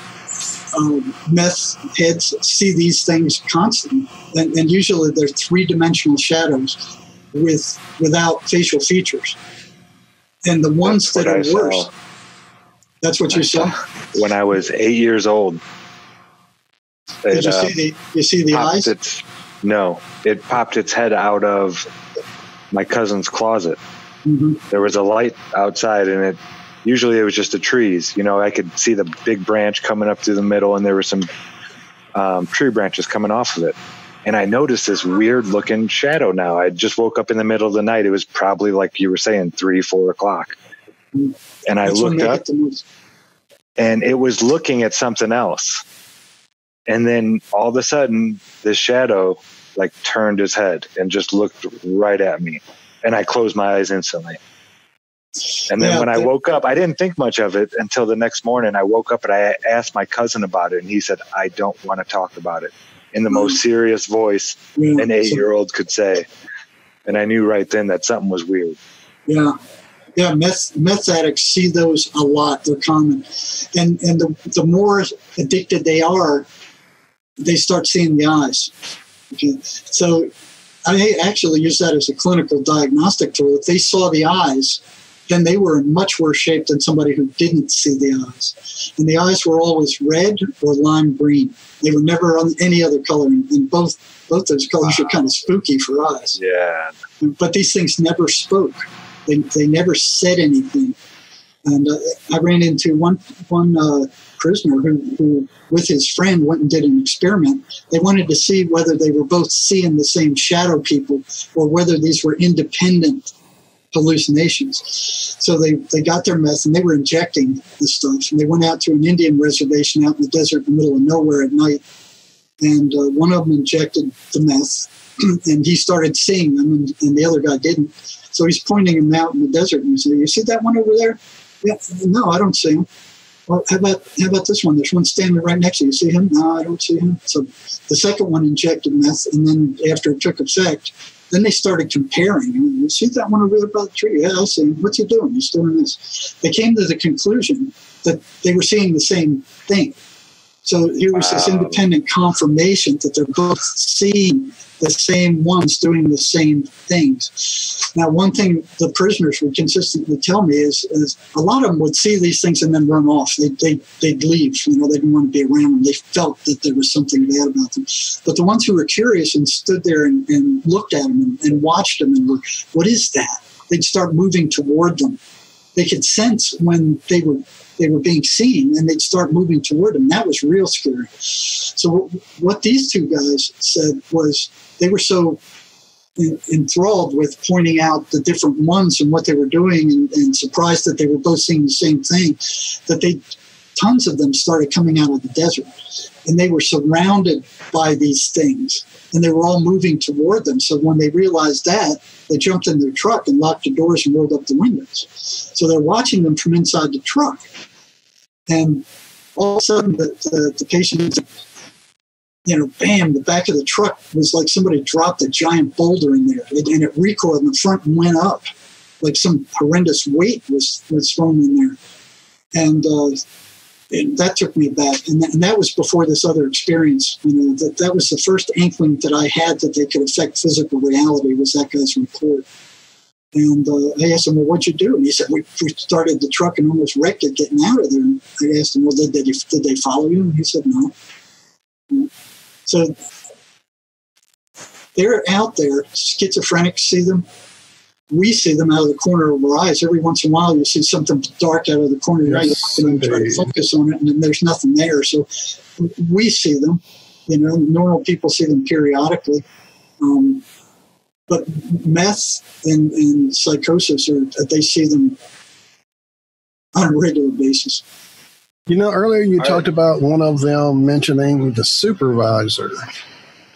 um, meth heads see these things constantly, and, and usually they're three dimensional shadows with without facial features, and the ones that are I worse. saw. That's what you saw. (laughs) When I was eight years old, Did it, you uh, see the you see the eyes? its no, it popped its head out of my cousin's closet. hmm There was a light outside, and it usually it was just the trees. You know, I could see the big branch coming up through the middle, and there were some um, tree branches coming off of it. And I noticed this weird looking shadow. Now I just woke up in the middle of the night. It was probably like you were saying, three, four o'clock, And I That's looked up get the most. and it was looking at something else. And then all of a sudden, this shadow like turned his head and just looked right at me. And I closed my eyes instantly. And then Yeah, when I woke up, I didn't think much of it until the next morning. I woke up and I asked my cousin about it, and he said, I don't want to talk about it in the most mm. serious voice an eight year old could say. And I knew right then that something was weird. Yeah. Yeah, meth meth addicts see those a lot. They're common, and and the the more addicted they are, they start seeing the eyes. Okay, so I actually use that as a clinical diagnostic tool. If they saw the eyes, then they were in much worse shape than somebody who didn't see the eyes. And the eyes were always red or lime green. They were never on any other color. And both both those colors are kind of spooky for eyes Yeah. but these things never spoke. They, they never said anything. And uh, I ran into one one uh, prisoner who, who, with his friend, went and did an experiment. They wanted to see whether they were both seeing the same shadow people or whether these were independent hallucinations. So they, they got their meth and they were injecting the stuff. And they went out to an Indian reservation out in the desert in the middle of nowhere at night. And uh, one of them injected the meth (clears throat) and he started seeing them and, and the other guy didn't. So he's pointing him out in the desert and he said, You see that one over there? Yeah, no, I don't see him. Well, how about how about this one? There's one standing right next to you. You see him? No, I don't see him. So the second one injected meth, and then after it took effect, then they started comparing. You see that one over there by the tree? Yeah, I see. What's he doing? He's doing this. They came to the conclusion that they were seeing the same thing. So here was this independent confirmation that they're both seeing the same ones doing the same things. Now, one thing the prisoners would consistently tell me is, is a lot of them would see these things and then run off. They, they, they'd leave. You know, they didn't want to be around them. They felt that there was something bad about them. But the ones who were curious and stood there and, and looked at them and, and watched them and were, what is that? They'd start moving toward them. They could sense when they were they were being seen and they'd start moving toward them. That was real scary. So what these two guys said was they were so enthralled with pointing out the different ones and what they were doing and, and surprised that they were both seeing the same thing that they tons of them started coming out of the desert and they were surrounded by these things and they were all moving toward them so when they realized that they jumped in their truck and locked the doors and rolled up the windows. So they're watching them from inside the truck. And all of a sudden the, the, the patient you know bam the back of the truck was like somebody dropped a giant boulder in there. And and it recoiled in the front and went up. Like some horrendous weight was was thrown in there. And uh, and that took me back. And that, and that was before this other experience. You know, that that was the first inkling that I had that they could affect physical reality was that guy's report. And uh, I asked him, "Well, what'd you do?" And he said, "We, we started the truck and almost wrecked it getting out of there." And I asked him, "Well, did, did, you, did they follow you?" And he said, "No." So they're out there. Schizophrenics see them. We see them out of the corner of our eyes. Every once in a while, you see something dark out of the corner of your eye. Yes, You try to focus on it, and then there's nothing there. So we see them. You know, normal people see them periodically. Um, but meth and, and psychosis are they see them on a regular basis. You know, earlier you I- talked about one of them mentioning the supervisor.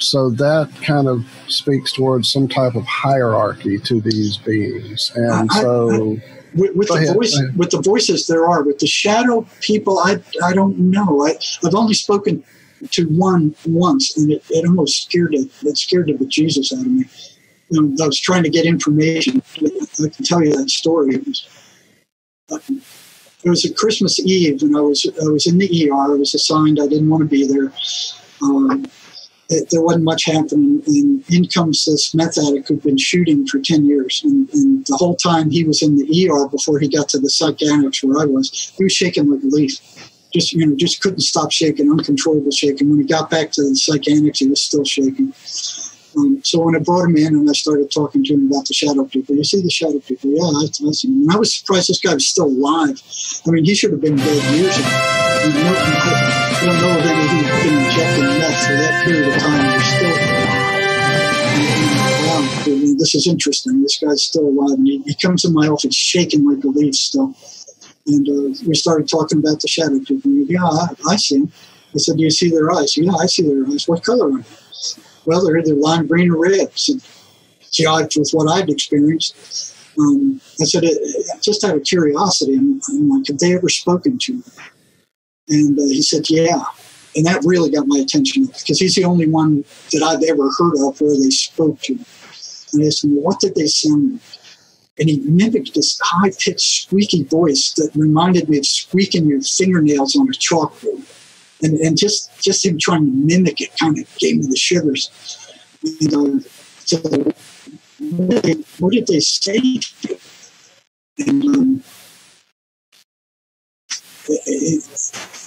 So that kind of speaks towards some type of hierarchy to these beings. And I- I- so, With, with the ahead, voice, with the voices there are. With the shadow people, I I don't know. I I've only spoken to one once, and it, it almost scared it. It scared the bejesus out of me. You know, I was trying to get information. I can tell you that story. It was, it was a Christmas Eve, and I was I was in the ER. I was assigned. I didn't want to be there. Um, it, there wasn't much happening, and in comes this meth addict who'd been shooting for ten years, and, and the whole time he was in the ER before he got to the psychiatrics where I was, he was shaking like a leaf. Just you know, just couldn't stop shaking, uncontrollable shaking. When he got back to the psychiatrics, he was still shaking. Um, so when I brought him in and I started talking to him about the shadow people, you see the shadow people? Yeah, see them. And I was surprised this guy was still alive. I mean, he should have been dead years ago. I don't know of any who've been injecting meth for that period of time. They're still wow, this is interesting. This guy's still alive. And he, he comes in my office shaking like a leaf still. And uh, we started talking about the shadow people. He yeah, I, I see them. I said, do you see their eyes? Yeah, I see their eyes. What color are they? Well, they're either lime green or red. So jived with what I'd experienced. Um, I said, it, it- just out of curiosity, I'm, I'm like, have they ever spoken to you? And uh, he said, yeah. And that really got my attention because he's the only one that I've ever heard of where they spoke to. And I him, what did they sound like? And he mimicked this high pitched, squeaky voice that reminded me of squeaking your fingernails on a chalkboard. And, and just, just him trying to mimic it kind of gave me the shivers. So, what did they, what did they say? And um, it-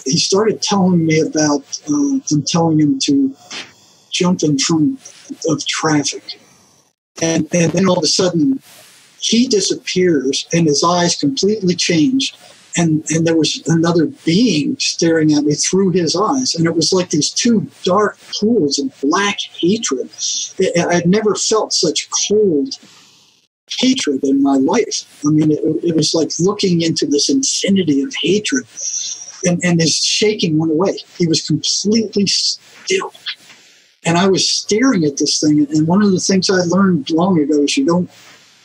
he started telling me about uh, them telling him to jump in front of traffic. And, and then all of a sudden, he disappears and his eyes completely changed. And, and there was another being staring at me through his eyes. And it was like these two dark pools of black hatred. I- I'd never felt such cold hatred in my life. I mean, it, it was like looking into this infinity of hatred. And, and his shaking went away. He was completely still. And I was staring at this thing. And one of the things I learned long ago is you don't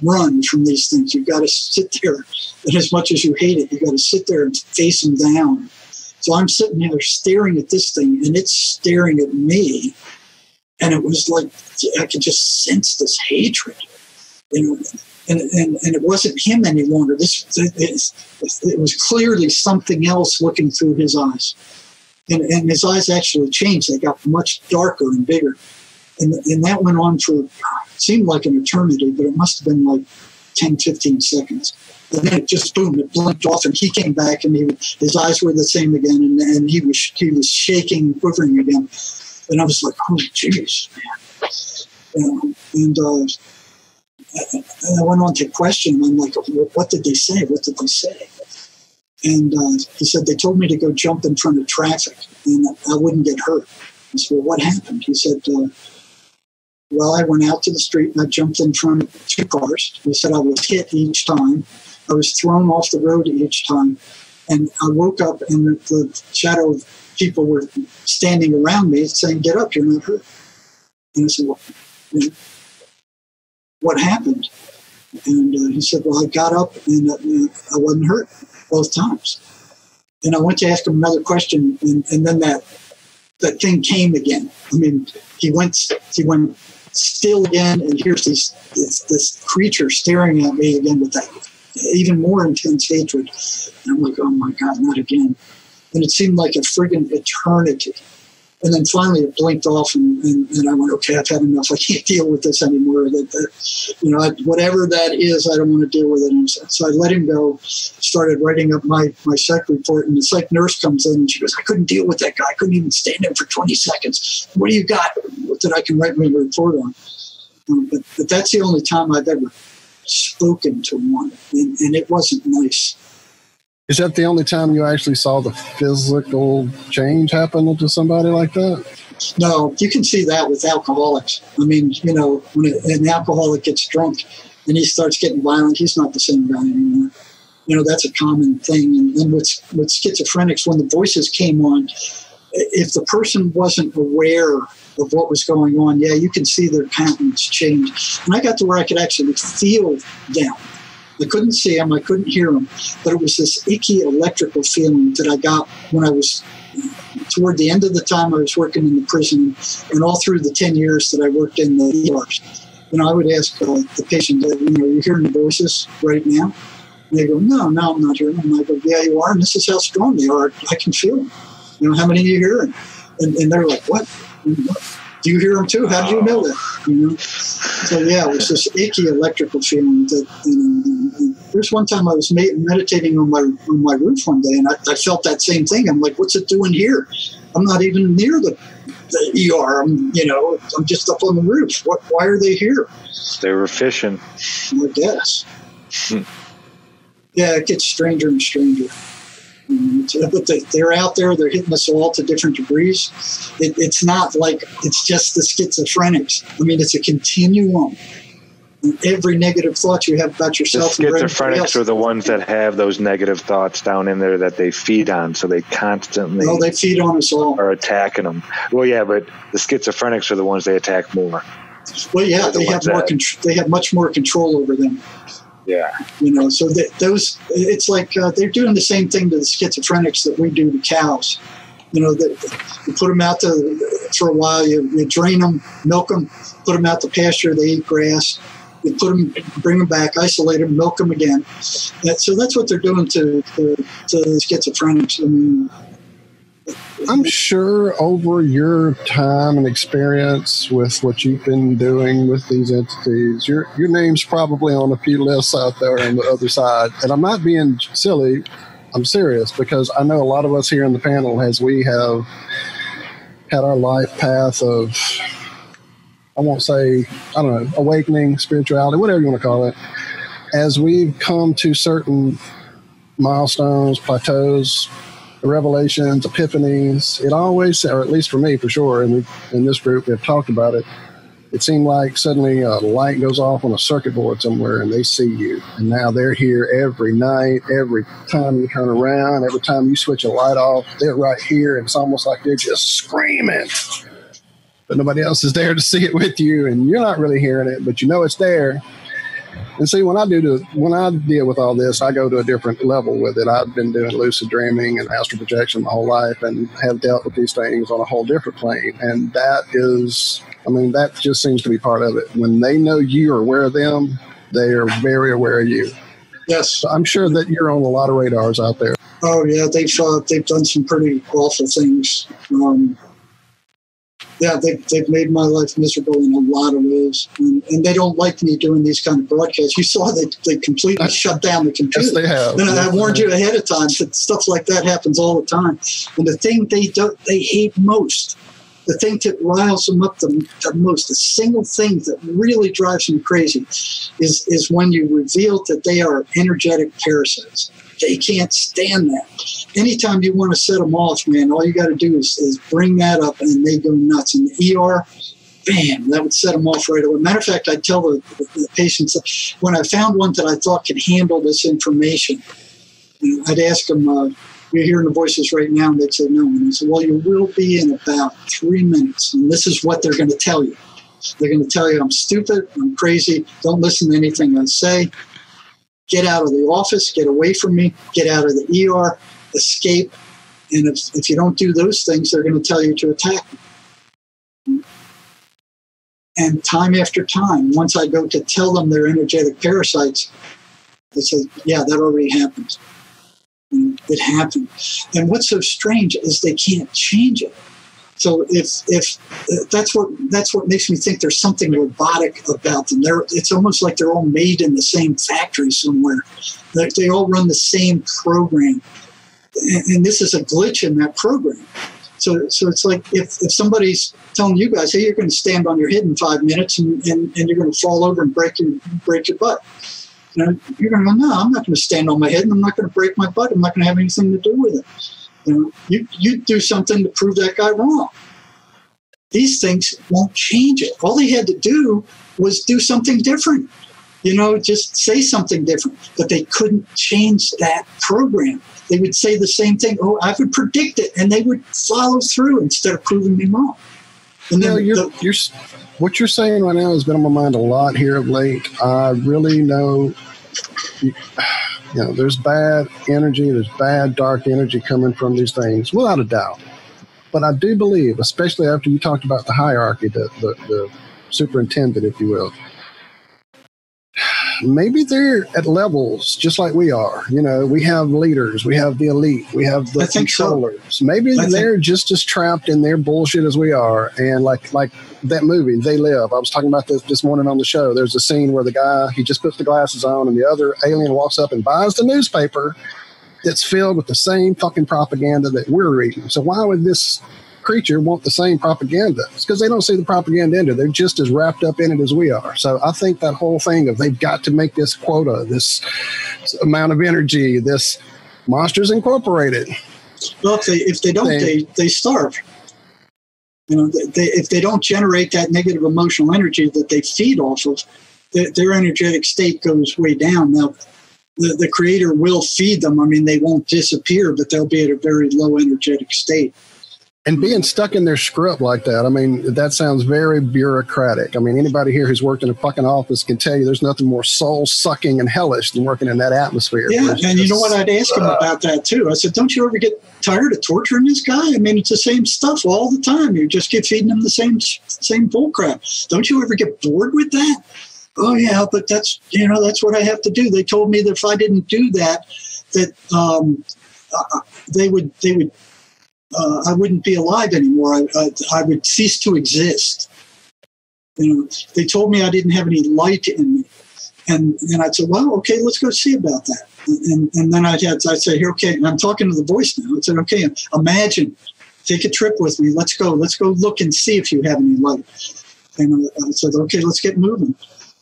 run from these things. You've got to sit there. And as much as you hate it, you've got to sit there and face them down. So I'm sitting there staring at this thing, and it's staring at me. And it was like I could just sense this hatred. You know, and, and, and it wasn't him any longer. This it, it was clearly something else looking through his eyes, and, and his eyes actually changed. They got much darker and bigger, and and that went on for seemed like an eternity, but it must have been like 10, 15 seconds. And then it just boom, it blinked off, and he came back, and he his eyes were the same again, and, and he was he was shaking, quivering again, and I was like, oh jeez, man. Um, and uh, and I went on to question him. I'm like, what did they say? What did they say? And uh, he said, they told me to go jump in front of traffic and I wouldn't get hurt. I said, well, what happened? He said, uh, well, I went out to the street and I jumped in front of two cars. He said I was hit each time. I was thrown off the road each time. And I woke up and the, the shadow of people were standing around me saying, get up, you're not hurt. And I said, well, you know, what happened? And uh, he said, Well, I got up and uh, I wasn't hurt both times. And I went to ask him another question, and, and then that that thing came again. I mean, he went he went still again, and here's this this, this creature staring at me again with that even more intense hatred. And I'm like, Oh my God, not again! And it seemed like a friggin' eternity. And then finally it blinked off, and, and, and I went, okay, I've had enough. I can't deal with this anymore. That, you know, whatever that is, I don't want to deal with it. And so, so I let him go. Started writing up my my psych report, and the psych nurse comes in, and she goes, I couldn't deal with that guy. I couldn't even stand him for 20 seconds. What do you got that I can write my report on? Um, but, but that's the only time I've ever spoken to one, and, and it wasn't nice. Is that the only time you actually saw the physical change happen to somebody like that? No, you can see that with alcoholics. I mean, you know, when an alcoholic gets drunk and he starts getting violent, he's not the same guy anymore. You know, that's a common thing. And, and with, with schizophrenics, when the voices came on, if the person wasn't aware of what was going on, yeah, you can see their countenance change. And I got to where I could actually feel them. I couldn't see them, I couldn't hear them, but it was this icky electrical feeling that I got when I was toward the end of the time I was working in the prison and all through the 10 years that I worked in the ERs. You know, I would ask uh, the patient, you know, are you hearing the voices right now? And they go, no, no, I'm not hearing them. I go, yeah, you are. And this is how strong they are. I can feel them. You know, how many are you hearing? And, and they're like, what? Do you hear them too? How do you know that? You know? So yeah, it was this icky electrical feeling that, you know, there's one time I was meditating on my on my roof one day, and I, I felt that same thing. I'm like, what's it doing here? I'm not even near the, the ER. I'm, you know, I'm just up on the roof. What? Why are they here? They were fishing. I guess. Hmm. Yeah, it gets stranger and stranger. But they, they're out there. They're hitting us all to different degrees. It, it's not like it's just the schizophrenics. I mean, it's a continuum. Every negative thought you have about yourself. everybody schizophrenics are the ones that have those negative thoughts down in there that they feed on, so they constantly No, they feed on us all. are attacking them. Well, yeah, but the schizophrenics are the ones they attack more. Well, yeah, the they have more. that- Contr- they have much more control over them. Yeah. You know, so that those it's like uh, they're doing the same thing to the schizophrenics that we do to cows. You know, that you put them out to for a while, you, you drain them, milk them, put them out to pasture, they eat grass. You put them, bring them back, isolate them, milk them again. So that's what they're doing to, to, to schizophrenics. I mean, I'm sure over your time and experience with what you've been doing with these entities, your your name's probably on a few lists out there on the other side. And I'm not being silly. I'm serious because I know a lot of us here in the panel, as we have had our life path of, I won't say, I don't know, awakening, spirituality, whatever you want to call it, as we've come to certain milestones, plateaus, revelations, epiphanies. It always, or at least for me, for sure, and we, in this group, we've talked about it. It seemed like suddenly a light goes off on a circuit board somewhere, and they see you. And now they're here every night, every time you turn around, every time you switch a light off, they're right here, and it's almost like they're just screaming. But nobody else is there to see it with you, and you're not really hearing it, but you know it's there. And see, when I do the, when I deal with all this, I go to a different level with it. I've been doing lucid dreaming and astral projection my whole life, and have dealt with these things on a whole different plane. And that is, I mean, that just seems to be part of it. When they know you are aware of them, they are very aware of you. yes. So I'm sure that you're on a lot of radars out there. Oh yeah, they've uh, they've done some pretty awful things. Um, yeah, they've, they've made my life miserable in a lot of ways, and, and they don't like me doing these kind of broadcasts. You saw they they completely (laughs) shut down the computer. Yes, they have. And I warned you ahead of time that stuff like that happens all the time. And the thing they do, they hate most, the thing that riles them up the, the most, the single thing that really drives them crazy, is is when you reveal that they are energetic parasites. They can't stand that. Anytime you want to set them off, man, all you got to do is, is bring that up, and they go nuts. In the ER, bam, that would set them off right away. Matter of fact, I tell the, the, the patients when I found one that I thought could handle this information, I'd ask them, uh, "You're hearing the voices right now?" And they'd say, "No." And I said, "Well, you will be in about three minutes, and this is what they're going to tell you. They're going to tell you I'm stupid, I'm crazy, don't listen to anything I say. Get out of the office, get away from me, get out of the ER, escape." And if, if you don't do those things, they're going to tell you to attack me. And time after time, once I go to tell them they're energetic parasites, they say, yeah, that already happened. Know, It happened. And what's so strange is they can't change it. So if if that's what that's what makes me think there's something robotic about them. They're it's almost like they're all made in the same factory somewhere. They, they all run the same program, and, and this is a glitch in that program. So, so it's like if, if somebody's telling you guys, hey, you're going to stand on your head in five minutes and, and, and you're going to fall over and break your break your butt. You know, you're going to go, no, I'm not going to stand on my head and I'm not going to break my butt. I'm not going to have anything to do with it. You know, you do something to prove that guy wrong. These things won't change it. All they had to do was do something different. You know, just say something different. But they couldn't change that program. They would say the same thing. Oh, I would predict it, and they would follow through instead of proving me wrong. And then you're, the- you're, what you're saying right now has been on my mind a lot here of late. I really know, you know, there's bad energy, there's bad dark energy coming from these things, without a doubt. But I do believe, especially after you talked about the hierarchy, the, the, the superintendent, if you will, maybe they're at levels just like we are. You know, we have leaders, we have the elite, we have the think so. controllers. Maybe I they're just as trapped in their bullshit as we are. And like like that movie, They Live. I was talking about this this morning on the show. There's a scene where the guy he just puts the glasses on, and the other alien walks up and buys the newspaper that's filled with the same fucking propaganda that we're reading. So why would this creature want the same propaganda? It's because they don't see the propaganda in it. They're just as wrapped up in it as we are. So I think that whole thing of they've got to make this quota, this amount of energy, this Monsters Incorporated. Well, if they if they don't, They- they they starve. You know, they, if they don't generate that negative emotional energy that they feed off of, their, their energetic state goes way down. Now, the, the creator will feed them. I mean, they won't disappear, but they'll be at a very low energetic state. And being stuck in their script like that, I mean, that sounds very bureaucratic. I mean, anybody here who's worked in a fucking office can tell you there's nothing more soul sucking and hellish than working in that atmosphere. Yeah, and you know what? I'd ask him about that too. I said, "Don't you ever get tired of torturing this guy? I mean, it's the same stuff all the time. You just keep feeding him the same same bull crap. Don't you ever get bored with that?" Oh yeah, but that's you know that's what I have to do. They told me that if I didn't do that, that um, uh, they would they would uh, I wouldn't be alive anymore. I, I I would cease to exist. You know, they told me I didn't have any light in me. And and I'd say, well, okay, let's go see about that. And and then I'd have I'd say, here, okay, and I'm talking to the voice now. I said, okay, imagine, take a trip with me. Let's go. Let's go look and see if you have any light. And I said, okay, let's get moving.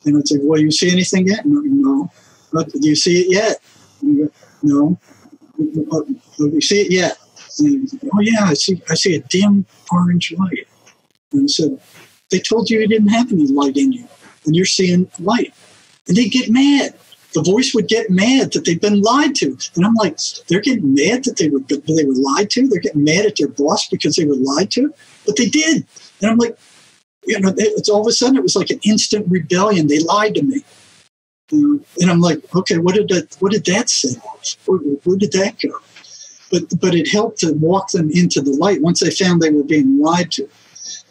And I'd say, well, you see anything yet? No, no. But do you see it yet? No. Do You see it yet? And, oh yeah, I see. I see a dim orange light. And I said, they told you you didn't have any light in you, and you're seeing light. And they get mad. The voice would get mad that they've been lied to. And I'm like, they're getting mad that they were they were lied to. They're getting mad at their boss because they were lied to. But they did. And I'm like, you know, it's all of a sudden it was like an instant rebellion. They lied to me. And I'm like, okay, what did that what did that say? Where, where did that go? But but it helped to walk them into the light once they found they were being lied to.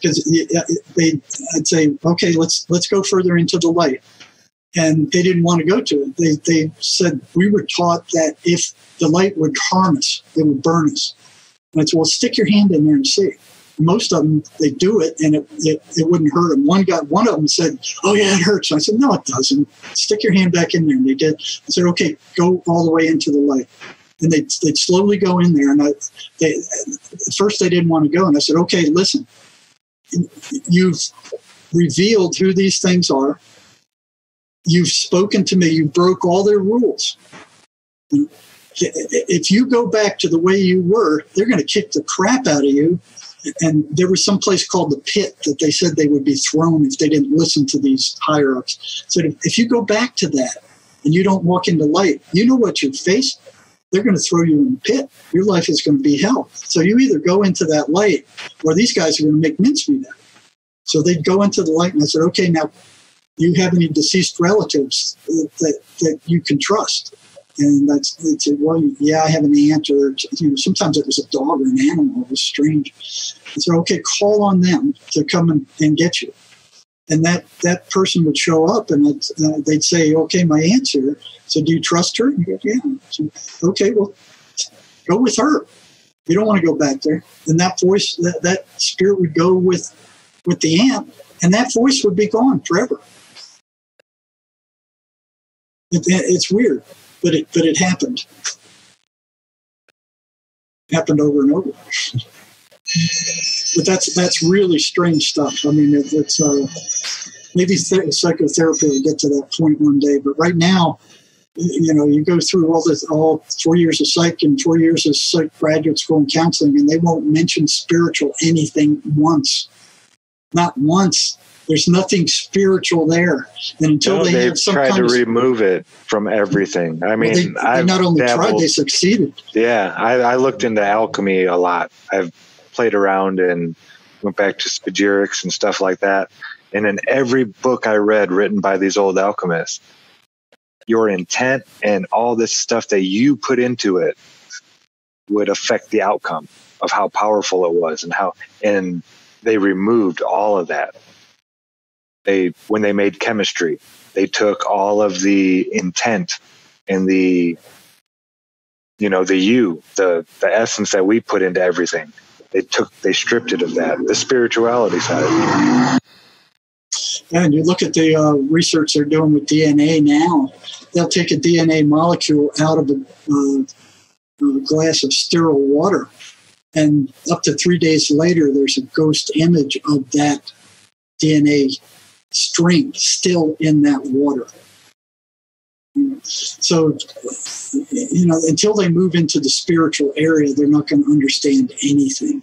Because they, I'd say, okay, let's let's go further into the light and they didn't want to go to it. They, they said, We were taught that if the light would harm us, it would burn us. And I said, Well, stick your hand in there and see. Most of them, they do it and it, it, it wouldn't hurt them. One got one of them said, Oh, yeah, it hurts. I said, No, it doesn't. Stick your hand back in there. And they did. I said, Okay, go all the way into the light. And they'd, they'd slowly go in there. And I, they, at first, they didn't want to go. And I said, Okay, listen, you've revealed who these things are you've spoken to me you broke all their rules if you go back to the way you were they're going to kick the crap out of you and there was some place called the pit that they said they would be thrown if they didn't listen to these higher ups so if you go back to that and you don't walk into light you know what you face they're going to throw you in the pit your life is going to be hell so you either go into that light or these guys are going to make mincemeat out of you. so they'd go into the light and i said okay now do you have any deceased relatives that, that you can trust? And that's they said, well, yeah, I have an aunt, or you know, sometimes it was a dog or an animal. It was strange. I said, okay, call on them to come and, and get you. And that that person would show up, and uh, they'd say, okay, my aunt's here. So do you trust her? Go, yeah. So, okay, well, go with her. You don't want to go back there. And that voice, that, that spirit would go with with the aunt, and that voice would be gone forever. It, it's weird, but it but it happened. happened over and over. (laughs) but that's that's really strange stuff. I mean, it, it's uh, maybe th- psychotherapy will get to that point one day. But right now, you know, you go through all this, all four years of psych and four years of psych graduate school and counseling, and they won't mention spiritual anything once, not once. There's nothing spiritual there, and until No, they they've have some tried kind to remove it from everything. I well, mean, they, they I've not only tried, they succeeded. Yeah, I, I looked into alchemy a lot. I've played around and went back to spagyrics and stuff like that. And in every book I read written by these old alchemists, your intent and all this stuff that you put into it would affect the outcome of how powerful it was and how and they removed all of that. They when they made chemistry, they took all of the intent and the you know the you the the essence that we put into everything they took they stripped it of that the spirituality side And you look at the uh, research they're doing with DNA now. They'll take a DNA molecule out of a, uh, a glass of sterile water, and up to three days later, there's a ghost image of that DNA string still in that water. So, you know, until they move into the spiritual area, they're not going to understand anything.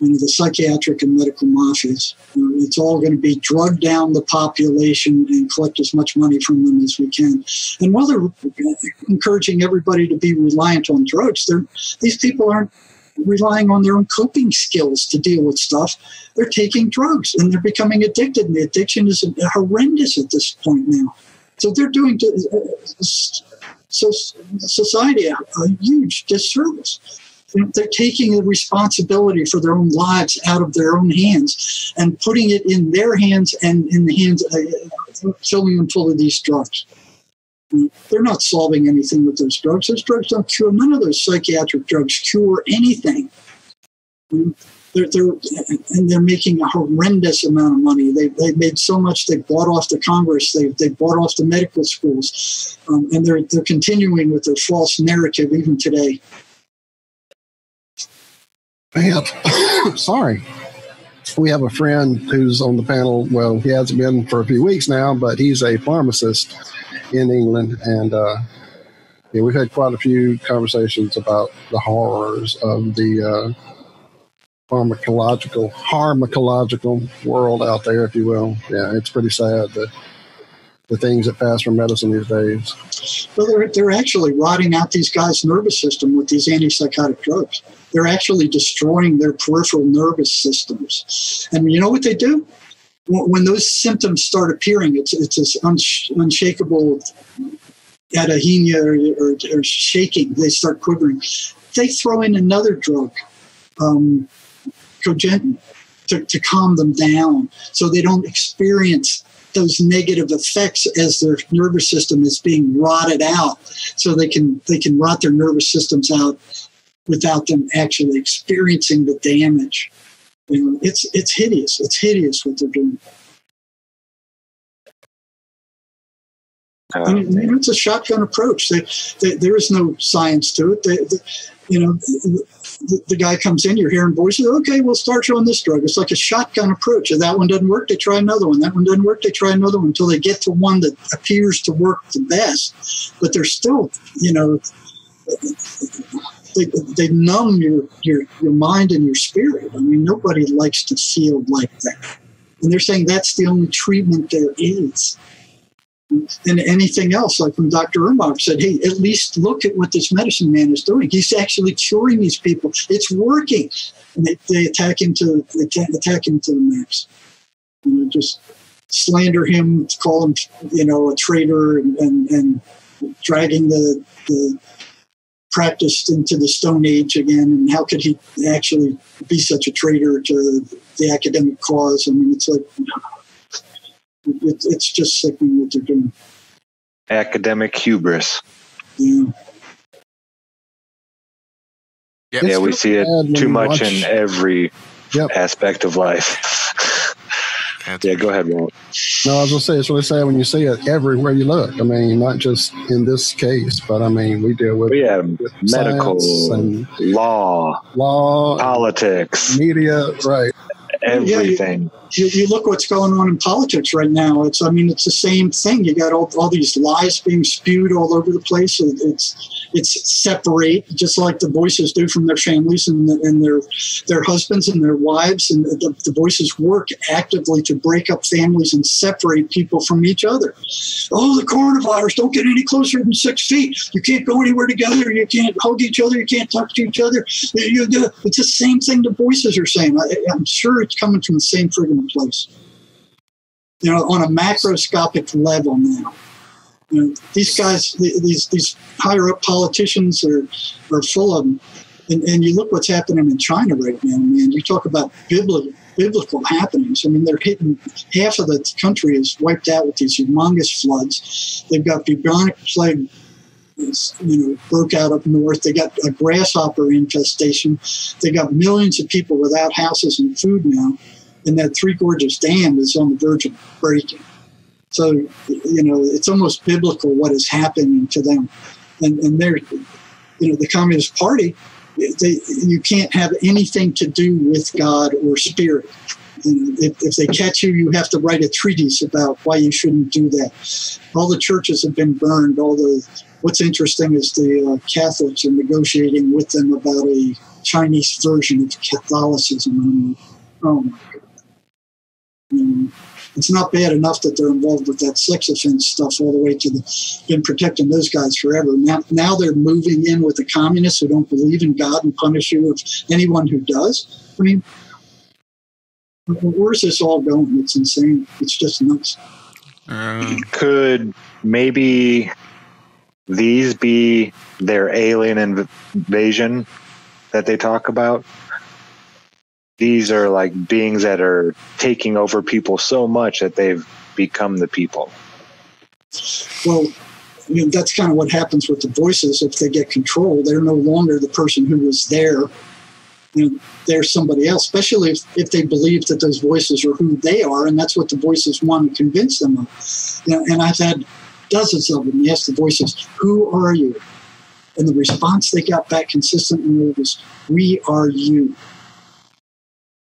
Know, the psychiatric and medical mafias. You know, it's all going to be drug down the population and collect as much money from them as we can. And while they're encouraging everybody to be reliant on drugs, these people aren't relying on their own coping skills to deal with stuff. They're taking drugs and they're becoming addicted, and the addiction is horrendous at this point now. So they're doing uh, so society a, a huge disservice. They're taking the responsibility for their own lives out of their own hands and putting it in their hands and in the hands, uh, filling them full of these drugs. They're not solving anything with those drugs. Those drugs don't cure. None of those psychiatric drugs cure anything. They're, they're, and they're making a horrendous amount of money. They, they made so much. They bought off the Congress. They, they bought off the medical schools, um, and they're they're continuing with their false narrative even today. Have, (coughs) sorry, we have a friend who's on the panel. Well, he hasn't been for a few weeks now, but he's a pharmacist in England, and uh, yeah, we've had quite a few conversations about the horrors of the uh, pharmacological pharmacological world out there, if you will. Yeah, it's pretty sad that the things that pass for medicine these days. Well, they're, they're actually rotting out these guys' nervous system with these antipsychotic drugs. They're actually destroying their peripheral nervous systems. And you know what they do? When those symptoms start appearing, it's, it's this unsh- unshakable adahenia or, or, or shaking. They start quivering. They throw in another drug, um, cogentin, to, to calm them down so they don't experience those negative effects as their nervous system is being rotted out. So they can they can rot their nervous systems out without them actually experiencing the damage. You know, it's it's hideous. It's hideous what they're doing Uh, I mean, it's a shotgun approach. They, they, there is no science to it. They, you know, the, the guy comes in, you're hearing voices. Okay, we'll start you on this drug. It's like a shotgun approach. If that one doesn't work, they try another one. That one doesn't work, they try another one until they get to one that appears to work the best. But they're still, you know, they, they numb your, your your mind and your spirit. I mean, nobody likes to feel like that. And they're saying that's the only treatment there is and anything else, like when Dr. Urbach said, hey, at least look at what this medicine man is doing. He's actually curing these people. It's working. And they, they attack him to they attack, him to the max. You know, just slander him, call him, you know, a traitor and, and, and dragging the, the practice into the Stone Age again. And how could he actually be such a traitor to the academic cause? I mean, it's like, it, it's just sickening what they're doing. academic hubris. Yeah. Yep. yeah, we see it too much watch- in every Yep. aspect of life. That's yeah, go ahead, Walt. No, I was gonna say it's really sad when you see it everywhere you look. I mean, not just in this case, but I mean, we deal with, But yeah, with medical, and law, law, politics, media, right? Everything. you, you look what's going on in politics right now. It's, I mean, it's the same thing. You got all, all these lies being spewed all over the place. It, it's, it's separate, just like the voices do from their families and, and their, their husbands and their wives. And the, the voices work actively to break up families and separate people from each other. Oh, the coronavirus! Don't get any closer than six feet. You can't go anywhere together. You can't hug each other. You can't talk to each other. You, you, it's the same thing the voices are saying. I, I'm sure it's coming from the same friggin' place. You know, on a macroscopic level now. You know, these guys, these these higher up politicians are are full of them. And, and you look what's happening in China right now, man. You talk about biblical biblical happenings. I mean, they're hitting half of the country is wiped out with these humongous floods. They've got bubonic plague you know, broke out up north. They got a grasshopper infestation. They got millions of people without houses and food now. And that Three Gorges Dam is on the verge of breaking. So, you know, it's almost biblical what is happening to them. And, and they're, you know, the Communist Party, they, you can't have anything to do with God or spirit. If, if they catch you, you have to write a treatise about why you shouldn't do that. All the churches have been burned. All the what's interesting is the uh, Catholics are negotiating with them about a Chinese version of Catholicism. Oh my god! Know, it's not bad enough that they're involved with that sex offense stuff all the way to the been protecting those guys forever. Now, now they're moving in with the communists who don't believe in God and punish you if anyone who does. I mean, where's this all going? It's insane. It's just nuts. Um, Could maybe these be their alien invasion that they talk about? These are like beings that are taking over people so much that they've become the people. Well, I mean, that's kind of what happens with the voices. If they get control, they're no longer the person who was there. You know, they're somebody else, especially if, if they believe that those voices are who they are, and that's what the voices want to convince them of. You know, and I've had dozens of them ask the voices, Who are you? And the response they got back consistently was, We are you.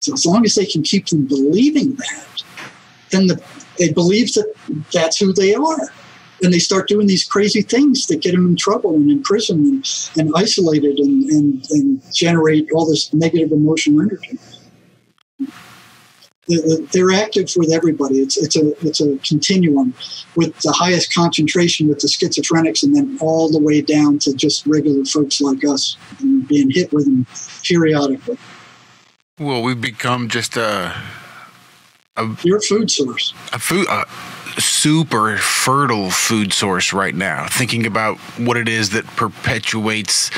So as long as they can keep them believing that, then the, they believe that that's who they are. And they start doing these crazy things that get them in trouble and in prison and, and isolated and, and, and generate all this negative emotional energy. They're- They're active with everybody. It's, it's, a, it's a continuum with the highest concentration with the schizophrenics and then all the way down to just regular folks like us and being hit with them periodically. well, we've become just a You're a food source. a food a super fertile food source right now. Thinking about what it is that perpetuates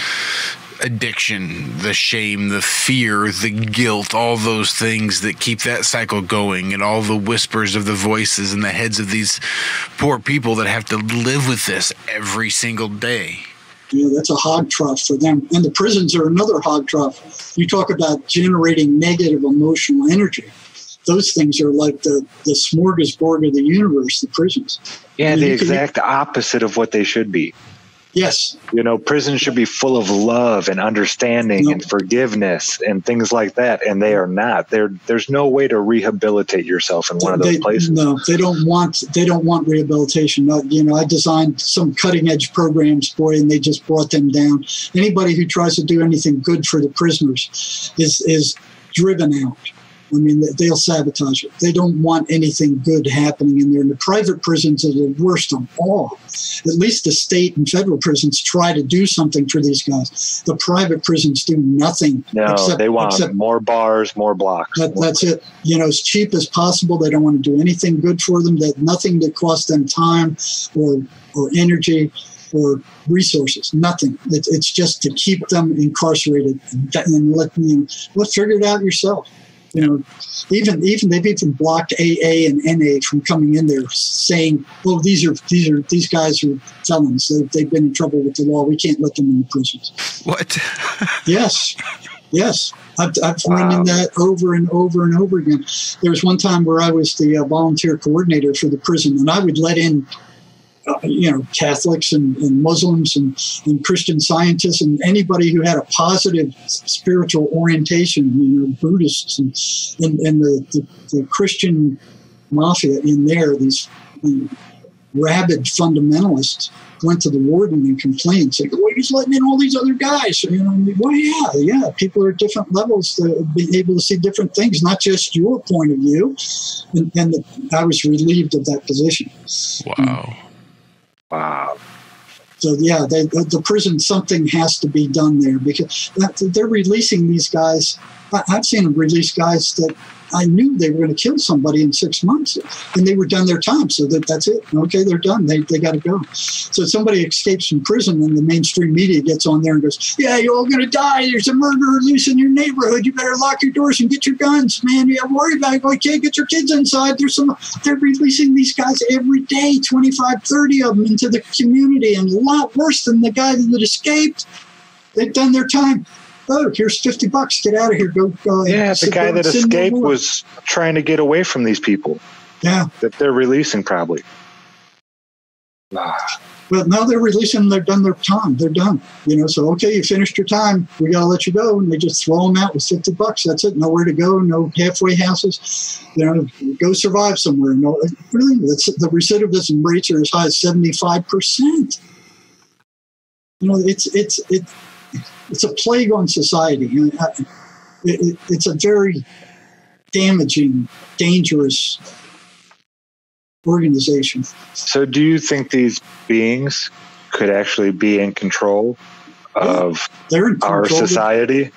addiction, the shame, the fear, the guilt, all those things that keep that cycle going, and all the whispers of the voices in the heads of these poor people that have to live with this every single day. Yeah, that's a hog trough for them. And the prisons are another hog trough. You talk about generating negative emotional energy. Those things are like the, the smorgasbord of the universe, the prisons. Yeah, the exact opposite of what they should be. Yes, You know, prisons should be full of love and understanding No. and forgiveness and things like that, and they are not. There, there's no way to rehabilitate yourself in one of those they, places. No, they don't want they don't want rehabilitation. You know, I designed some cutting edge programs, boy, and they just brought them down. Anybody who tries to do anything good for the prisoners is is driven out. I mean, they- they'll sabotage it. They don't want anything good happening in there. And the private prisons are the worst of all. At least the state and federal prisons try to do something for these guys. The private prisons do nothing. No, except, they want except more bars, more blocks. that, that's it. You know, as cheap as possible. They don't want to do anything good for them. That nothing that costs them time or or energy or resources. Nothing. It, it's just to keep them incarcerated and, and let you know, well, figure it out yourself. You know, even even they've even blocked AA and NA from coming in there, saying, "Oh, these are these are these guys are felons. They've, they've been in trouble with the law. We can't let them in the prisons." What? (laughs) Yes, yes. I've, I've run Wow. in that over and over and over again. There was one time where I was the uh, volunteer coordinator for the prison, and I would let in, you know, Catholics and, and Muslims and, and Christian scientists and anybody who had a positive spiritual orientation, you know, Buddhists and and, and the, the, the Christian mafia in there, these um, rabid fundamentalists went to the warden and complained, saying, "Well, he's letting in all these other guys." You know, well, yeah, yeah. People are at different levels to be able to see different things, not just your point of view. And, and I was relieved of that position. Wow. Wow. So yeah, they, the the prison something has to be done there because they're releasing these guys. I, I've seen them release guys that I knew they were going to kill somebody in six months, and they were done their time. So that that's it. Okay, they're done. They they got to go. So somebody escapes from prison, and the mainstream media gets on there and goes, "Yeah, you're all going to die. There's a murderer loose in your neighborhood. You better lock your doors and get your guns, man. You have to worry about it. Okay, get your kids inside. There's some. They're releasing these guys every day, 25, 30 of them into the community, and a lot worse than the guy that escaped. They've done their time. Oh, here's 50 bucks. Get out of here. Go. go Yeah, the guy that sit in the escaped was trying to get away from these people Yeah. that they're releasing, probably. (sighs) Ah, But now they're releasing. They've done their time. They're done. You know, so okay, you finished your time. We got to let you go. And they just throw them out with 50 bucks. That's it. Nowhere to go. No halfway houses. You know, go survive somewhere. No, really, the recidivism rates are as high as 75%. You know, it's, it's, it, it's a plague on society. It, it, it's a very damaging, dangerous organization. So, do you think these beings could actually be in control of They're in our control. society?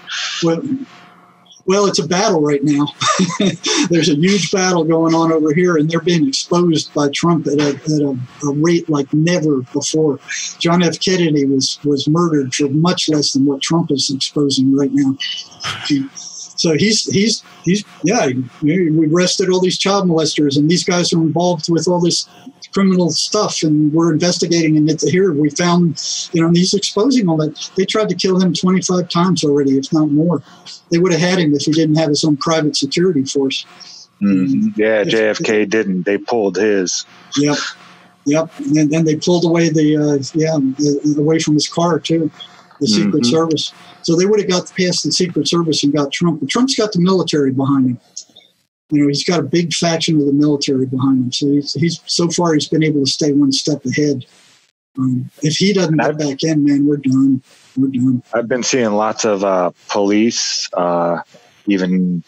Well, well, it's a battle right now. (laughs) There's a huge battle going on over here, and they're being exposed by Trump at a, at a, a rate like never before. John F. Kennedy was was murdered for much less than what Trump is exposing right now. So he's he's he's yeah. We arrested all these child molesters, and these guys are involved with all this criminal stuff, and we're investigating. And it's here we found, you know, he's exposing all that. They tried to kill him 25 times already, if not more. They would have had him if he didn't have his own private security force. Mhm. Yeah, JFK didn't. They pulled his. Yep, yep. And then they pulled away the uh, yeah the, away from his car too, the Secret Mhm. Service. So they would have got past the Secret Service and got Trump. But Trump's got the military behind him. You know, he's got a big faction of the military behind him. So he's, he's so far he's been able to stay one step ahead. Um, if he doesn't get back in, man, we're done. We're done. I've been seeing lots of uh, police, uh, even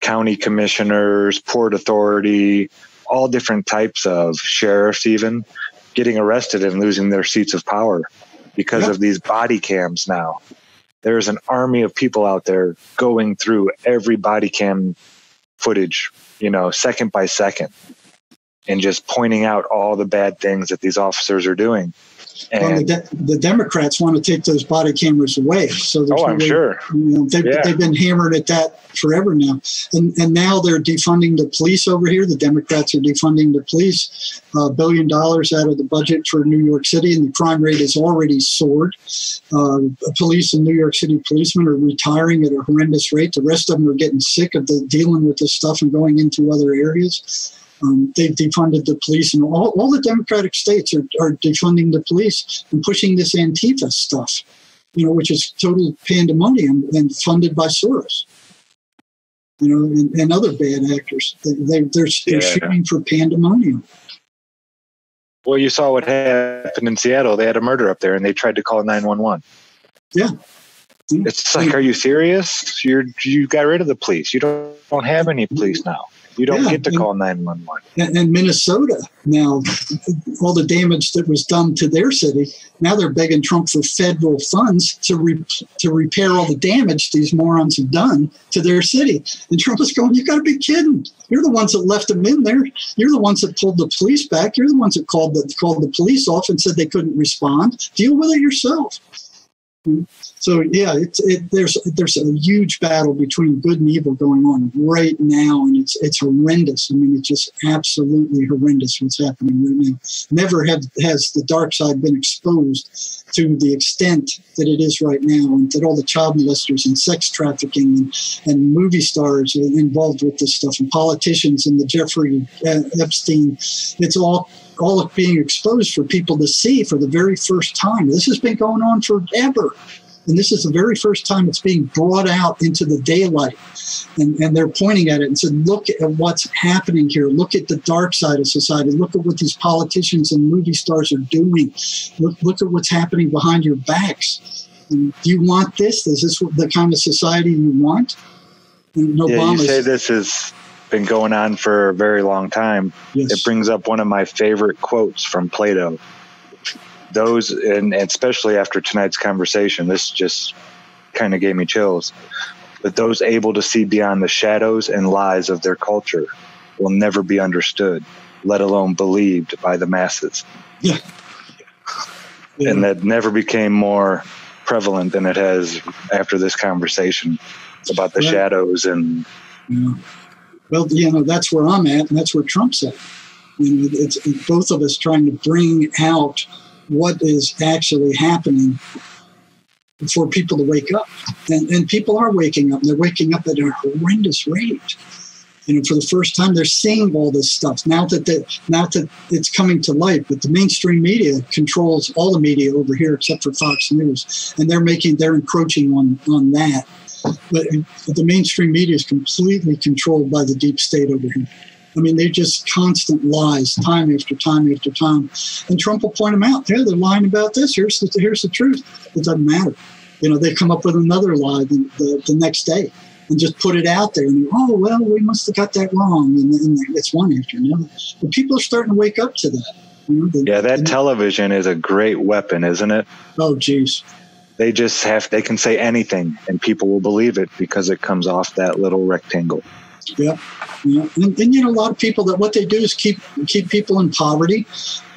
county commissioners, port authority, all different types of sheriffs, even getting arrested and losing their seats of power because Yeah. of these body cams now. There's an army of people out there going through every body cam footage, you know, second by second, and just pointing out all the bad things that these officers are doing. Well, the, de- the Democrats want to take those body cameras away. So there's oh, no I'm way- sure. You know, they've, Yeah. they've been hammered at that forever now, and and now they're defunding the police over here. The Democrats are defunding the police, a billion dollars out of the budget for New York City, and the crime rate has already soared. Uh, police in New York City policemen are retiring at a horrendous rate. The rest of them are getting sick of the dealing with this stuff and going into other areas. Um, they've defunded the police, and all, all the Democratic states are, are defunding the police and pushing this Antifa stuff you know, which is total pandemonium and funded by Soros, you know, and, and other bad actors. They, they, they're, they're Yeah. shooting for pandemonium. Well, you saw what happened in Seattle. They had a murder up there, and they tried to call nine one one. Yeah. It's like, are you serious? You're you got rid of the police. You don't, don't have any police now. You don't Yeah, get to and- call nine one one. And, and Minnesota, now, all the damage that was done to their city, now they're begging Trump for federal funds to re, to repair all the damage these morons have done to their city. And Trump is going, "You got to be kidding! You're the ones that left them in there. You're the ones that pulled the police back. You're the ones that called the called the police off and said they couldn't respond. Deal with it yourself." So yeah, it's it, there's there's a huge battle between good and evil going on right now, and it's it's horrendous. I mean, it's just absolutely horrendous what's happening right now. Never have has the dark side been exposed to the extent that it is right now, and that all the child molesters and sex trafficking and, and movie stars involved with this stuff, and politicians and the Jeffrey uh, Epstein. It's all all being exposed for people to see for the very first time. This has been going on forever. And this is the very first time it's being brought out into the daylight. And, and they're pointing at it and said, look at what's happening here. Look at the dark side of society. Look at what these politicians and movie stars are doing. Look, look at what's happening behind your backs. And do you want this? Is this the kind of society you want? And Yeah, you say this has been going on for a very long time. yes. It brings up one of my favorite quotes from Plato. Those, and, especially after tonight's conversation, this just kind of gave me chills. But those able to see beyond the shadows and lies of their culture will never be understood, let alone believed by the masses. Yeah. Yeah. And that never became more prevalent than it has after this conversation about the Right. shadows and Yeah. Well, you know, that's where I'm at, and that's where Trump's at. You know, it's, both of us trying to bring out what is actually happening for people to wake up. And, and people are waking up. They're waking up at a horrendous rate. You know, for the first time, they're seeing all this stuff now that the, now that it's coming to light. But the mainstream media controls all the media over here except for Fox News, and they're making they're encroaching on on that. But the mainstream media is completely controlled by the deep state over here. I mean, they're just constant lies, time after time after time. And Trump will point them out. Yeah, they're lying about this. Here's the, here's the truth. It doesn't matter. You know, they come up with another lie the, the, the next day and just put it out there. And oh, well, we must have got that wrong. And, and it's one after another. But people are starting to wake up to that. You know, the- Yeah, that television is a great weapon, isn't it? Oh, geez. They just have they can say anything and people will believe it because it comes off that little rectangle. Yeah, yeah. And, and you know, a lot of people that what they do is keep keep people in poverty,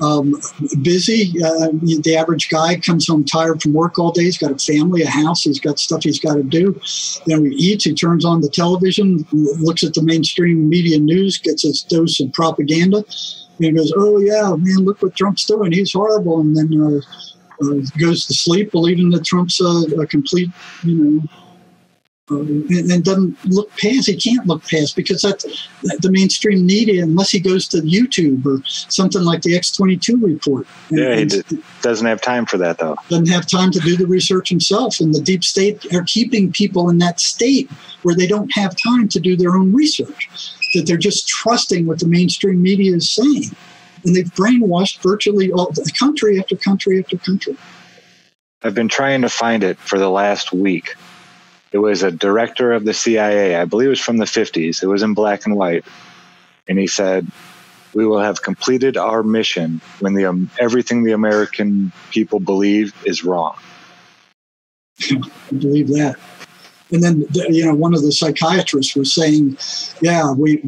um, busy. Uh, the average guy comes home tired from work all day. He's got a family, a house. He's got stuff he's got to do. Then he eats. He turns on the television, looks at the mainstream media news, gets his dose of propaganda, and goes, "Oh yeah, man, look what Trump's doing. He's horrible." And then. Uh, uh, goes to sleep believing that Trump's a, a complete, you know, uh, and, and doesn't look past. He can't look past because that's the mainstream media, unless he goes to YouTube or something like the X22 report. And- Yeah, he did. doesn't have time for that though. Doesn't have time to do the research himself. And the deep state are keeping people in that state where they don't have time to do their own research, that they're just trusting what the mainstream media is saying. And they've brainwashed virtually all the country after country after country. I've been trying to find it for the last week. It was a director of the CIA, I believe it was from the 50s. It was in black and white. And he said, We will have completed our mission when the um, everything the American people believe is wrong. (laughs) I believe that. And then, you know, one of the psychiatrists was saying, "Yeah, we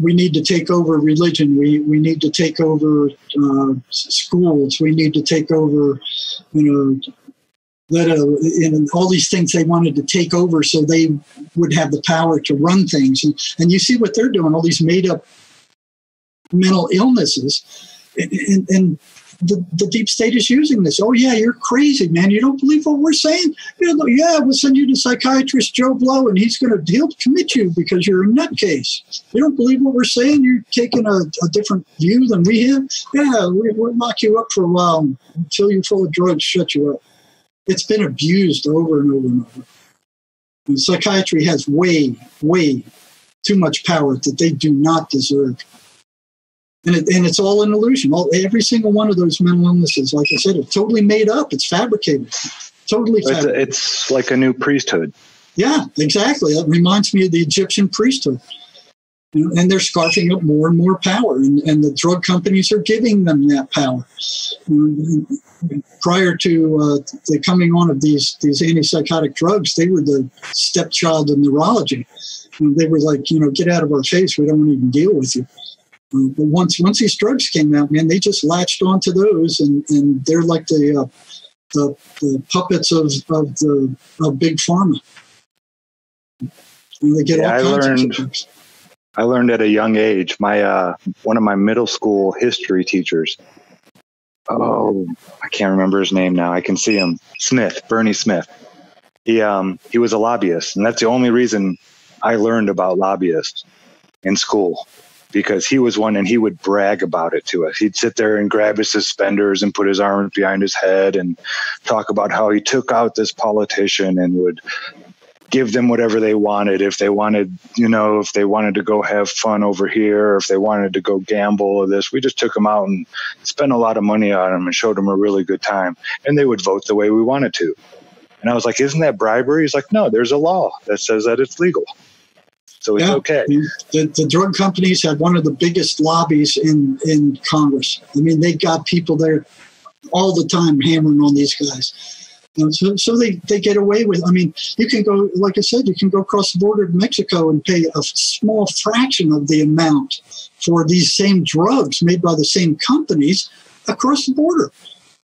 we need to take over religion. We we need to take over uh, schools. We need to take over, you know." Uh, and all these things they wanted to take over so they would have the power to run things, and, and you see what they're doing. All these made up mental illnesses, and, and the, the deep state is using this. Oh yeah, you're crazy, man. You don't believe what we're saying? You know, yeah, we'll send you to psychiatrist Joe Blow, and he's going to he'll commit you because you're a nutcase. You don't believe what we're saying? You're taking a, a different view than we have. Yeah, we, we'll lock you up for a while until you're full of drugs. Shut you up. It's been abused over and over and over. And psychiatry has way, way too much power that they do not deserve and, it, and it's all an illusion. All, every single one of those mental illnesses, like I said, it's totally made up. It's fabricated. Totally It's, fabricated. it's like a new priesthood. yeah, exactly. It reminds me of the Egyptian priesthood. And they're scarfing up more and more power, and, and the drug companies are giving them that power. Prior to uh, the coming on of these these antipsychotic drugs, they were the stepchild of neurology. Know, they were like, you know, get out of our face. We don't want to even deal with you. Uh, but once once these drugs came out, man, they just latched onto those, and, and they're like the, uh, the the puppets of of the of big pharma. And they get Yeah, all I kinds learned- of drugs. I learned at a young age. My uh, one of my middle school history teachers. Oh, I can't remember his name now. I can see him. Smith, Bernie Smith. He um he was a lobbyist, and that's the only reason I learned about lobbyists in school because he was one and he would brag about it to us. He'd sit there and grab his suspenders and put his arms behind his head and talk about how he took out this politician and would give them whatever they wanted. If they wanted you know if they wanted to go have fun over here or if they wanted to go gamble or this we just took them out and spent a lot of money on them and showed them a really good time. And they would vote the way we wanted to. And i was like isn't that bribery? He's like no there's a law that says that it's legal so it's Yeah. okay The, the drug companies have one of the biggest lobbies in in Congress. I mean, they got people there all the time hammering on these guys. And so, so they, they get away with. I mean, you can go, like I said, you can go across the border to Mexico and pay a small fraction of the amount for these same drugs made by the same companies across the border.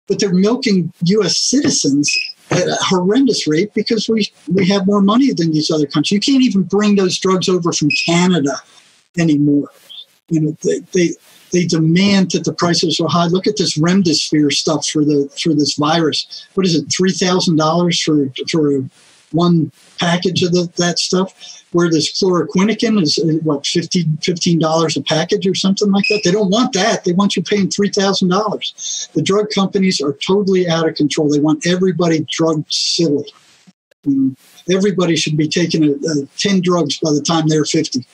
But they're milking U.S. citizens at a horrendous rate because we we have more money than these other countries. You can't even bring those drugs over from Canada anymore. You know, they they, they demand that the prices are high. Look at this remdesivir stuff for the for this virus. What is it? Three thousand dollars for for one package of the, that stuff. Where this chloroquinican is what 15 dollars a package or something like that. They don't want that. They want you paying three thousand dollars. The drug companies are totally out of control. They want everybody drugged silly. Mm. Everybody should be taking a, a, ten drugs by the time they're fifty,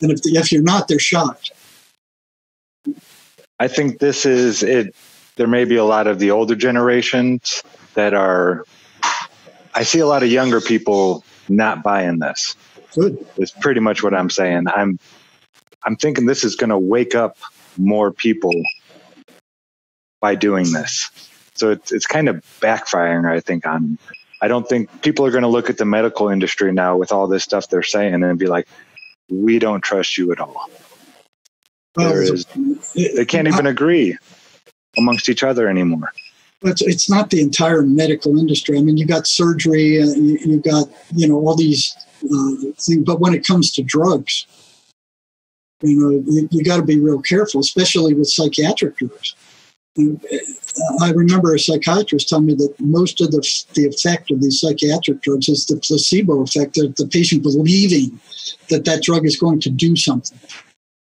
and if if you're not, they're shocked. I think this is it. There may be a lot of the older generations that are. I see a lot of younger people not buying this. Good. Is pretty much what I'm saying. I'm, I'm thinking this is going to wake up more people by doing this. So it's it's kind of backfiring. I think on. I don't think people are going to look at the medical industry now with all this stuff they're saying and be like, "We don't trust you at all." There um, is, they can't even agree amongst each other anymore. It's, it's not the entire medical industry. I mean, you got surgery, uh, you, got you know all these uh, things, but when it comes to drugs, you know, you, you got to be real careful, especially with psychiatric drugs. And, uh, I remember a psychiatrist telling me that most of the the effect of these psychiatric drugs is the placebo effect, the, the patient believing that that drug is going to do something.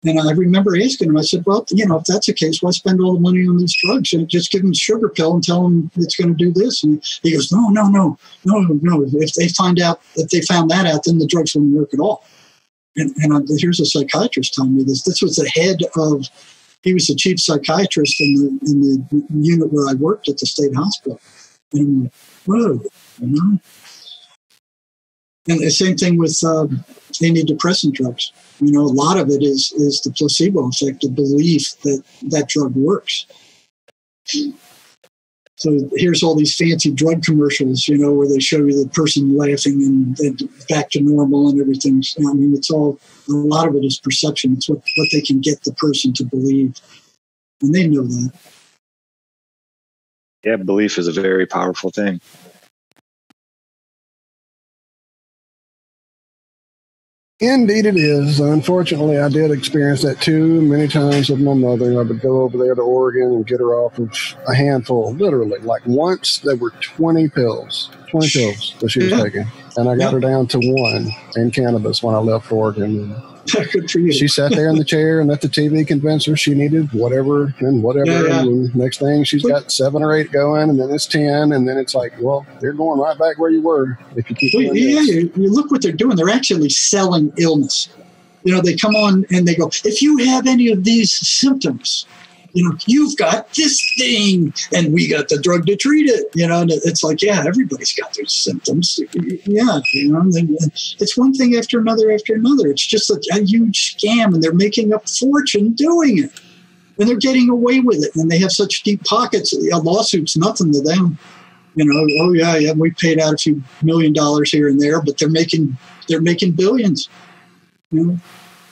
And I remember asking him, I said, well, you know, if that's the case, why spend all the money on these drugs? And just give them a sugar pill and tell them it's going to do this. And he goes, no, no, no, no, no. If they find out, if they found that out, then the drugs wouldn't work at all. And, and I, here's a psychiatrist telling me this. This was the head of, he was the chief psychiatrist in the, in the unit where I worked at the state hospital. And I'm like, whoa, you know. And the same thing with um, antidepressant drugs. You know, a lot of it is is the placebo effect, the belief that that drug works. So here's all these fancy drug commercials, you know, where they show you the person laughing and, and back to normal and everything. I mean, it's all a lot of it is perception. It's what what they can get the person to believe, and they know that. Yeah, belief is a very powerful thing. Indeed, it is. Unfortunately, I did experience that too many times with my mother. I would go over there to Oregon and get her off of a handful, literally. Like once, there were 20 pills, 20 pills that she was Yeah. taking. And I got Yeah. her down to one in cannabis when I left Oregon. (laughs) Good for you. She sat there in the chair and let the TV convince her she needed whatever and whatever. Yeah, yeah. And next thing, she's got seven or eight going, and then it's 10. And then it's like, well, they're going right back where you were if you keep Well, yeah, you, you look what they're doing. They're actually selling illness. You know, they come on and they go, if you have any of these symptoms, you know, you've got this thing, and we got the drug to treat it. You know, and it's like, yeah, everybody's got their symptoms. Yeah, you know, it's one thing after another after another. It's just a, a huge scam, and they're making a fortune doing it, and they're getting away with it, and they have such deep pockets. A lawsuit's nothing to them you know, oh yeah, yeah, we paid out a few million dollars here and there, but they're making they're making billions. You know,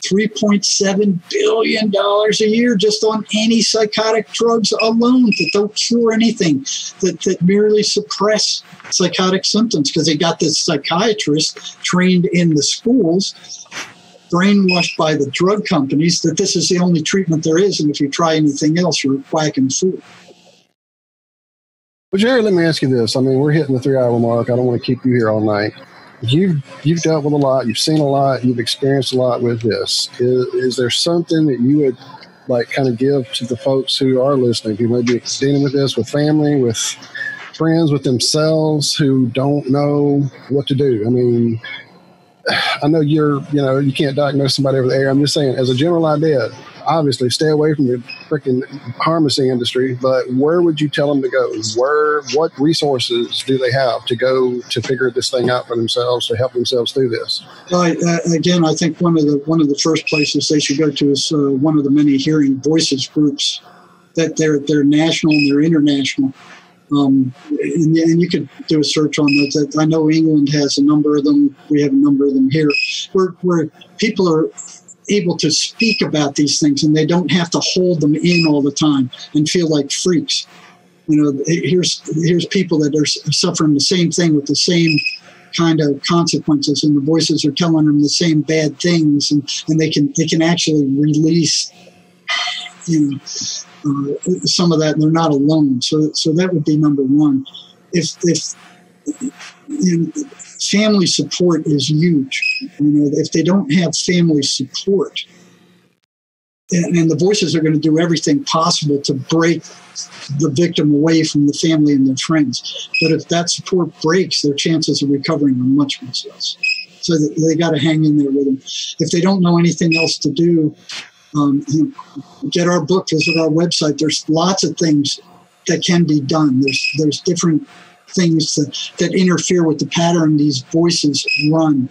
three point seven billion dollars a year just on antipsychotic drugs alone that don't cure anything, that that merely suppress psychotic symptoms because they got this psychiatrist trained in the schools. Brainwashed by the drug companies that this is the only treatment there is, and if you try anything else, you're whacking fool. Well, Jerry, let me ask you this. I mean, we're hitting the three hour mark. I don't want to keep you here all night. You've you've dealt with a lot. You've seen a lot. You've experienced a lot with this. Is, is there something that you would like kind of give to the folks who are listening, who may be dealing with this with family, with friends, with themselves, who don't know what to do? I mean, I know you're, you know, you can't diagnose somebody over the air. I'm just saying, as a general idea, obviously stay away from the freaking pharmacy industry, but where would you tell them to go? Where, what resources do they have to go to figure this thing out for themselves to help themselves through this? Well, uh, again, I think one of the one of the first places they should go to is uh, one of the many hearing voices groups that they're they're national and they're international. Um, and, and you could do a search on those. I know England has a number of them. We have a number of them here, where where people are able to speak about these things and they don't have to hold them in all the time and feel like freaks. You know, here's here's people that are suffering the same thing with the same kind of consequences and the voices are telling them the same bad things and, and they can they can actually release you know uh, some of that and they're not alone so so that would be number one if if you know, family support is huge. You know, if they don't have family support, and, and the voices are going to do everything possible to break the victim away from the family and their friends. But if that support breaks, their chances of recovering are much, much less. So they got to hang in there with them. If they don't know anything else to do, um, you know, get our book, visit our website. There's lots of things that can be done. There's there's different things that, that interfere with the pattern these voices run.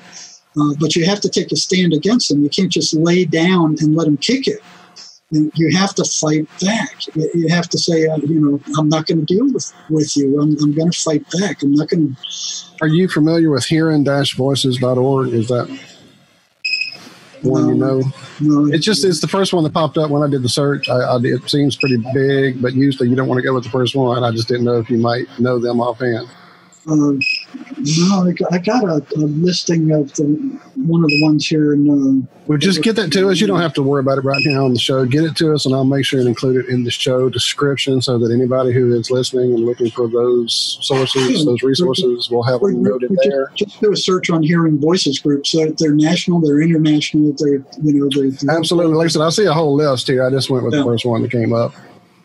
Uh, but you have to take a stand against them. You can't just lay down and let them kick it. You have to fight back. You you have to say, uh, you know, I'm not going to deal with, with you. I'm, I'm going to fight back. I'm not going to. Are you familiar with hearing-voices.org? Is that one you know? No, It's just it's the first one that popped up when I did the search. I, I it seems pretty big, but usually you don't want to go with the first one. I just didn't know if you might know them offhand. Uh, no, I got, I got a, a listing of the one of the ones here in. Uh, Well, just get that to us. You don't have to worry about it right now on the show. Get it to us, and I'll make sure and include it in the show description so that anybody who is listening and looking for those sources, those resources, will have them noted we just- there. Just, do a search on hearing voices groups. So they're national, they're international, they're you know they're, they're Absolutely. Like I said, I see a whole list here. I just went with Yeah. the first one that came up.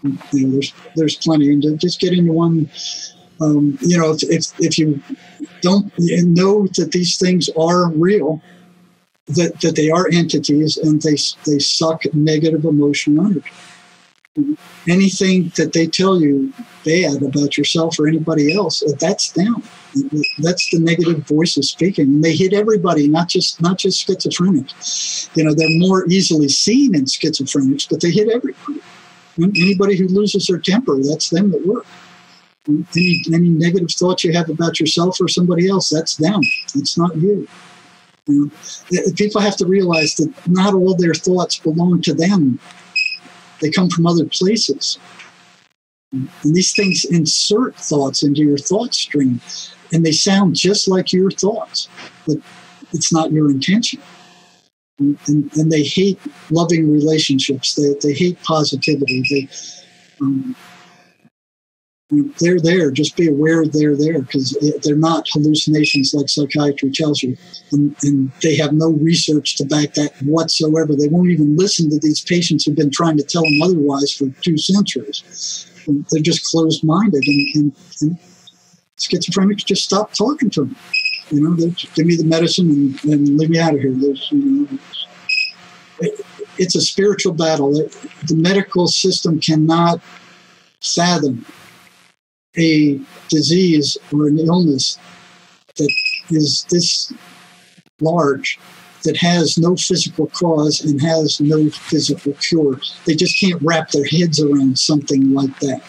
you know, there's there's plenty, and just get into one. Um, you know, if, if you don't know that these things are real, that that they are entities and they they suck negative emotion you. Anything that they tell you bad about yourself or anybody else, that's them. That's the negative voices speaking, and they hit everybody, not just not just schizophrenics. You know, they're more easily seen in schizophrenics, but they hit everybody. Anybody who loses their temper, that's them at work. Any, any negative thoughts you have about yourself or somebody else, that's them. It's not you. You know, people have to realize that not all their thoughts belong to them. They come from other places. And these things insert thoughts into your thought stream, and they sound just like your thoughts, but it's not your intention. And, and, and they hate loving relationships. They, they hate positivity. They, um, they're there. Just be aware they're there because they're not hallucinations like psychiatry tells you, and, and they have no research to back that whatsoever. They won't even listen to these patients who've been trying to tell them otherwise for two centuries. And they're just closed-minded, and, and, and schizophrenics just stop talking to them. You know, they give me the medicine and, and leave me out of here. You know, it, it's a spiritual battle. The medical system cannot fathom a disease or an illness that is this large that has no physical cause and has no physical cure. They just can't wrap their heads around something like that.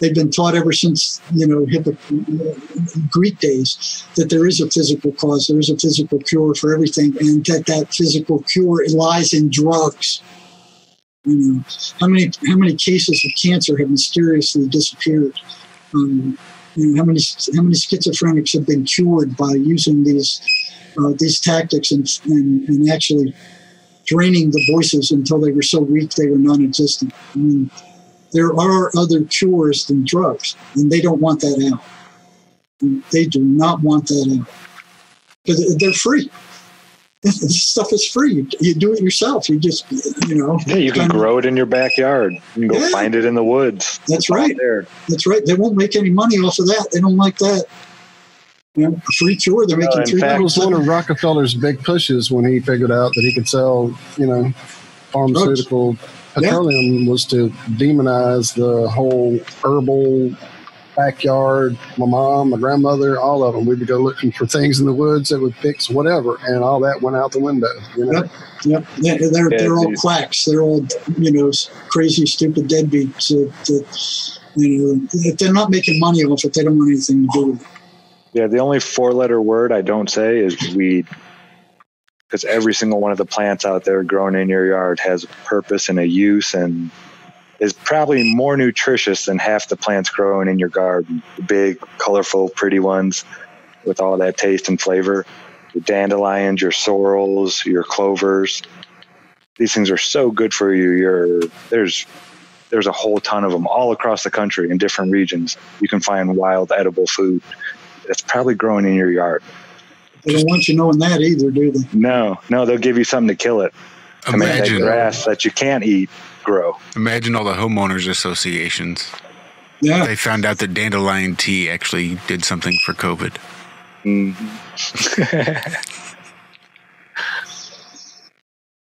They've been taught ever since you know Hippo- Greek days that there is a physical cause, there is a physical cure for everything, and that that physical cure lies in drugs. You know, how many how many cases of cancer have mysteriously disappeared? Um, you know, how many how many schizophrenics have been cured by using these uh, these tactics and, and and actually draining the voices until they were so weak they were non-existent. I mean, there are other cures than drugs, and they don't want that out. They do not want that out because they're free. This stuff is free. You, you do it yourself. You just, you know. Yeah, you can kinda- grow it in your backyard. You can go Yeah. find it in the woods. That's It's all right. There. That's right. They won't make any money off of that. They don't like that. You know, a free tour. They're making in three That was one of Rockefeller's big pushes when he figured out that he could sell, you know, pharmaceutical petroleum was to demonize the whole herbal backyard. My mom, my grandmother, all of them. We would go looking for things in the woods that would fix whatever, and all that went out the window. You know? Yep. Yep. They're, they're, Yeah, they're all quacks. They're all, you know, crazy, stupid deadbeats. That, that, you know, if they're not making money off it, they don't want anything to do with it. Yeah, the only four letter word I don't say is weed. Because every single one of the plants out there growing in your yard has a purpose and a use and is probably more nutritious than half the plants growing in your garden. The big, colorful, pretty ones with all that taste and flavor. Your dandelions, your sorrels, your clovers. These things are so good for you. Your there's there's a whole ton of them all across the country in different regions. You can find wild edible food that's probably growing in your yard. They don't want you knowing that either, do they? No, no, they'll give you something to kill it to make that Imagine, grass that you can't eat grow. imagine all the homeowners associations. Yeah. They found out that dandelion tea actually did something for COVID. (laughs)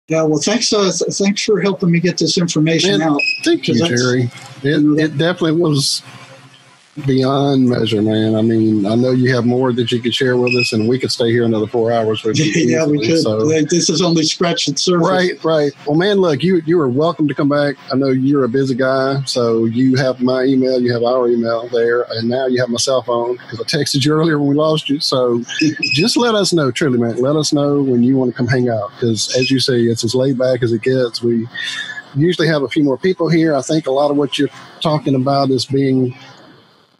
Yeah. Well, thanks. Uh, th- thanks for helping me get this information Man, out. Thank you, Because that's- Jerry. It, it definitely was beyond measure, man. I mean, I know you have more that you could share with us, and we could stay here another four hours with (laughs) you. yeah, we could. so- Like, This is only scratching the surface. Right, right. Well, man, look, you you are welcome to come back. I know you're a busy guy, so you have my email, you have our email there, and now you have my cell phone because I texted you earlier when we lost you. So (laughs) just let us know, truly, man. Let us know when you want to come hang out because, as you say, it's as laid back as it gets. We usually have a few more people here. I think a lot of what you're talking about is being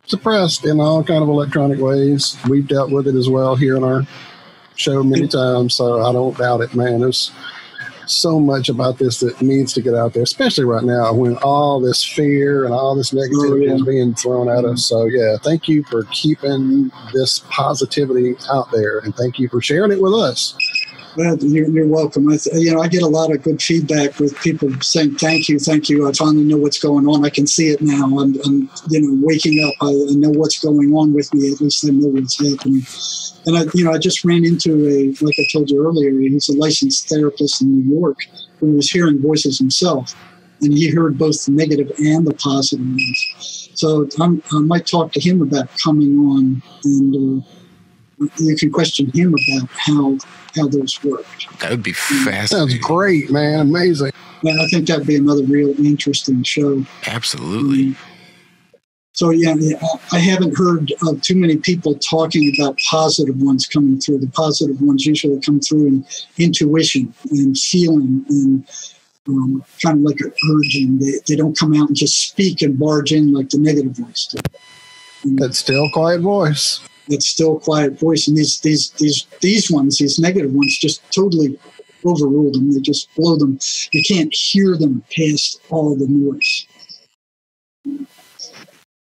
suppressed in all kind of electronic ways. We've dealt with it as well here in our show many times, so I don't doubt it, man. There's so much about this that needs to get out there, especially right now when all this fear and all this negativity Oh, is being thrown at us. So, yeah, thank you for keeping this positivity out there, and thank you for sharing it with us. Well, you're, you're welcome. I, you know, I get a lot of good feedback with people saying, "Thank you, thank you. I finally know what's going on. I can see it now. I'm, I'm you know, waking up. I, I know what's going on with me. At least I know what's happening." And I, you know, I just ran into a, like I told you earlier, he's a licensed therapist in New York who was hearing voices himself, and he heard both the negative and the positive ones. So I'm, I might talk to him about coming on, and uh, you can question him about how how those worked. That would be Sounds fascinating. great, man. Amazing. And I think that'd be another real interesting show. Absolutely. So yeah, yeah, I haven't heard of too many people talking about positive ones coming through. The positive ones usually come through in intuition and feeling and um, kind of like an urging. They, they don't come out and just speak and barge in like the negative ones do. That still quiet voice. It's still quiet voice, and these these these these ones, these negative ones, just totally overrule them. They just blow them. You can't hear them past all the noise.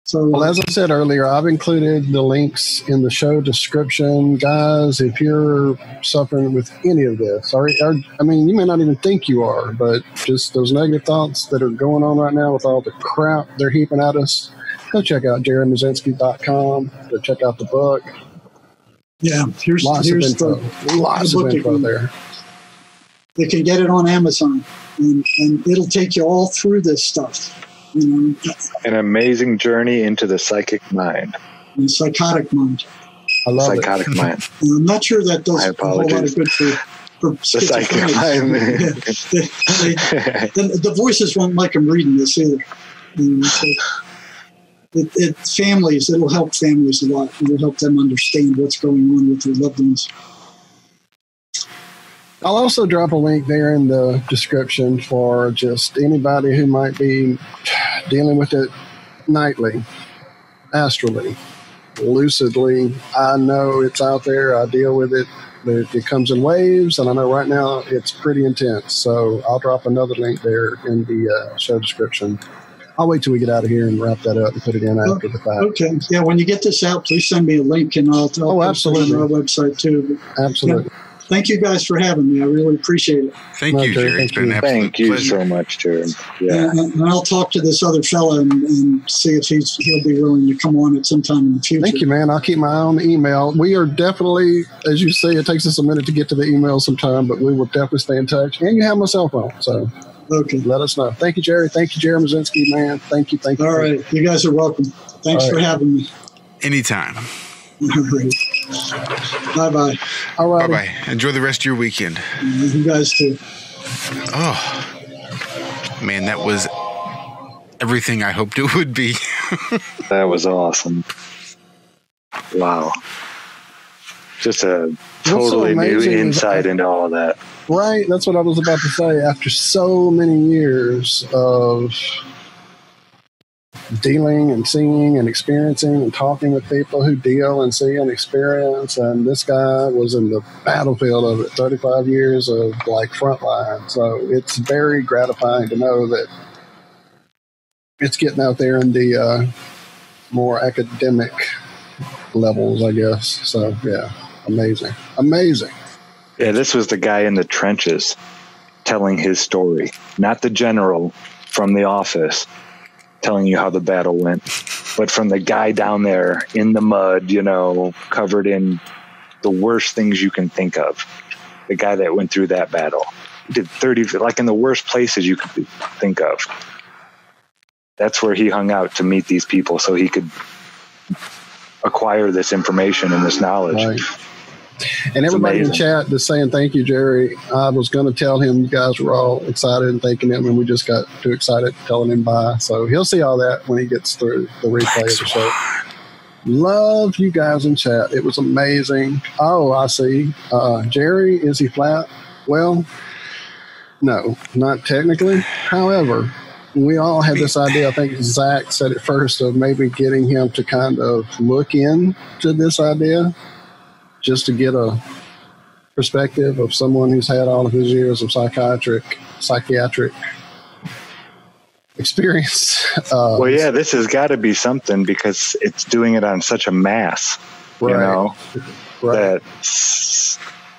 So Well, as I said earlier, I've included the links in the show description. Guys, if you're suffering with any of this, or, or I mean, you may not even think you are, but just those negative thoughts that are going on right now with all the crap they're heaping at us, go check out jerrymarzinsky.com. Go check out the book. yeah, here's Lots of info. the Lots the of book info you can- there. you can get it on Amazon, and, and it'll take you all through this stuff. You know, An amazing journey into the psychic mind. the psychotic mind. I love Psychotic it. (laughs) mind. And I'm not sure that does I a whole lot of good for for The psychic schizophrenics. mind. (laughs) They- they- the, the voices won't like them reading this either. You know, so it, it families, it'll help families a lot. It'll help them understand what's going on with their loved ones. I'll also drop a link there in the description for just anybody who might be dealing with it nightly, astrally, lucidly. I know it's out there. I deal with it. It it comes in waves, and I know right now it's pretty intense. So I'll drop another link there in the uh, show description. I'll wait till we get out of here and wrap that up and put it in after the fact. Okay. Yeah, when you get this out, please send me a link and I'll, I'll Oh, it absolutely. on our website too. Absolutely. Thank you guys for having me. I really appreciate it. Thank No, you, Jerry, Jerry. thank It's been you. an absolute Thank you pleasure. so much, Jared. Yeah. And, and I'll talk to this other fella and, and see if he's he'll be willing to come on at some time in the future. Thank you, man. I'll keep my eye on the email. We are definitely, as you say, it takes us a minute to get to the email sometime, but we will definitely stay in touch. And you have my cell phone, so Okay. let us know. Thank you, Jerry. Thank you, Jerry Marzinsky, man. Thank you. Thank you. All right. You guys are welcome. Thanks All for having me. Anytime. (laughs) All right. Bye bye. All right. Bye bye. Enjoy the rest of your weekend. You guys too. Oh, man, that was everything I hoped it would be. (laughs) That was awesome. Wow. Just a so totally new insight into all of that. Right. That's what I was about to say. After so many years of dealing and seeing and experiencing and talking with people who deal and see and experience, and this guy was in the battlefield of it 35 years of like frontline. So it's very gratifying to know that it's getting out there in the uh, more academic levels, I guess. So, yeah. Amazing, amazing. Yeah, this was the guy in the trenches telling his story, not the general from the office telling you how the battle went, but from the guy down there in the mud, you know, covered in the worst things you can think of. The guy that went through that battle did 30, like in the worst places you could think of. That's where he hung out to meet these people so he could acquire this information and this knowledge. Right. And everybody in chat just saying thank you, Jerry. I was going to tell him you guys were all excited and thanking him, and we just got too excited telling him bye. So he'll see all that when he gets through the replay of the show. Love you guys in chat. It was amazing. Oh, I see. Uh, Jerry, is he flat? Well, no, not technically. However, we all had this idea. I think Zach said it first of maybe getting him to kind of look into this idea just to get a perspective of someone who's had all of his years of psychiatric psychiatric experience. (laughs) Uh, Well, yeah, this has got to be something because it's doing it on such a mass, you know, right. that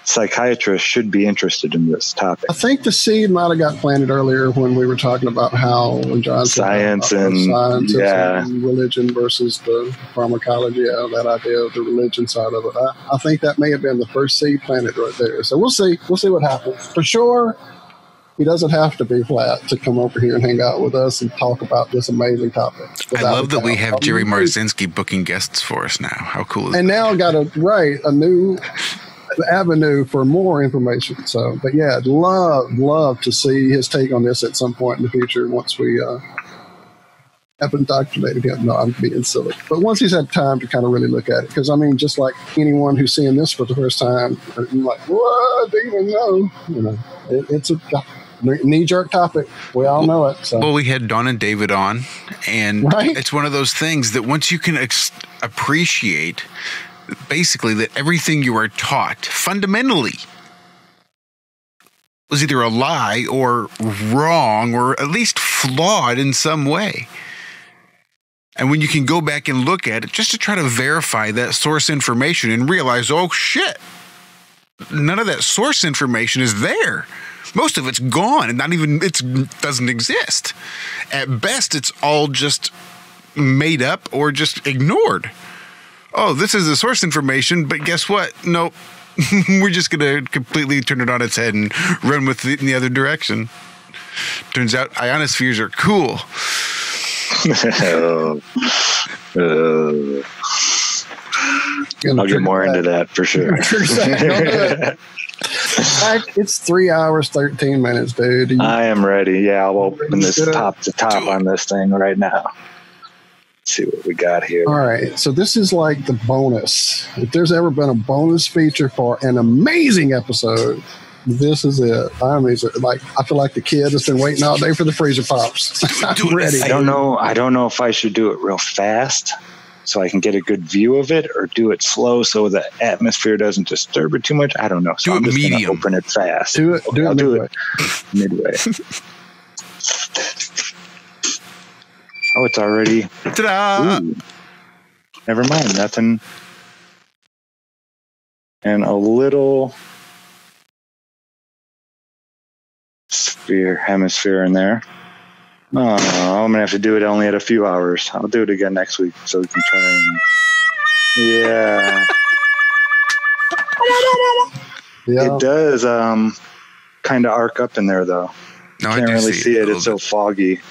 psychiatrists should be interested in this topic. I think the seed might have got planted earlier when we were talking about how John Science and- science yeah. and religion versus the pharmacology, yeah, that idea of the religion side of it. I, I think that may have been the first seed planted right there. So we'll see. We'll see what happens. For sure, he doesn't have to be flat to come over here and hang out with us and talk about this amazing topic. I love that we have Jerry Marzinsky booking guests for us now. How cool is and that? And now got a right a new avenue for more information. So, but yeah, I'd love love to see his take on this at some point in the future once we uh, have indoctrinated him. No, I'm being silly, but once he's had time to kind of really look at it, because I mean, just like anyone who's seeing this for the first time, you're like, what? Do you even know? You know, it, it's a knee jerk topic. We all know it. So. Well, we had Don and David on, and Right. it's one of those things that once you can ex- appreciate basically that everything you are taught fundamentally was either a lie or wrong or at least flawed in some way. And when you can go back and look at it just to try to verify that source information and realize, oh shit, none of that source information is there. Most of it's gone and not even it doesn't exist. At best, it's all just made up or just ignored. Oh, this is the source information, but guess what? Nope. (laughs) We're just gonna completely turn it on its head and run with it in the other direction. Turns out ionospheres are cool. (laughs) Uh, I'll get more into that for sure. (laughs) Zach, it's three hours, 13 minutes, dude. You- I am ready. Yeah, I'll open this top to top on this thing right now. Let's see what we got here. All right, so this is like the bonus. If there's ever been a bonus feature for an amazing episode, this is it. I'm like I feel like the kid that's been waiting all day for the freezer pops. (laughs) I'm (laughs) ready. I don't know. I don't know if I should do it real fast so I can get a good view of it, or do it slow so the atmosphere doesn't disturb it too much. I don't know. So Do I'm it just gonna medium. open it fast. Do it. Okay, Do it. I'll do it midway. (laughs) oh, it's already. Ta-da! Ooh. Never mind. Nothing. And a little sphere, hemisphere in there. Oh, I'm gonna have to do it only at a few hours. I'll do it again next week so we can try and. Yeah, Yeah. it does. Um, kind of arc up in there though. No, I Can't do really see, see a it. little It's so foggy.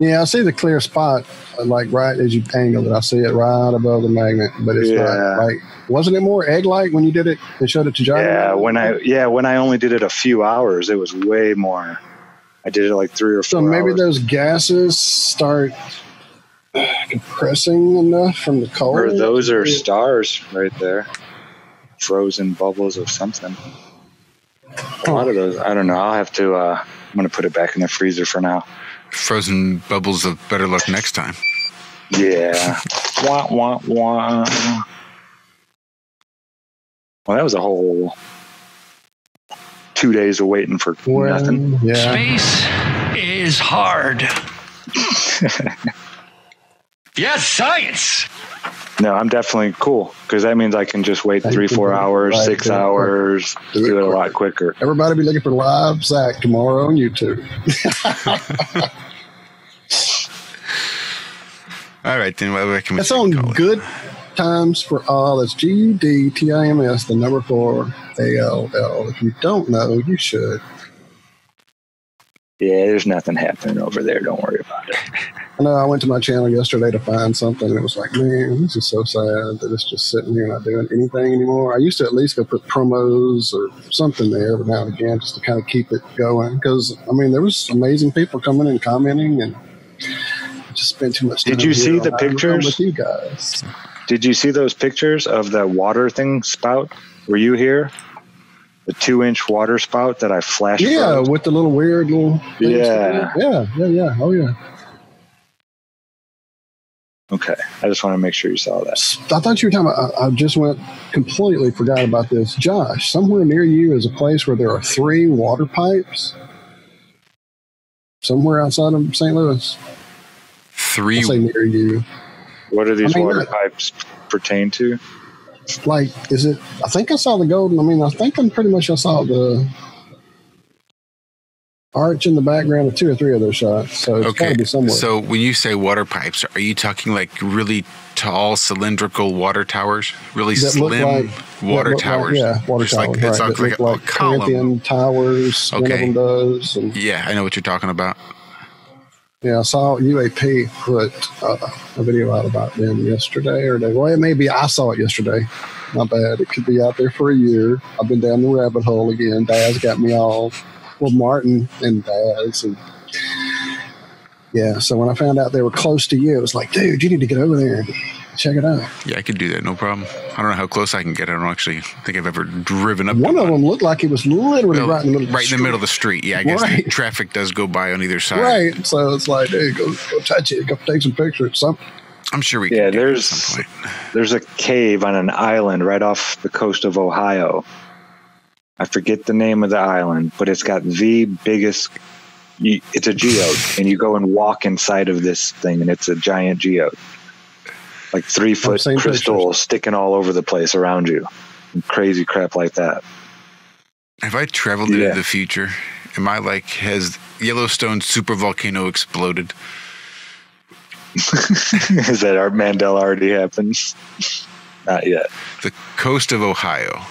Yeah, I see the clear spot, uh, like right as you angle it. I see it right above the magnet, but it's Yeah. not like. Wasn't it more egg-like when you did it and showed it to John? Yeah, when I yeah when I only did it a few hours, it was way more. I did it like three or So four. maybe hours. those gases start compressing enough from the cold. Or those are stars right there. Frozen bubbles of something. A lot of those. I don't know. I'll have to. Uh, I'm gonna put it back in the freezer for now. Frozen bubbles of better luck next time. Yeah. (laughs) wah wah wah. Well, that was a whole two days of waiting for Well, nothing. Yeah. Space is hard. (laughs) yes, science. No, I'm definitely cool because that means I can just wait Thank three, four hours, much. six Do it hours, Do do, it it, a lot quicker. Everybody be looking for live Zach tomorrow on YouTube. (laughs) All right, then what can we That's on call it? Good Times for All. That's G U D T I M S, the number four A L L. If you don't know, you should. Yeah, there's nothing happening over there. Don't worry about it. (laughs) I know I went to my channel yesterday to find something, and it was like, man, this is so sad that it's just sitting here not doing anything anymore. I used to at least go put promos or something there every now and again just to kind of keep it going. Because I mean, there was amazing people coming and commenting, and I just spent too much time. Did you see the pictures? with you guys? Did you see those pictures of the water thing spout? Were you here? The two inch water spout that I flashed. Yeah, froze? with the little weird little. Yeah. Yeah, yeah, yeah. Oh yeah. Okay. I just want to make sure you saw that. I thought you were talking about. I, I just went completely forgot about this. Josh, somewhere near you is a place where there are three water pipes. Somewhere outside of St. Louis. Three. I'll say near you. What do these I mean, water that- pipes pertain to? Like, is it? I think I saw the golden. I mean, I think I'm pretty much. I saw the arch in the background of two or three of those shots. So Okay, to be somewhere. so when you say water pipes, are you talking like really tall cylindrical water towers? Really That slim like- water look like- towers? yeah, water Just towers. Like, right, it's like, like like. Corinthian towers. Okay. does. And Yeah, I know what you're talking about. Yeah, I saw UAP put uh, a video out about them yesterday or day. Well, it may be I saw it yesterday. Not bad. It could be out there for a year. I've been down the rabbit hole again. Daz got me all well, Martin and Daz, and yeah. So when I found out they were close to you, it was like, dude, you need to get over there and check it out. Yeah, I could do that, no problem. I don't know how close I can get. I don't actually think I've ever driven up. One to of them looked like it was literally Well, right in the middle. Of right in the middle of the the street. Yeah, I guess Right. the traffic does go by on either side. Right. So it's like, dude, go, go touch it. Go take some pictures. Something. I'm sure we can Yeah, do it at there's- There's a cave on an island right off the coast of Ohio. I forget the name of the island, but it's got the biggest. It's a geode, and you go and walk inside of this thing, and it's a giant geode, like three foot seen crystals sticking all over the place around you, and crazy crap like that. Have I traveled Yeah. into the future? Am I like has Yellowstone super volcano exploded? (laughs) Is that our Mandela already happened? (laughs) Not yet. The coast of Ohio.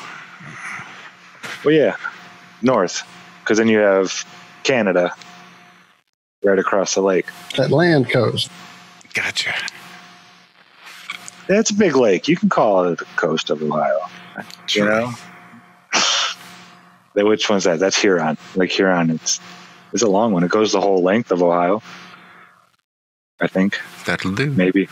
Well, yeah, north, because then you have Canada right across the lake. That land coast. Gotcha. That's a big lake. You can call it the coast of Ohio. You know, (sighs) That- which one's that? That's Huron. Lake Huron. It's it's a long one. It goes the whole length of Ohio. I think That'll do. maybe.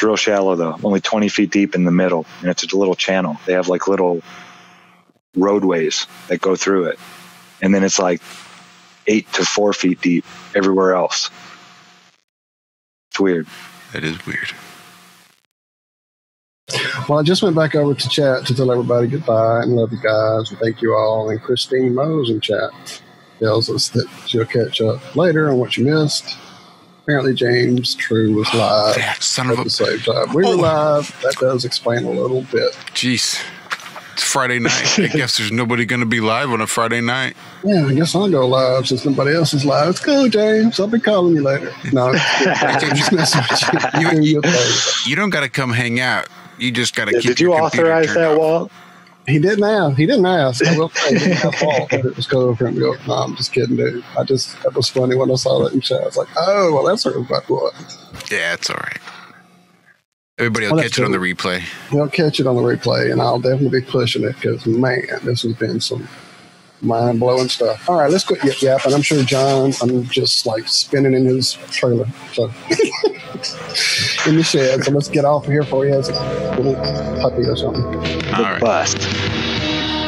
It's real shallow though, only 20 feet deep in the middle, and it's a little channel. They have like little roadways that go through it, and then it's like eight to four feet deep everywhere else. It's weird. That is weird. Well, I just went back over to chat to tell everybody goodbye and love you guys and thank you all. And Christine Mose in chat tells us that she'll catch up later on what you missed. Apparently, James True was live Damn, son of at a the same time. We were Oh. live. That does explain a little bit. jeez. It's Friday night. I (laughs) guess there's nobody going to be live on a Friday night. Yeah, I guess I'll go live since nobody else is live. It's cool, James. I'll be calling you later. No, I'm just (laughs) messing with you. You- (laughs) you, don't got to come hang out. You just got to Yeah, keep. did you your computer authorize that, off. Walt? He didn't ask. He didn't ask. I will say, he didn't have fault. But it was cool for him go, no, I'm just kidding, dude. I just, that was funny when I saw that in chat. I was like, oh, well, that's sort of about what. Yeah, it's all right. Everybody will Well, catch it on the replay. He'll catch it on the replay, and I'll definitely be pushing it because, man, this has been some mind blowing stuff. All right, let's quit yip yapping. I'm sure John, I'm just like spinning in his trailer. So, (laughs) in the shed. So let's get off of here before he has a little puppy or something. All right. Bust.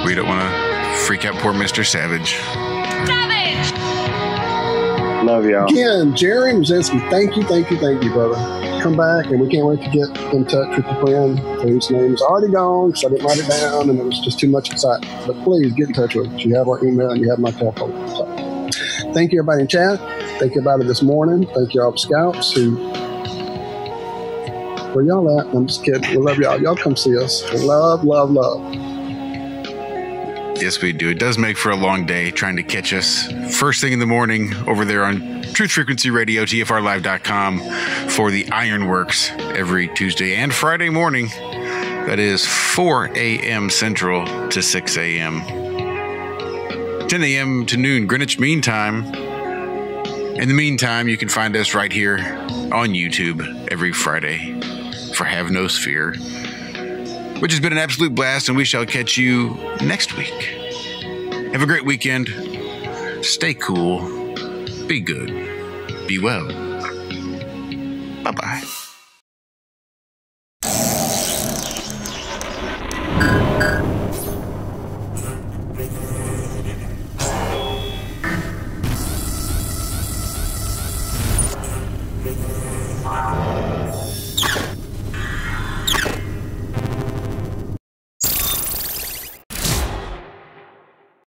We don't want to freak out poor Mr. Savage. Savage! Love y'all. Again, Jerry Rosinski, thank you, thank you, thank you, brother. Come back, and we can't wait to get in touch with your friend whose name's already gone because I didn't write it down and it was just too much excitement. But please get in touch with us. You have our email and you have my telephone. So, thank you, everybody in chat. Thank you, everybody this morning. Thank you, all the scouts who Where y'all at? I'm just kidding. We love y'all. Y'all come see us. Love, love, love. Yes, we do. It does make for a long day trying to catch us first thing in the morning over there on Truth Frequency Radio, TFRLive.com for the Ironworks every Tuesday and Friday morning. That is 4 a.m. Central to 6 a.m. 10 a.m. to noon Greenwich Mean Time. In the meantime, you can find us right here on YouTube every Friday for Have No Sphere, which has been an absolute blast, and we shall catch you next week. Have a great weekend. Stay cool. Be good. Be well. Bye bye.